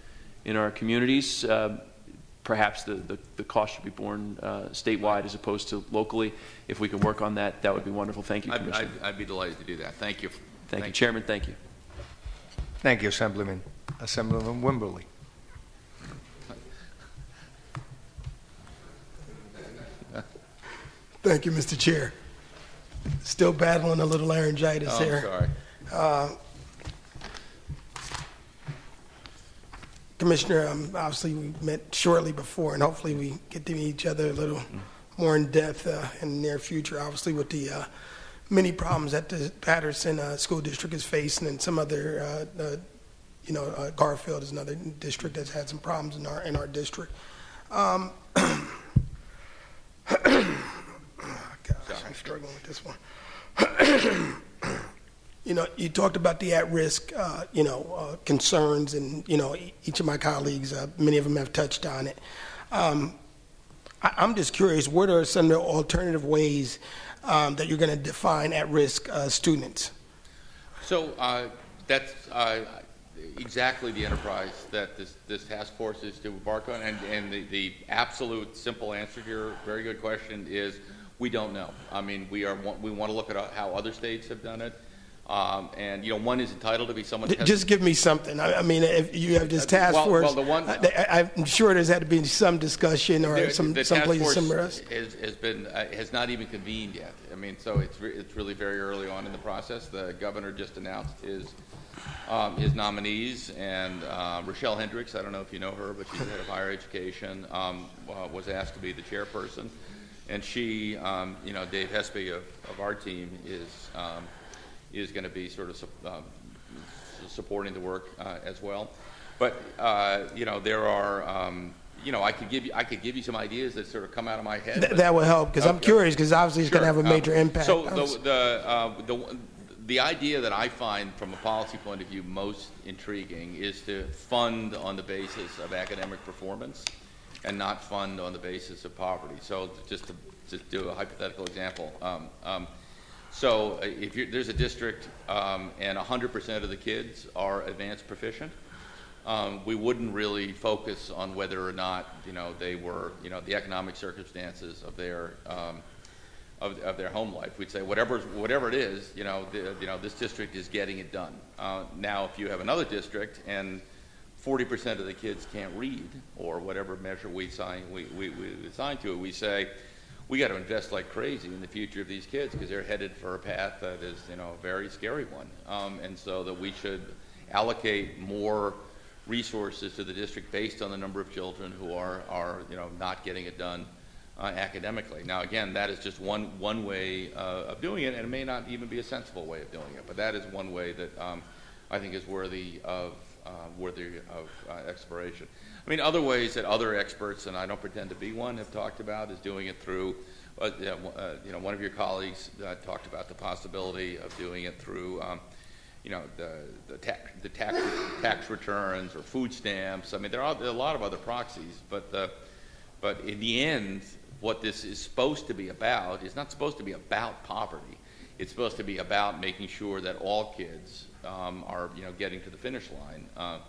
in our communities, um, perhaps the, the, the cost should be borne uh, statewide as opposed to locally. If we can work on that, that would be wonderful. Thank you, I'd, Commissioner. I'd- I'd be delighted to do that. Thank you. Thank you. Chairman, thank you. Thank you, Assemblyman. Assemblyman Wimberly. Thank you, Mr. Chair. Still battling a little laryngitis Oh, I'm here. sorry. Uh, Commissioner, um, obviously, we met shortly before, and hopefully we get to meet each other a little more in depth uh, in the near future, obviously with the uh, many problems that the Paterson uh, School District is facing and some other, uh, uh, you know, uh, Garfield is another district that's had some problems in our, in our district. Um, Gosh, I'm struggling with this one. You know, you talked about the at-risk, uh, you know, uh, concerns, and, you know, each of my colleagues, uh, many of them have touched on it. Um, I- I'm just curious, what are some of the alternative ways um, that you're going to define at-risk uh, students? So uh, that's uh, exactly the enterprise that this, this task force is to embark on. And, and the, the absolute simple answer to your very good question is we don't know. I mean, we are we want to look at how other states have done it. Um, and you know, one is entitled to be someone. Just give me something. I I mean, if you have this Uh, task well- force, well, the one- I- I'm sure there's had to be some discussion or There- some the someplace somewhere else. has, has been uh, has not even convened yet. I mean, so it's re- it's really very early on in the process. The governor just announced his um, his nominees, and uh, Rochelle Hendricks. I don't know if you know her, but she's the head of higher education. Um, uh, was asked to be the chairperson, and she, um, you know, Dave Hespe of, of our team is um, is going to be sort of um, supporting the work uh, as well. But uh, you know, there are. Um, you know, I could give you I could give you some ideas that sort of come out of my head. Th- That would help, because I'm curious, because obviously it's going to have a Um, major impact. So the, the, uh, the, the idea that I find from a policy point of view most intriguing is to fund on the basis of academic performance and not fund on the basis of poverty. So just to, just do a hypothetical example. Um, um, so uh, if there's a district um, and 100% of the kids are advanced proficient, um, we wouldn't really focus on whether or not, you know, they were, you know, the economic circumstances of their, um, of, of their home life. We'd say whatever, whatever it is, you know, the, you know, this district is getting it done. Uh, now, if you have another district and 40% of the kids can't read, or whatever measure we assign, we, we, we assign to it, we say, we got to invest like crazy in the future of these kids because they're headed for a path that is, you know, a very scary one. Um, and so that we should allocate more resources to the district based on the number of children who are, are you know, not getting it done uh, academically. Now, again, that is just one, one way uh, of doing it, and it may not even be a sensible way of doing it, but that is one way that um, I think is worthy of, worthy of uh, exploration. I mean, other ways that other experts, and I don't pretend to be one, have talked about is doing it through, uh, you know, uh, you know, one of your colleagues uh, talked about the possibility of doing it through, um, you know, the, the tax, the tax, tax returns or food stamps. I mean, there are, there are a lot of other proxies, but, uh, but in the end, what this is supposed to be about is not supposed to be about poverty. It's supposed to be about making sure that all kids um, are, you know, getting to the finish line uh,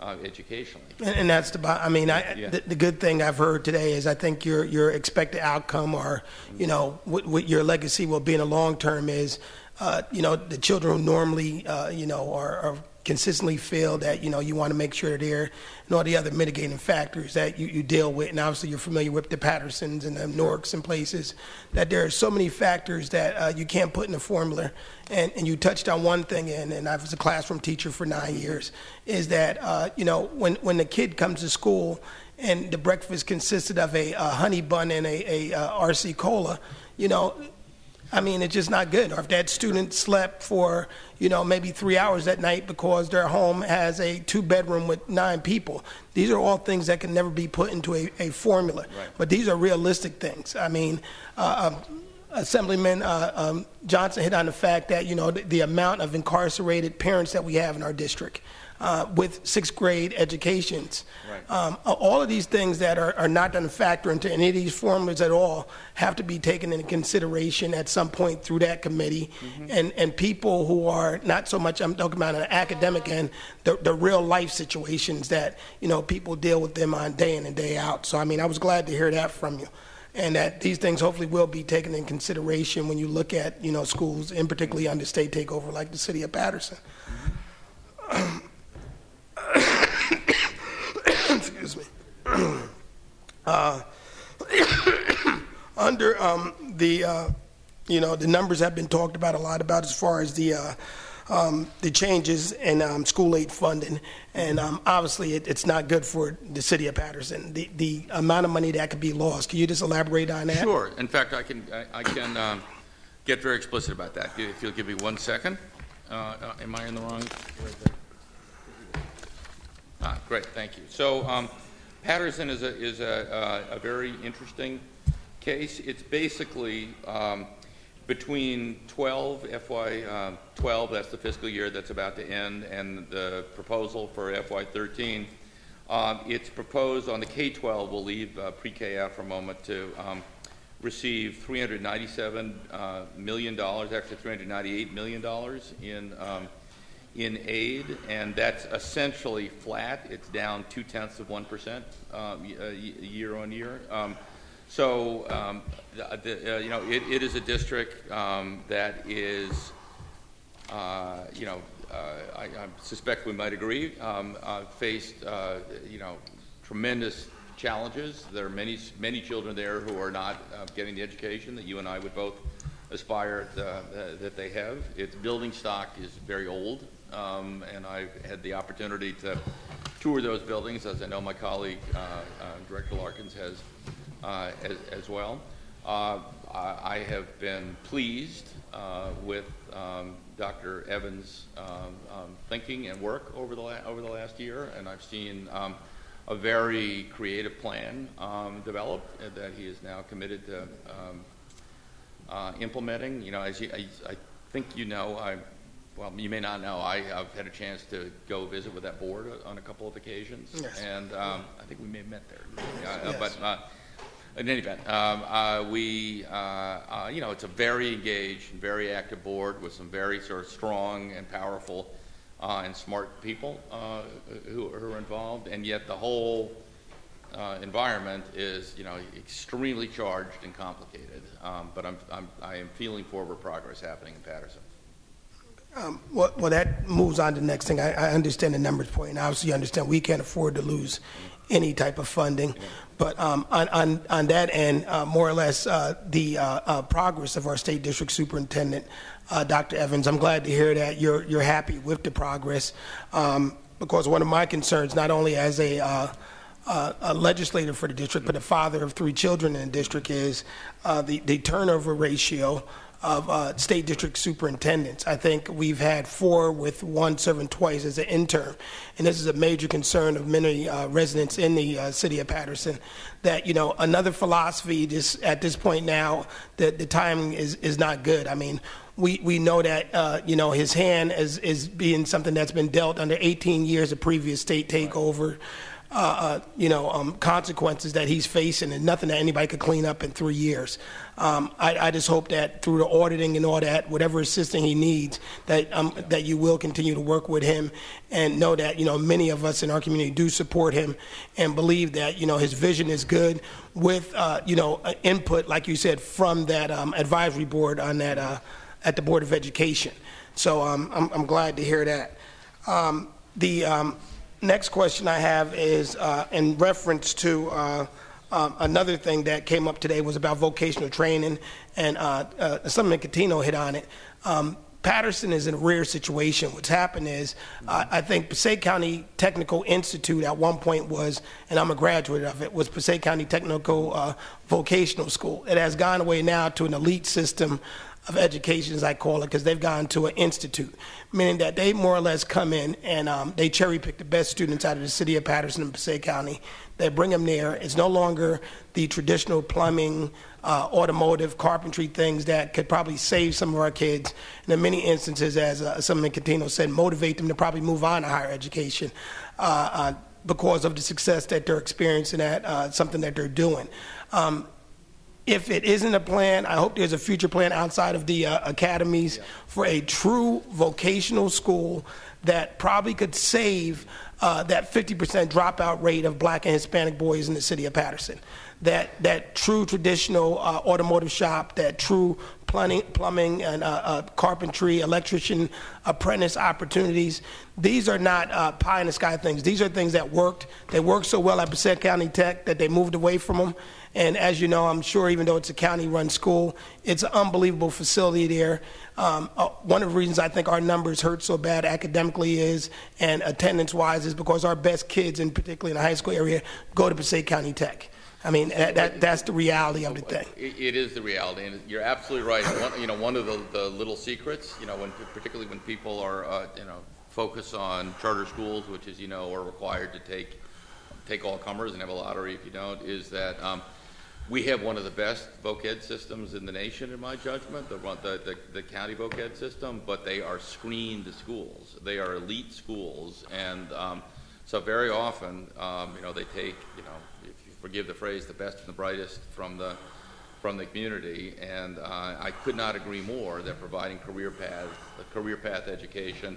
uh, educationally. And, and that's the, I mean, I, Yeah. the, the good thing I've heard today is I think your, your expected outcome or, you know, what, what your legacy will be in the long term is, uh, you know, the children who normally, uh, you know, are, are consistently feel that, you know, you want to make sure they're, and all the other mitigating factors that you, you deal with. And obviously you're familiar with the Patersons and the Norks and places, that there are so many factors that uh, you can't put in a formula. And, and you touched on one thing, and, and I was a classroom teacher for nine years, is that, uh, you know, when, when the kid comes to school and the breakfast consisted of a, uh honey bun and a, a uh, RC cola, you know, I mean, it's just not good. Or if that student slept for, you know, maybe three hours that night because their home has a two bedroom with nine people. These are all things that can never be put into a, a formula. But these are realistic things. I mean, uh, um, Assemblyman uh, um, Johnson hit on the fact that, you know, the, the amount of incarcerated parents that we have in our district uh, with sixth grade educations. Um, all of these things that are, are not going to factor into any of these formulas at all have to be taken into consideration at some point through that committee. And, and people who are not so much, I'm talking about an academic and the, the real life situations that, you know, people deal with them on day in and day out. So, I mean, I was glad to hear that from you. And that these things hopefully will be taken in consideration when you look at, you know, schools, and particularly under state takeover like the city of Paterson. excuse me. Uh, Under um, the, uh, you know, the numbers have been talked about a lot about as far as the, uh, um, the changes in um, school aid funding. And um, obviously, it, it's not good for the city of Paterson. The, the amount of money that could be lost. Can you just elaborate on that? Sure. In fact, I can, I- I can um, get very explicit about that. If you'll give me one second. Uh, uh, Am I in the wrong? Ah, great, thank you. So um, Paterson is a, is a, uh, a very interesting case. It's basically um, between 12, FY um, 12, that's the fiscal year that's about to end, and the proposal for FY 13. Um, It's proposed on the K-12, we'll leave uh, pre-K out for a moment, to um, receive $397 uh, million, actually $398 million in um, in aid, and that's essentially flat. It's down two tenths of one percent um, uh, year on year. Um, so, um, the, the, uh, you know, it, it is a district um, that is, uh, you know, uh, I, I suspect we might agree, um, uh, faced, uh, you know, tremendous challenges. There are many, many children there who are not uh, getting the education that you and I would both aspire uh, uh, that they have. Its building stock is very old, um, and I've had the opportunity to tour those buildings, as I know my colleague, uh, uh, Director Larkins, has uh, as, as well. Uh, I, I have been pleased uh, with um, Dr. Evans' um, um, thinking and work over the over the last year, and I've seen um, a very creative plan um, developed that he is now committed to um, uh, implementing. You know, as you, I, I think you know, I, well, you may not know, I, I've had a chance to go visit with that board on a couple of occasions. Yes. And um, I think we may have met there. Uh, Yes. But uh, in any event, um, uh, we, uh, uh, you know, it's a very engaged and very active board with some very sort of strong and powerful uh, and smart people uh, who, who are involved, and yet the whole uh, environment is, you know, extremely charged and complicated. Um, but I'm, I'm, I am feeling forward progress happening in Paterson. Um, Well, well, that moves on to the next thing. I, I understand the numbers point, and obviously you understand we can't afford to lose any type of funding. But um, on, on, on that end, uh, more or less, uh, the uh, uh, progress of our state district superintendent, uh, Dr. Evans, I'm glad to hear that you're, you're happy with the progress. Um, because one of my concerns, not only as a, uh, uh, a legislator for the district, but a father of three children in the district, is uh, the, the turnover ratio of uh, state district superintendents. I think we've had four with one serving twice as an intern. And this is a major concern of many uh, residents in the uh, city of Paterson, that, you know, another philosophy just at this point now, that the timing is, is not good. I mean, we, we know that, uh, you know, his hand is, is being something that's been dealt under 18 years of previous state takeover uh, uh, you know, um, consequences that he's facing and nothing that anybody could clean up in three years. Um, I, I just hope that through the auditing and all that, whatever assistance he needs, that, um, that you will continue to work with him and know that, you know, many of us in our community do support him and believe that, you know, his vision is good with, uh, you know, uh, input, like you said, from that um, advisory board on that, uh, at the Board of Education. So um, I'm, I'm glad to hear that. Um, the, next question I have is uh, in reference to uh, um, another thing that came up today was about vocational training, and uh, uh, something Catino hit on it. Um, Paterson is in a rare situation. What's happened is, uh, I think Passaic County Technical Institute at one point was, and I'm a graduate of it, was Passaic County Technical uh, Vocational School. It has gone away now to an elite system of education, as I call it, because they've gone to an institute, meaning that they more or less come in and um, they cherry pick the best students out of the city of Paterson and Passaic County. They bring them there. It's no longer the traditional plumbing, uh, automotive, carpentry things that could probably save some of our kids. And in many instances, as uh, some Catino said, motivate them to probably move on to higher education. Uh, uh, because of the success that they're experiencing at uh, something that they're doing. Um, if it isn't a plan, I hope there's a future plan outside of the uh, academies for a true vocational school that probably could save uh, that 50% dropout rate of black and Hispanic boys in the city of Paterson. That, that true traditional uh, automotive shop, that true plumbing, plumbing and uh, uh, carpentry, electrician apprentice opportunities. These are not uh, pie in the sky things. These are things that worked. They worked so well at Passaic County Tech that they moved away from them. And as you know, I'm sure even though it's a county-run school, it's an unbelievable facility there. Um, uh, one of the reasons I think our numbers hurt so bad academically is, and attendance-wise, is because our best kids, and particularly in the high school area, go to Passaic County Tech. I mean, that, that, that's the reality of the thing. It, is the reality, and you're absolutely right. One, you know, one of the, the little secrets, you know, when, particularly when people are, uh, you know, focus on charter schools, which, as you know, are required to take take all comers and have a lottery if you don't, is that um, we have one of the best voc systems in the nation, in my judgment, the, the, the, the county voc system, but they are screened schools. They are elite schools, and um, so very often, um, you know, they take, you know, if you forgive the phrase, the best and the brightest from the from the community, and uh, I could not agree more that providing career path, career path education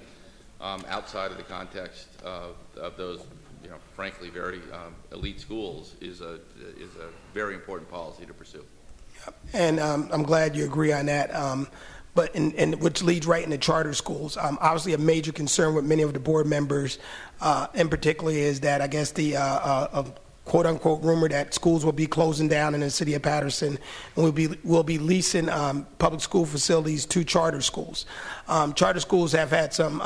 um, outside of the context of, of, those, you know, frankly, very um, elite schools is a is a very important policy to pursue. And um, I'm glad you agree on that. Um, but in, in, which leads right into charter schools. Um, obviously, a major concern with many of the board members, uh, in particular, is that I guess the uh, uh, quote unquote rumor that schools will be closing down in the city of Paterson and we'll be, we'll be leasing um, public school facilities to charter schools. Um, charter schools have had some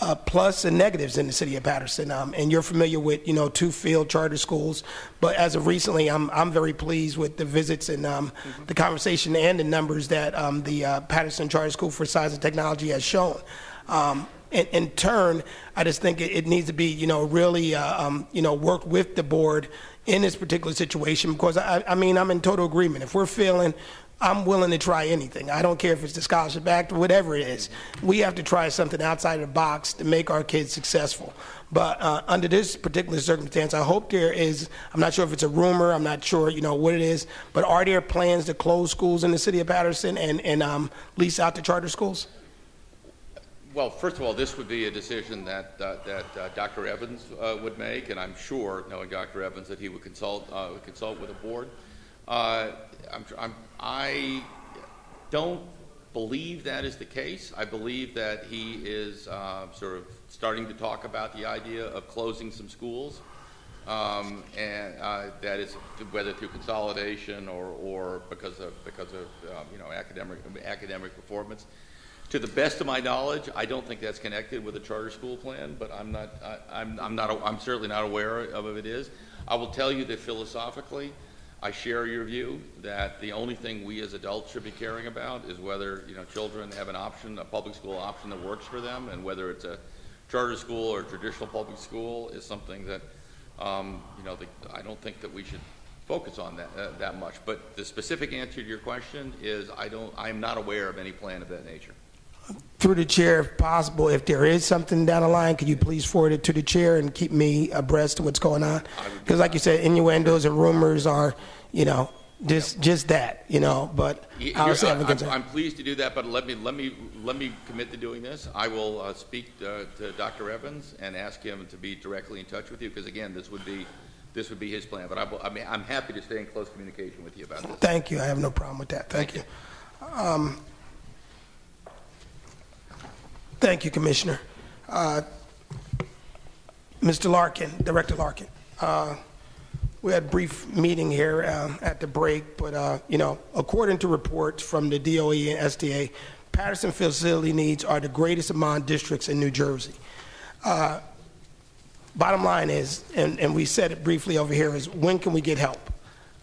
uh, plus and negatives in the city of Paterson. Um, and you're familiar with, you know, two field charter schools. But as of recently, I'm, I'm very pleased with the visits and um, mm-hmm. the conversation and the numbers that um, the uh, Paterson Charter School for Science and Technology has shown. Um, in, in turn, I just think it, it needs to be, you know, really, uh, um, you know, work with the board in this particular situation because I, I mean, I'm in total agreement. If we're feeling, I'm willing to try anything. I don't care if it's the scholarship act or whatever it is. We have to try something outside of the box to make our kids successful. But uh, under this particular circumstance, I hope there is. I'm not sure if it's a rumor. I'm not sure, you know, what it is. But are there plans to close schools in the city of Paterson and and um, lease out to charter schools? Well, first of all, this would be a decision that, uh, that uh, Dr. Evans uh, would make, and I'm sure, knowing Dr. Evans, that he would consult, uh, consult with the board. Uh, I'm, I'm, I don't believe that is the case. I believe that he is uh, sort of starting to talk about the idea of closing some schools, um, and that is whether through consolidation or, or because of because of um, you know academic academic performance. To the best of my knowledge, I don't think that's connected with a charter school plan, but I'm not, I, I'm, I'm not, I'm certainly not aware of it is. I will tell you that philosophically, I share your view that the only thing we as adults should be caring about is whether, you know, children have an option, a public school option that works for them, and whether it's a charter school or traditional public school is something that, um, you know, the, I don't think that we should focus on that, uh, that much. But the specific answer to your question is I don't, I am not aware of any plan of that nature. Through the chair, if possible, if there is something down the line, could you please forward it to the chair and keep me abreast of what's going on? Because like you said, innuendos and rumors are, you know, just, just that, you know, but you're- have a I'm- concern. I'm pleased to do that, but let me, let me, let me commit to doing this. I will uh, speak uh, to Dr. Evans and ask him to be directly in touch with you, because again, this would be, this would be his plan. But I, will- I mean, I'm happy to stay in close communication with you about this. Thank you, I have no problem with that, thank you. Um, Thank you, Commissioner. Uh, Mr. Larkin, Director Larkin, uh, we had a brief meeting here um, at the break, but, uh, you know, according to reports from the DOE and SDA, Paterson facility needs are the greatest among districts in New Jersey. Uh, Bottom line is, and, and we said it briefly over here, is when can we get help?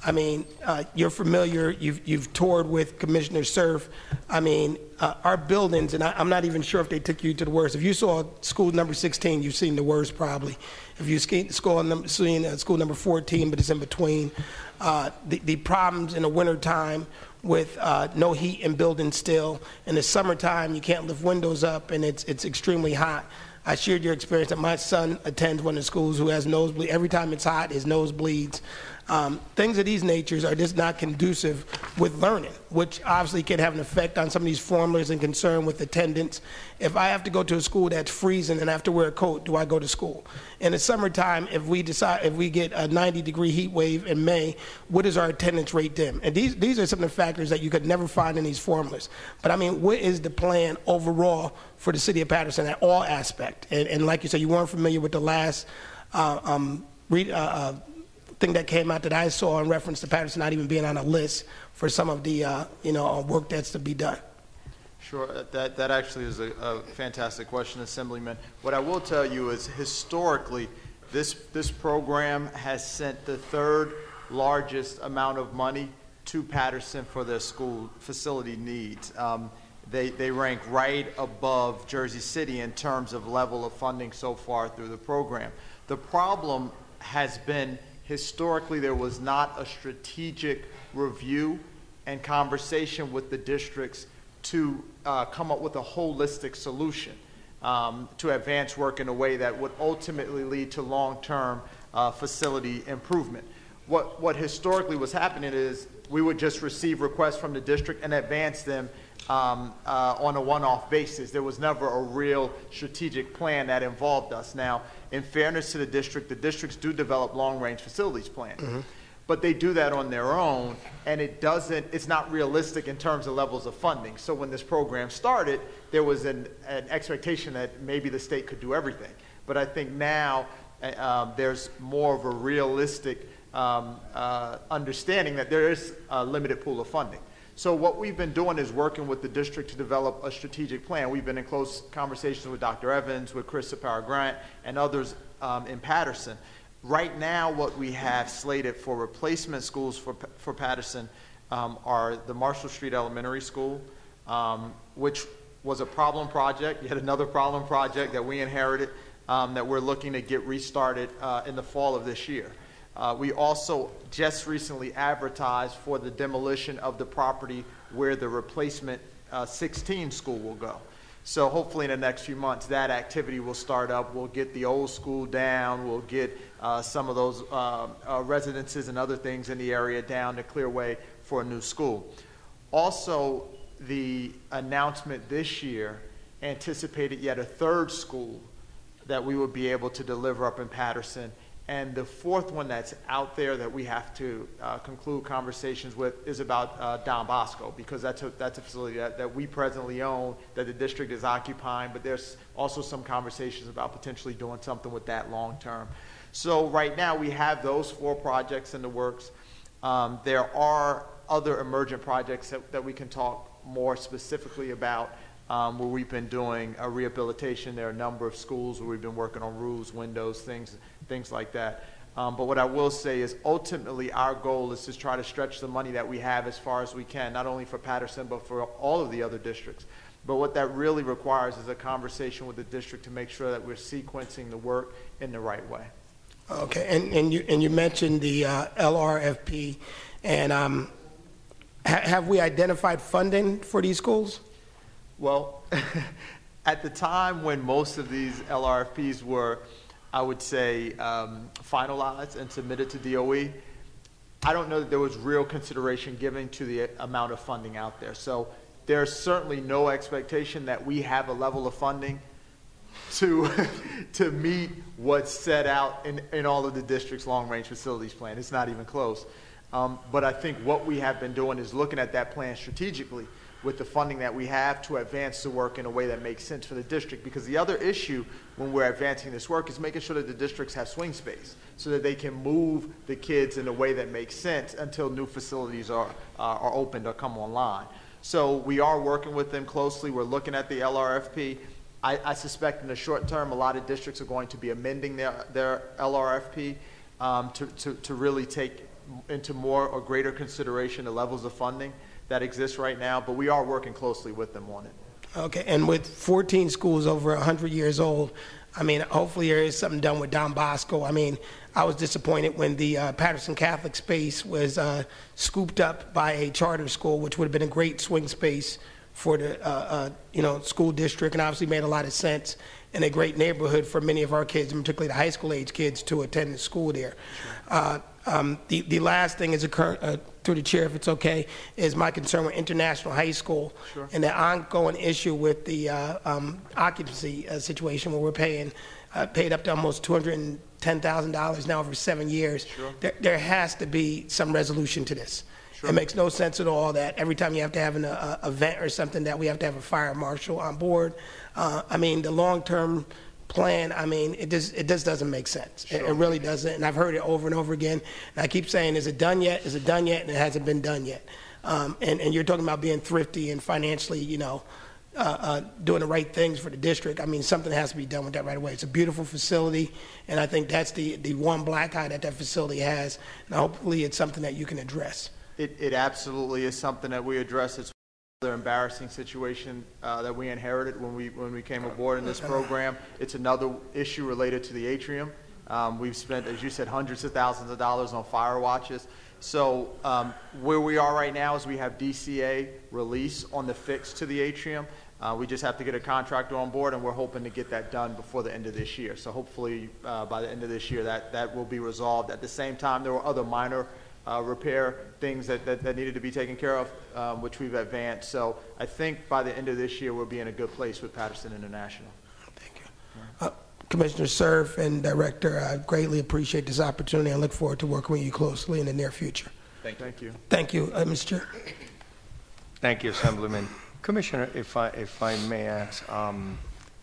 I mean, uh, you're familiar, you've, you've toured with Commissioner Cerf. I mean, uh, our buildings, and I, I'm not even sure if they took you to the worst. If you saw school number 16, you've seen the worst probably. If you've seen school number, seen uh, school number 14, but it's in between, uh, the, the problems in the wintertime with uh, no heat in buildings still. In the summertime, you can't lift windows up, and it's, it's extremely hot. I shared your experience that my son attends one of the schools who has nosebleed. Every time it's hot, his nose bleeds. Um, things of these natures are just not conducive with learning, which obviously can have an effect on some of these formulas and concern with attendance. If I have to go to a school that's freezing and I have to wear a coat, do I go to school? In the summertime, if we decide if we get a 90 degree heat wave in May, what is our attendance rate then? And these these are some of the factors that you could never find in these formulas. But I mean, what is the plan overall for the city of Paterson at all aspect? And, and like you said, you weren't familiar with the last uh, um, re, uh, uh, thing that came out that I saw in reference to Paterson not even being on a list for some of the uh, you know uh, work that's to be done. Sure, uh, that, that actually is a, a fantastic question, Assemblyman. What I will tell you is historically, this, this program has sent the third largest amount of money to Paterson for their school facility needs. Um, they, they rank right above Jersey City in terms of level of funding so far through the program. The problem has been historically there was not a strategic review and conversation with the districts to uh, come up with a holistic solution um, to advance work in a way that would ultimately lead to long-term uh, facility improvement. What, what historically was happening is we would just receive requests from the district and advance them um, uh, on a one-off basis. There was never a real strategic plan that involved us. Now, in fairness to the district, the districts do develop long-range facilities plans. But they do that on their own, and it doesn't, it's not realistic in terms of levels of funding. So when this program started, there was an, an expectation that maybe the state could do everything. But I think now, uh, um, there's more of a realistic um, uh, understanding that there is a limited pool of funding. So what we've been doing is working with the district to develop a strategic plan. We've been in close conversations with Dr. Evans, with Chris Sapara Grant, and others um, in Paterson. Right now, what we have slated for replacement schools for, for Paterson um, are the Marshall Street Elementary School, um, which was a problem project, yet another problem project that we inherited um, that we're looking to get restarted uh, in the fall of this year. Uh, we also just recently advertised for the demolition of the property where the replacement uh, 16 school will go. So hopefully in the next few months, that activity will start up. We'll get the old school down. We'll get uh, some of those uh, uh, residences and other things in the area down to clear way for a new school. Also, the announcement this year anticipated yet a third school that we would be able to deliver up in Paterson. And the fourth one that's out there that we have to uh, conclude conversations with is about uh, Don Bosco, because that's a, that's a facility that, that we presently own, that the district is occupying, but there's also some conversations about potentially doing something with that long term. So right now, we have those four projects in the works. Um, there are other emergent projects that, that we can talk more specifically about um, where we've been doing a rehabilitation. There are a number of schools where we've been working on roofs, windows, things, things like that. Um, but what I will say is ultimately our goal is to try to stretch the money that we have as far as we can, not only for Paterson, but for all of the other districts. But what that really requires is a conversation with the district to make sure that we're sequencing the work in the right way. Okay, and, and you, and you mentioned the uh, LRFP, and um, ha- have we identified funding for these schools? Well, at the time when most of these LRFPs were, I would say, um, finalized and submitted to DOE, I don't know that there was real consideration given to the amount of funding out there. So there's certainly no expectation that we have a level of funding to, to meet what's set out in, in all of the district's long-range facilities plan. It's not even close. Um, but I think what we have been doing is looking at that plan strategically with the funding that we have to advance the work in a way that makes sense for the district. Because the other issue when we're advancing this work is making sure that the districts have swing space so that they can move the kids in a way that makes sense until new facilities are, uh, are opened or come online. So we are working with them closely. We're looking at the LRFP. I, I suspect in the short term, a lot of districts are going to be amending their, their LRFP um, to, to, to really take into more or greater consideration the levels of funding that exists right now, but we are working closely with them on it. Okay, and with 14 schools over 100 years old, I mean, hopefully there is something done with Don Bosco. I mean, I was disappointed when the uh, Paterson Catholic space was uh, scooped up by a charter school, which would have been a great swing space for the, uh, uh, you know, school district, and obviously made a lot of sense in a great neighborhood for many of our kids, and particularly the high school age kids, to attend the school there. Uh, um, the, the last thing is current, uh, through the chair, if it's okay, is my concern with International High School Sure. and the ongoing issue with the uh, um, occupancy uh, situation where we're paying, uh, paid up to almost $210,000 now for seven years. Sure. There, there has to be some resolution to this. It makes no sense at all that every time you have to have an uh, event or something that we have to have a fire marshal on board. Uh, I mean, the long-term plan, I mean, it just, it just doesn't make sense. It- It really doesn't, and I've heard it over and over again. And I keep saying, is it done yet? Is it done yet? And it hasn't been done yet. Um, And, and you're talking about being thrifty and financially, you know, uh, uh, doing the right things for the district. I mean, something has to be done with that right away. It's a beautiful facility, and I think that's the, the one black eye that that facility has. And hopefully, it's something that you can address. It, it absolutely is something that we address. It's another embarrassing situation uh, that we inherited when we, when we came aboard in this program. It's another issue related to the atrium. Um, We've spent, as you said, hundreds of thousands of dollars on fire watches. So um, where we are right now is we have DCA release on the fix to the atrium. Uh, We just have to get a contractor on board, and we're hoping to get that done before the end of this year. So hopefully, uh, by the end of this year, that, that will be resolved. At the same time, there were other minor uh, repair things that, that, that needed to be taken care of, um, which we've advanced. So I think by the end of this year, we'll be in a good place with Paterson International. Thank you. Uh, Commissioner Cerf and Director, I greatly appreciate this opportunity. I look forward to working with you closely in the near future. Thank you. Thank you, uh, Mr. Chair. Thank you, Assemblyman. Commissioner, if I, if I may ask, um,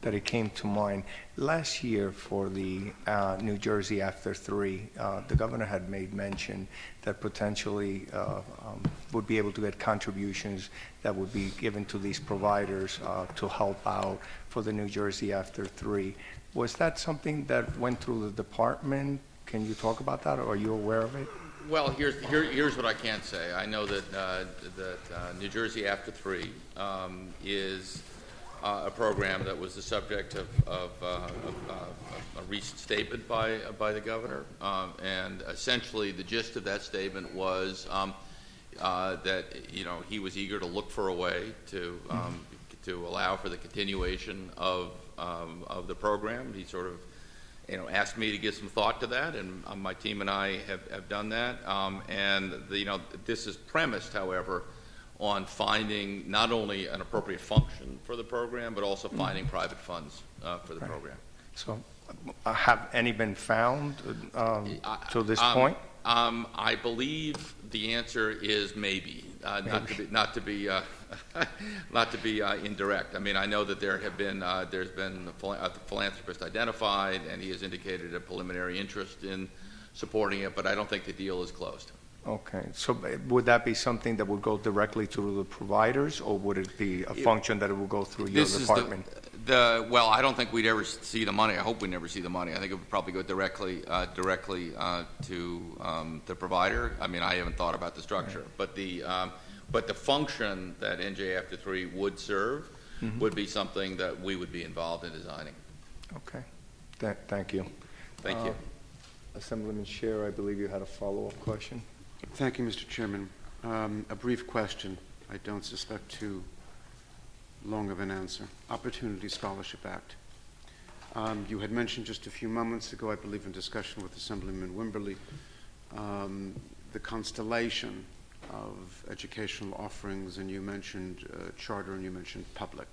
that it came to mind, last year for the uh, New Jersey After Three, uh, the governor had made mention that potentially uh, um, would be able to get contributions that would be given to these providers uh, to help out for the New Jersey After Three. Was that something that went through the department? Can you talk about that, or are you aware of it? Well, here's, here, here's what I can say. I know that, uh, that uh, New Jersey After Three um, is a program that was the subject of, of, uh, of uh, a recent statement by, by the governor. Um, and essentially, the gist of that statement was um, uh, that, you know, he was eager to look for a way to, um, to allow for the continuation of, um, of the program. He sort of you know, asked me to give some thought to that, and my team and I have, have done that. Um, and the, you know, this is premised, however, on finding not only an appropriate function for the program, but also finding private funds uh, for the program. So uh, have any been found um, to this Um, point? Um, I believe the answer is maybe, uh, not to be, not to be, uh, not to be uh, indirect. I mean, I know that there have been, uh, there's been a philanthropist identified, and he has indicated a preliminary interest in supporting it, but I don't think the deal is closed. Okay, so uh, would that be something that would go directly to the providers, or would it be a function that it would go through your This is the- department? The, well, I don't think we'd ever see the money. I hope we never see the money. I think it would probably go directly, uh, directly uh, to um, the provider. I mean, I haven't thought about the structure, but the, um, but the function that NJ After Three would serve Mhm. would be something that we would be involved in designing. Okay, Tha- thank you. Thank you. Uh, Assemblyman Schaer, I believe you had a follow-up question? Thank you, Mr. Chairman. Um, A brief question. I don't suspect too long of an answer. Opportunity Scholarship Act. Um, You had mentioned just a few moments ago, I believe in discussion with Assemblyman Wimberly, um, the constellation of educational offerings, and you mentioned uh, charter and you mentioned public.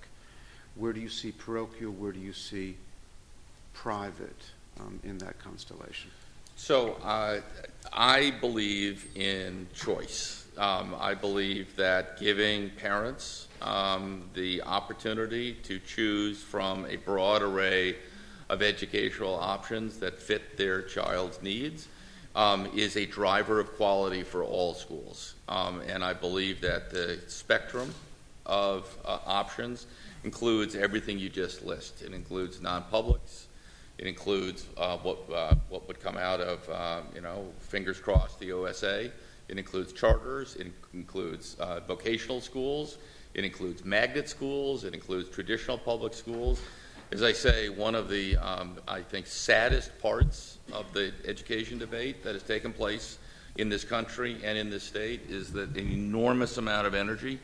Where do you see parochial, where do you see private um, in that constellation? So uh, I believe in choice. Um, I believe that giving parents um, the opportunity to choose from a broad array of educational options that fit their child's needs um, is a driver of quality for all schools. Um, and I believe that the spectrum of uh, options includes everything you just list. It includes non-publics, it includes uh, what, uh, what would come out of, uh, you know, fingers crossed, the OSA. It includes charters. It includes uh, vocational schools. It includes magnet schools. It includes traditional public schools. As I say, one of the, um, I think, saddest parts of the education debate that has taken place in this country and in this state is that an enormous amount of energy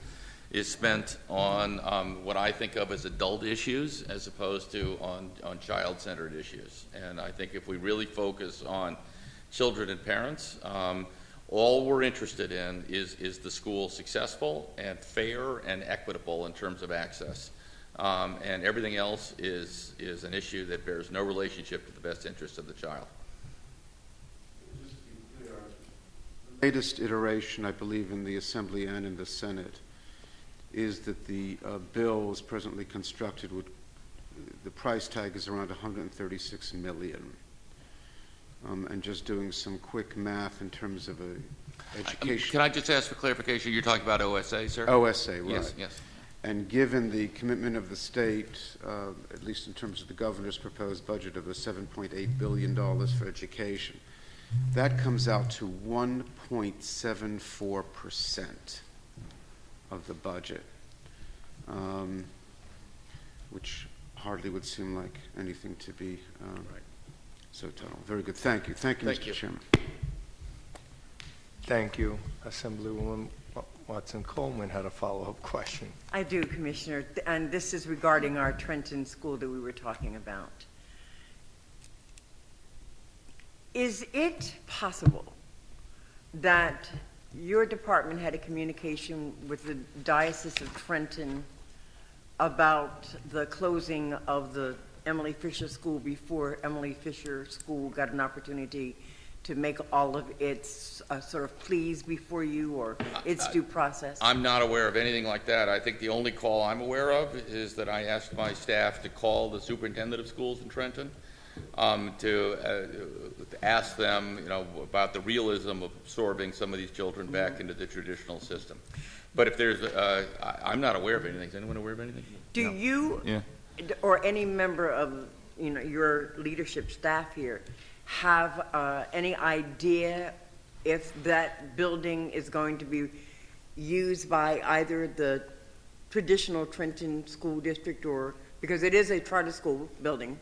is spent on um, what I think of as adult issues as opposed to on, on child-centered issues. And I think if we really focus on children and parents, um, all we're interested in is, is the school successful and fair and equitable in terms of access. Um, and everything else is, is an issue that bears no relationship to the best interest of the child. The latest iteration, I believe, in the Assembly and in the Senate, is that the uh, bill is presently constructed with, the price tag is around 136 million. Um, and just doing some quick math in terms of a education. Can I just ask for clarification? You're talking about OSA, sir? OSA, right. Yes, yes. And given the commitment of the state, uh, at least in terms of the governor's proposed budget of the $7.8 billion for education, that comes out to 1.74% of the budget, um, which hardly would seem like anything to be um, so total. Very good. Thank you. Thank you, Thank Mr. you. Chairman. Thank you. Assemblywoman Watson Coleman had a follow-up question. I do, Commissioner, and this is regarding our Trenton school that we were talking about. Is it possible that your department had a communication with the Diocese of Trenton about the closing of the Emily Fisher School before Emily Fisher School got an opportunity to make all of its uh, sort of pleas before you or its due process? I'm not aware of anything like that. I think the only call I'm aware of is that I asked my staff to call the superintendent of schools in Trenton um, to, uh, to ask them, you know, about the realism of absorbing some of these children back into the traditional system. But if there's, uh, I, I'm not aware of anything. Is anyone aware of anything? Do you, Yeah. or any member of, you know, your leadership staff here, have uh, any idea if that building is going to be used by either the traditional Trenton School District or, because it is a charter school building,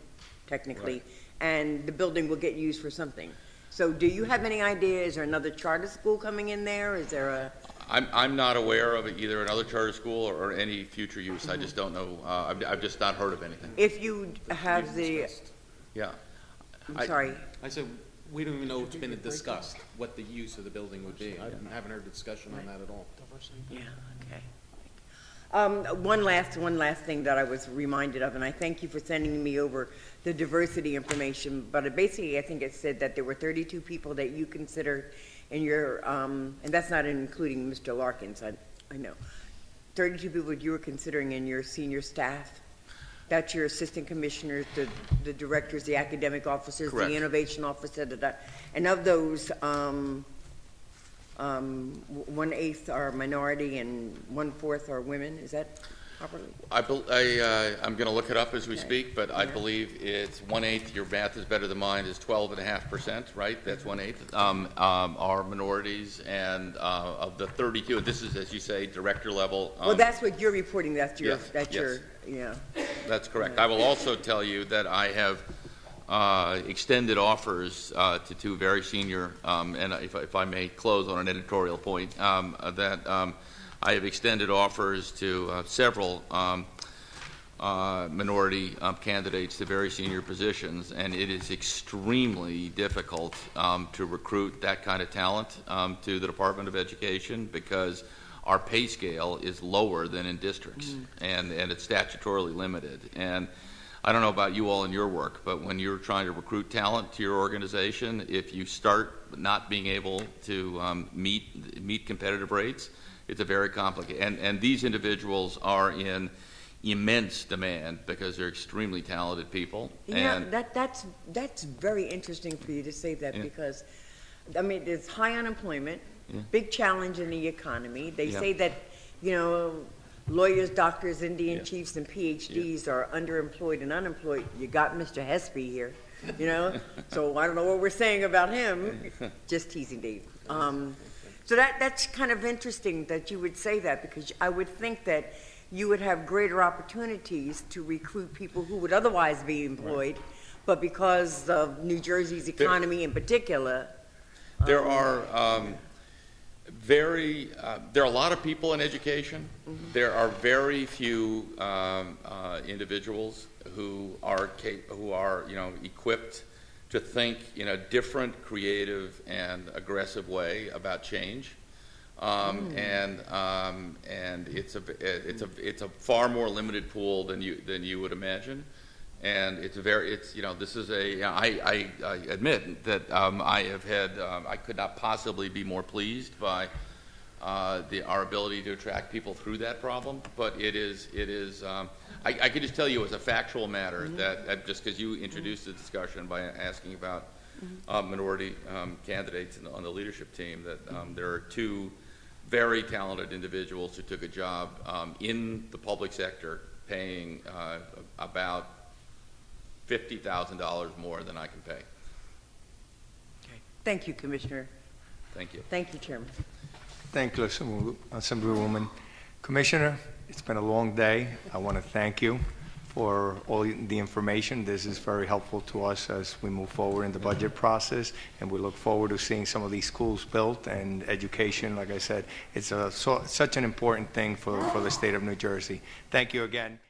technically, and the building will get used for something. So do you have any idea, is there another charter school coming in there? Is there a, I'm, I'm not aware of either another charter school or, or any future use. I just don't know. Uh, I've, I've just not heard of anything. if you have the, Yeah. I'm I- sorry, I said, we don't even know it's been discussed, what the use of the building would be. I haven't heard the discussion on that at all. Yeah, okay. Um, one last, one last thing that I was reminded of, and I thank you for sending me over the diversity information, but basically, I think it said that there were thirty-two people that you considered in your, um, and that's not including Mr. Larkins, I, I know. Thirty-two people that you were considering in your senior staff? That's your assistant commissioners, the, the directors, the academic officers, Correct. the innovation officer. And of those, um, um, one-eighth are minority and one-fourth are women, is that? properly? I, I, uh, I'm going to look it up as we Okay. speak, but I believe it's one-eighth, your math is better than mine, is twelve and a half percent, right? That's one-eighth, um, um, are minorities, and, uh, of the thirty-two, this is, as you say, director level. Well, um, that's what you're reporting, that's your, yes, that's your, yeah. That's correct. I will also tell you that I have uh, extended offers uh, to two very senior, um, and if I- if I may close on an editorial point, um, uh, that um, I have extended offers to uh, several um, uh, minority um, candidates to very senior positions, and it is extremely difficult um, to recruit that kind of talent um, to the Department of Education because our pay scale is lower than in districts, and, and it's statutorily limited. And I don't know about you all in your work, but when you're trying to recruit talent to your organization, if you start not being able to um, meet meet competitive rates, it's a very complicated. And and these individuals are in immense demand because they're extremely talented people. Yeah, and that, that's, that's very interesting for you to say that Yeah. because, I mean, there's high unemployment, Yeah. big challenge in the economy. They Yeah. say that, you know, lawyers, doctors, Indian Yeah. chiefs, and PhDs are underemployed and unemployed. You got Mr. Hespe here, you know? So I don't know what we're saying about him, just teasing Dave. Um, so that, that's kind of interesting that you would say that because I would think that you would have greater opportunities to recruit people who would otherwise be employed, but because of New Jersey's economy in particular. There um, are um, very, uh, there are a lot of people in education. Mm-hmm. There are very few um, uh, individuals who are cap- who are you know equipped to think in a different, creative, and aggressive way about change. Um, Mm. and um, and it's a it's a it's a far more limited pool than you than you would imagine and it's a very it's you know this is a I, I, I admit that um, I have had um, I could not possibly be more pleased by uh, the our ability to attract people through that problem. But it is it is um, I, I could just tell you as a factual matter that, that just because you introduced the discussion by asking about uh, minority um, candidates in the, on the leadership team that um, there are two very talented individuals who took a job um, in the public sector paying uh, about fifty thousand dollars more than I can pay. Thank you, Commissioner. Thank you. Thank you, Chairman. Thank you, Assembly- Assemblywoman. Commissioner, it's been a long day. I want to thank you for all the information. This is very helpful to us as we move forward in the budget process, and we look forward to seeing some of these schools built and education. Like I said, it's a, so, such an important thing for, for the state of New Jersey. Thank you again.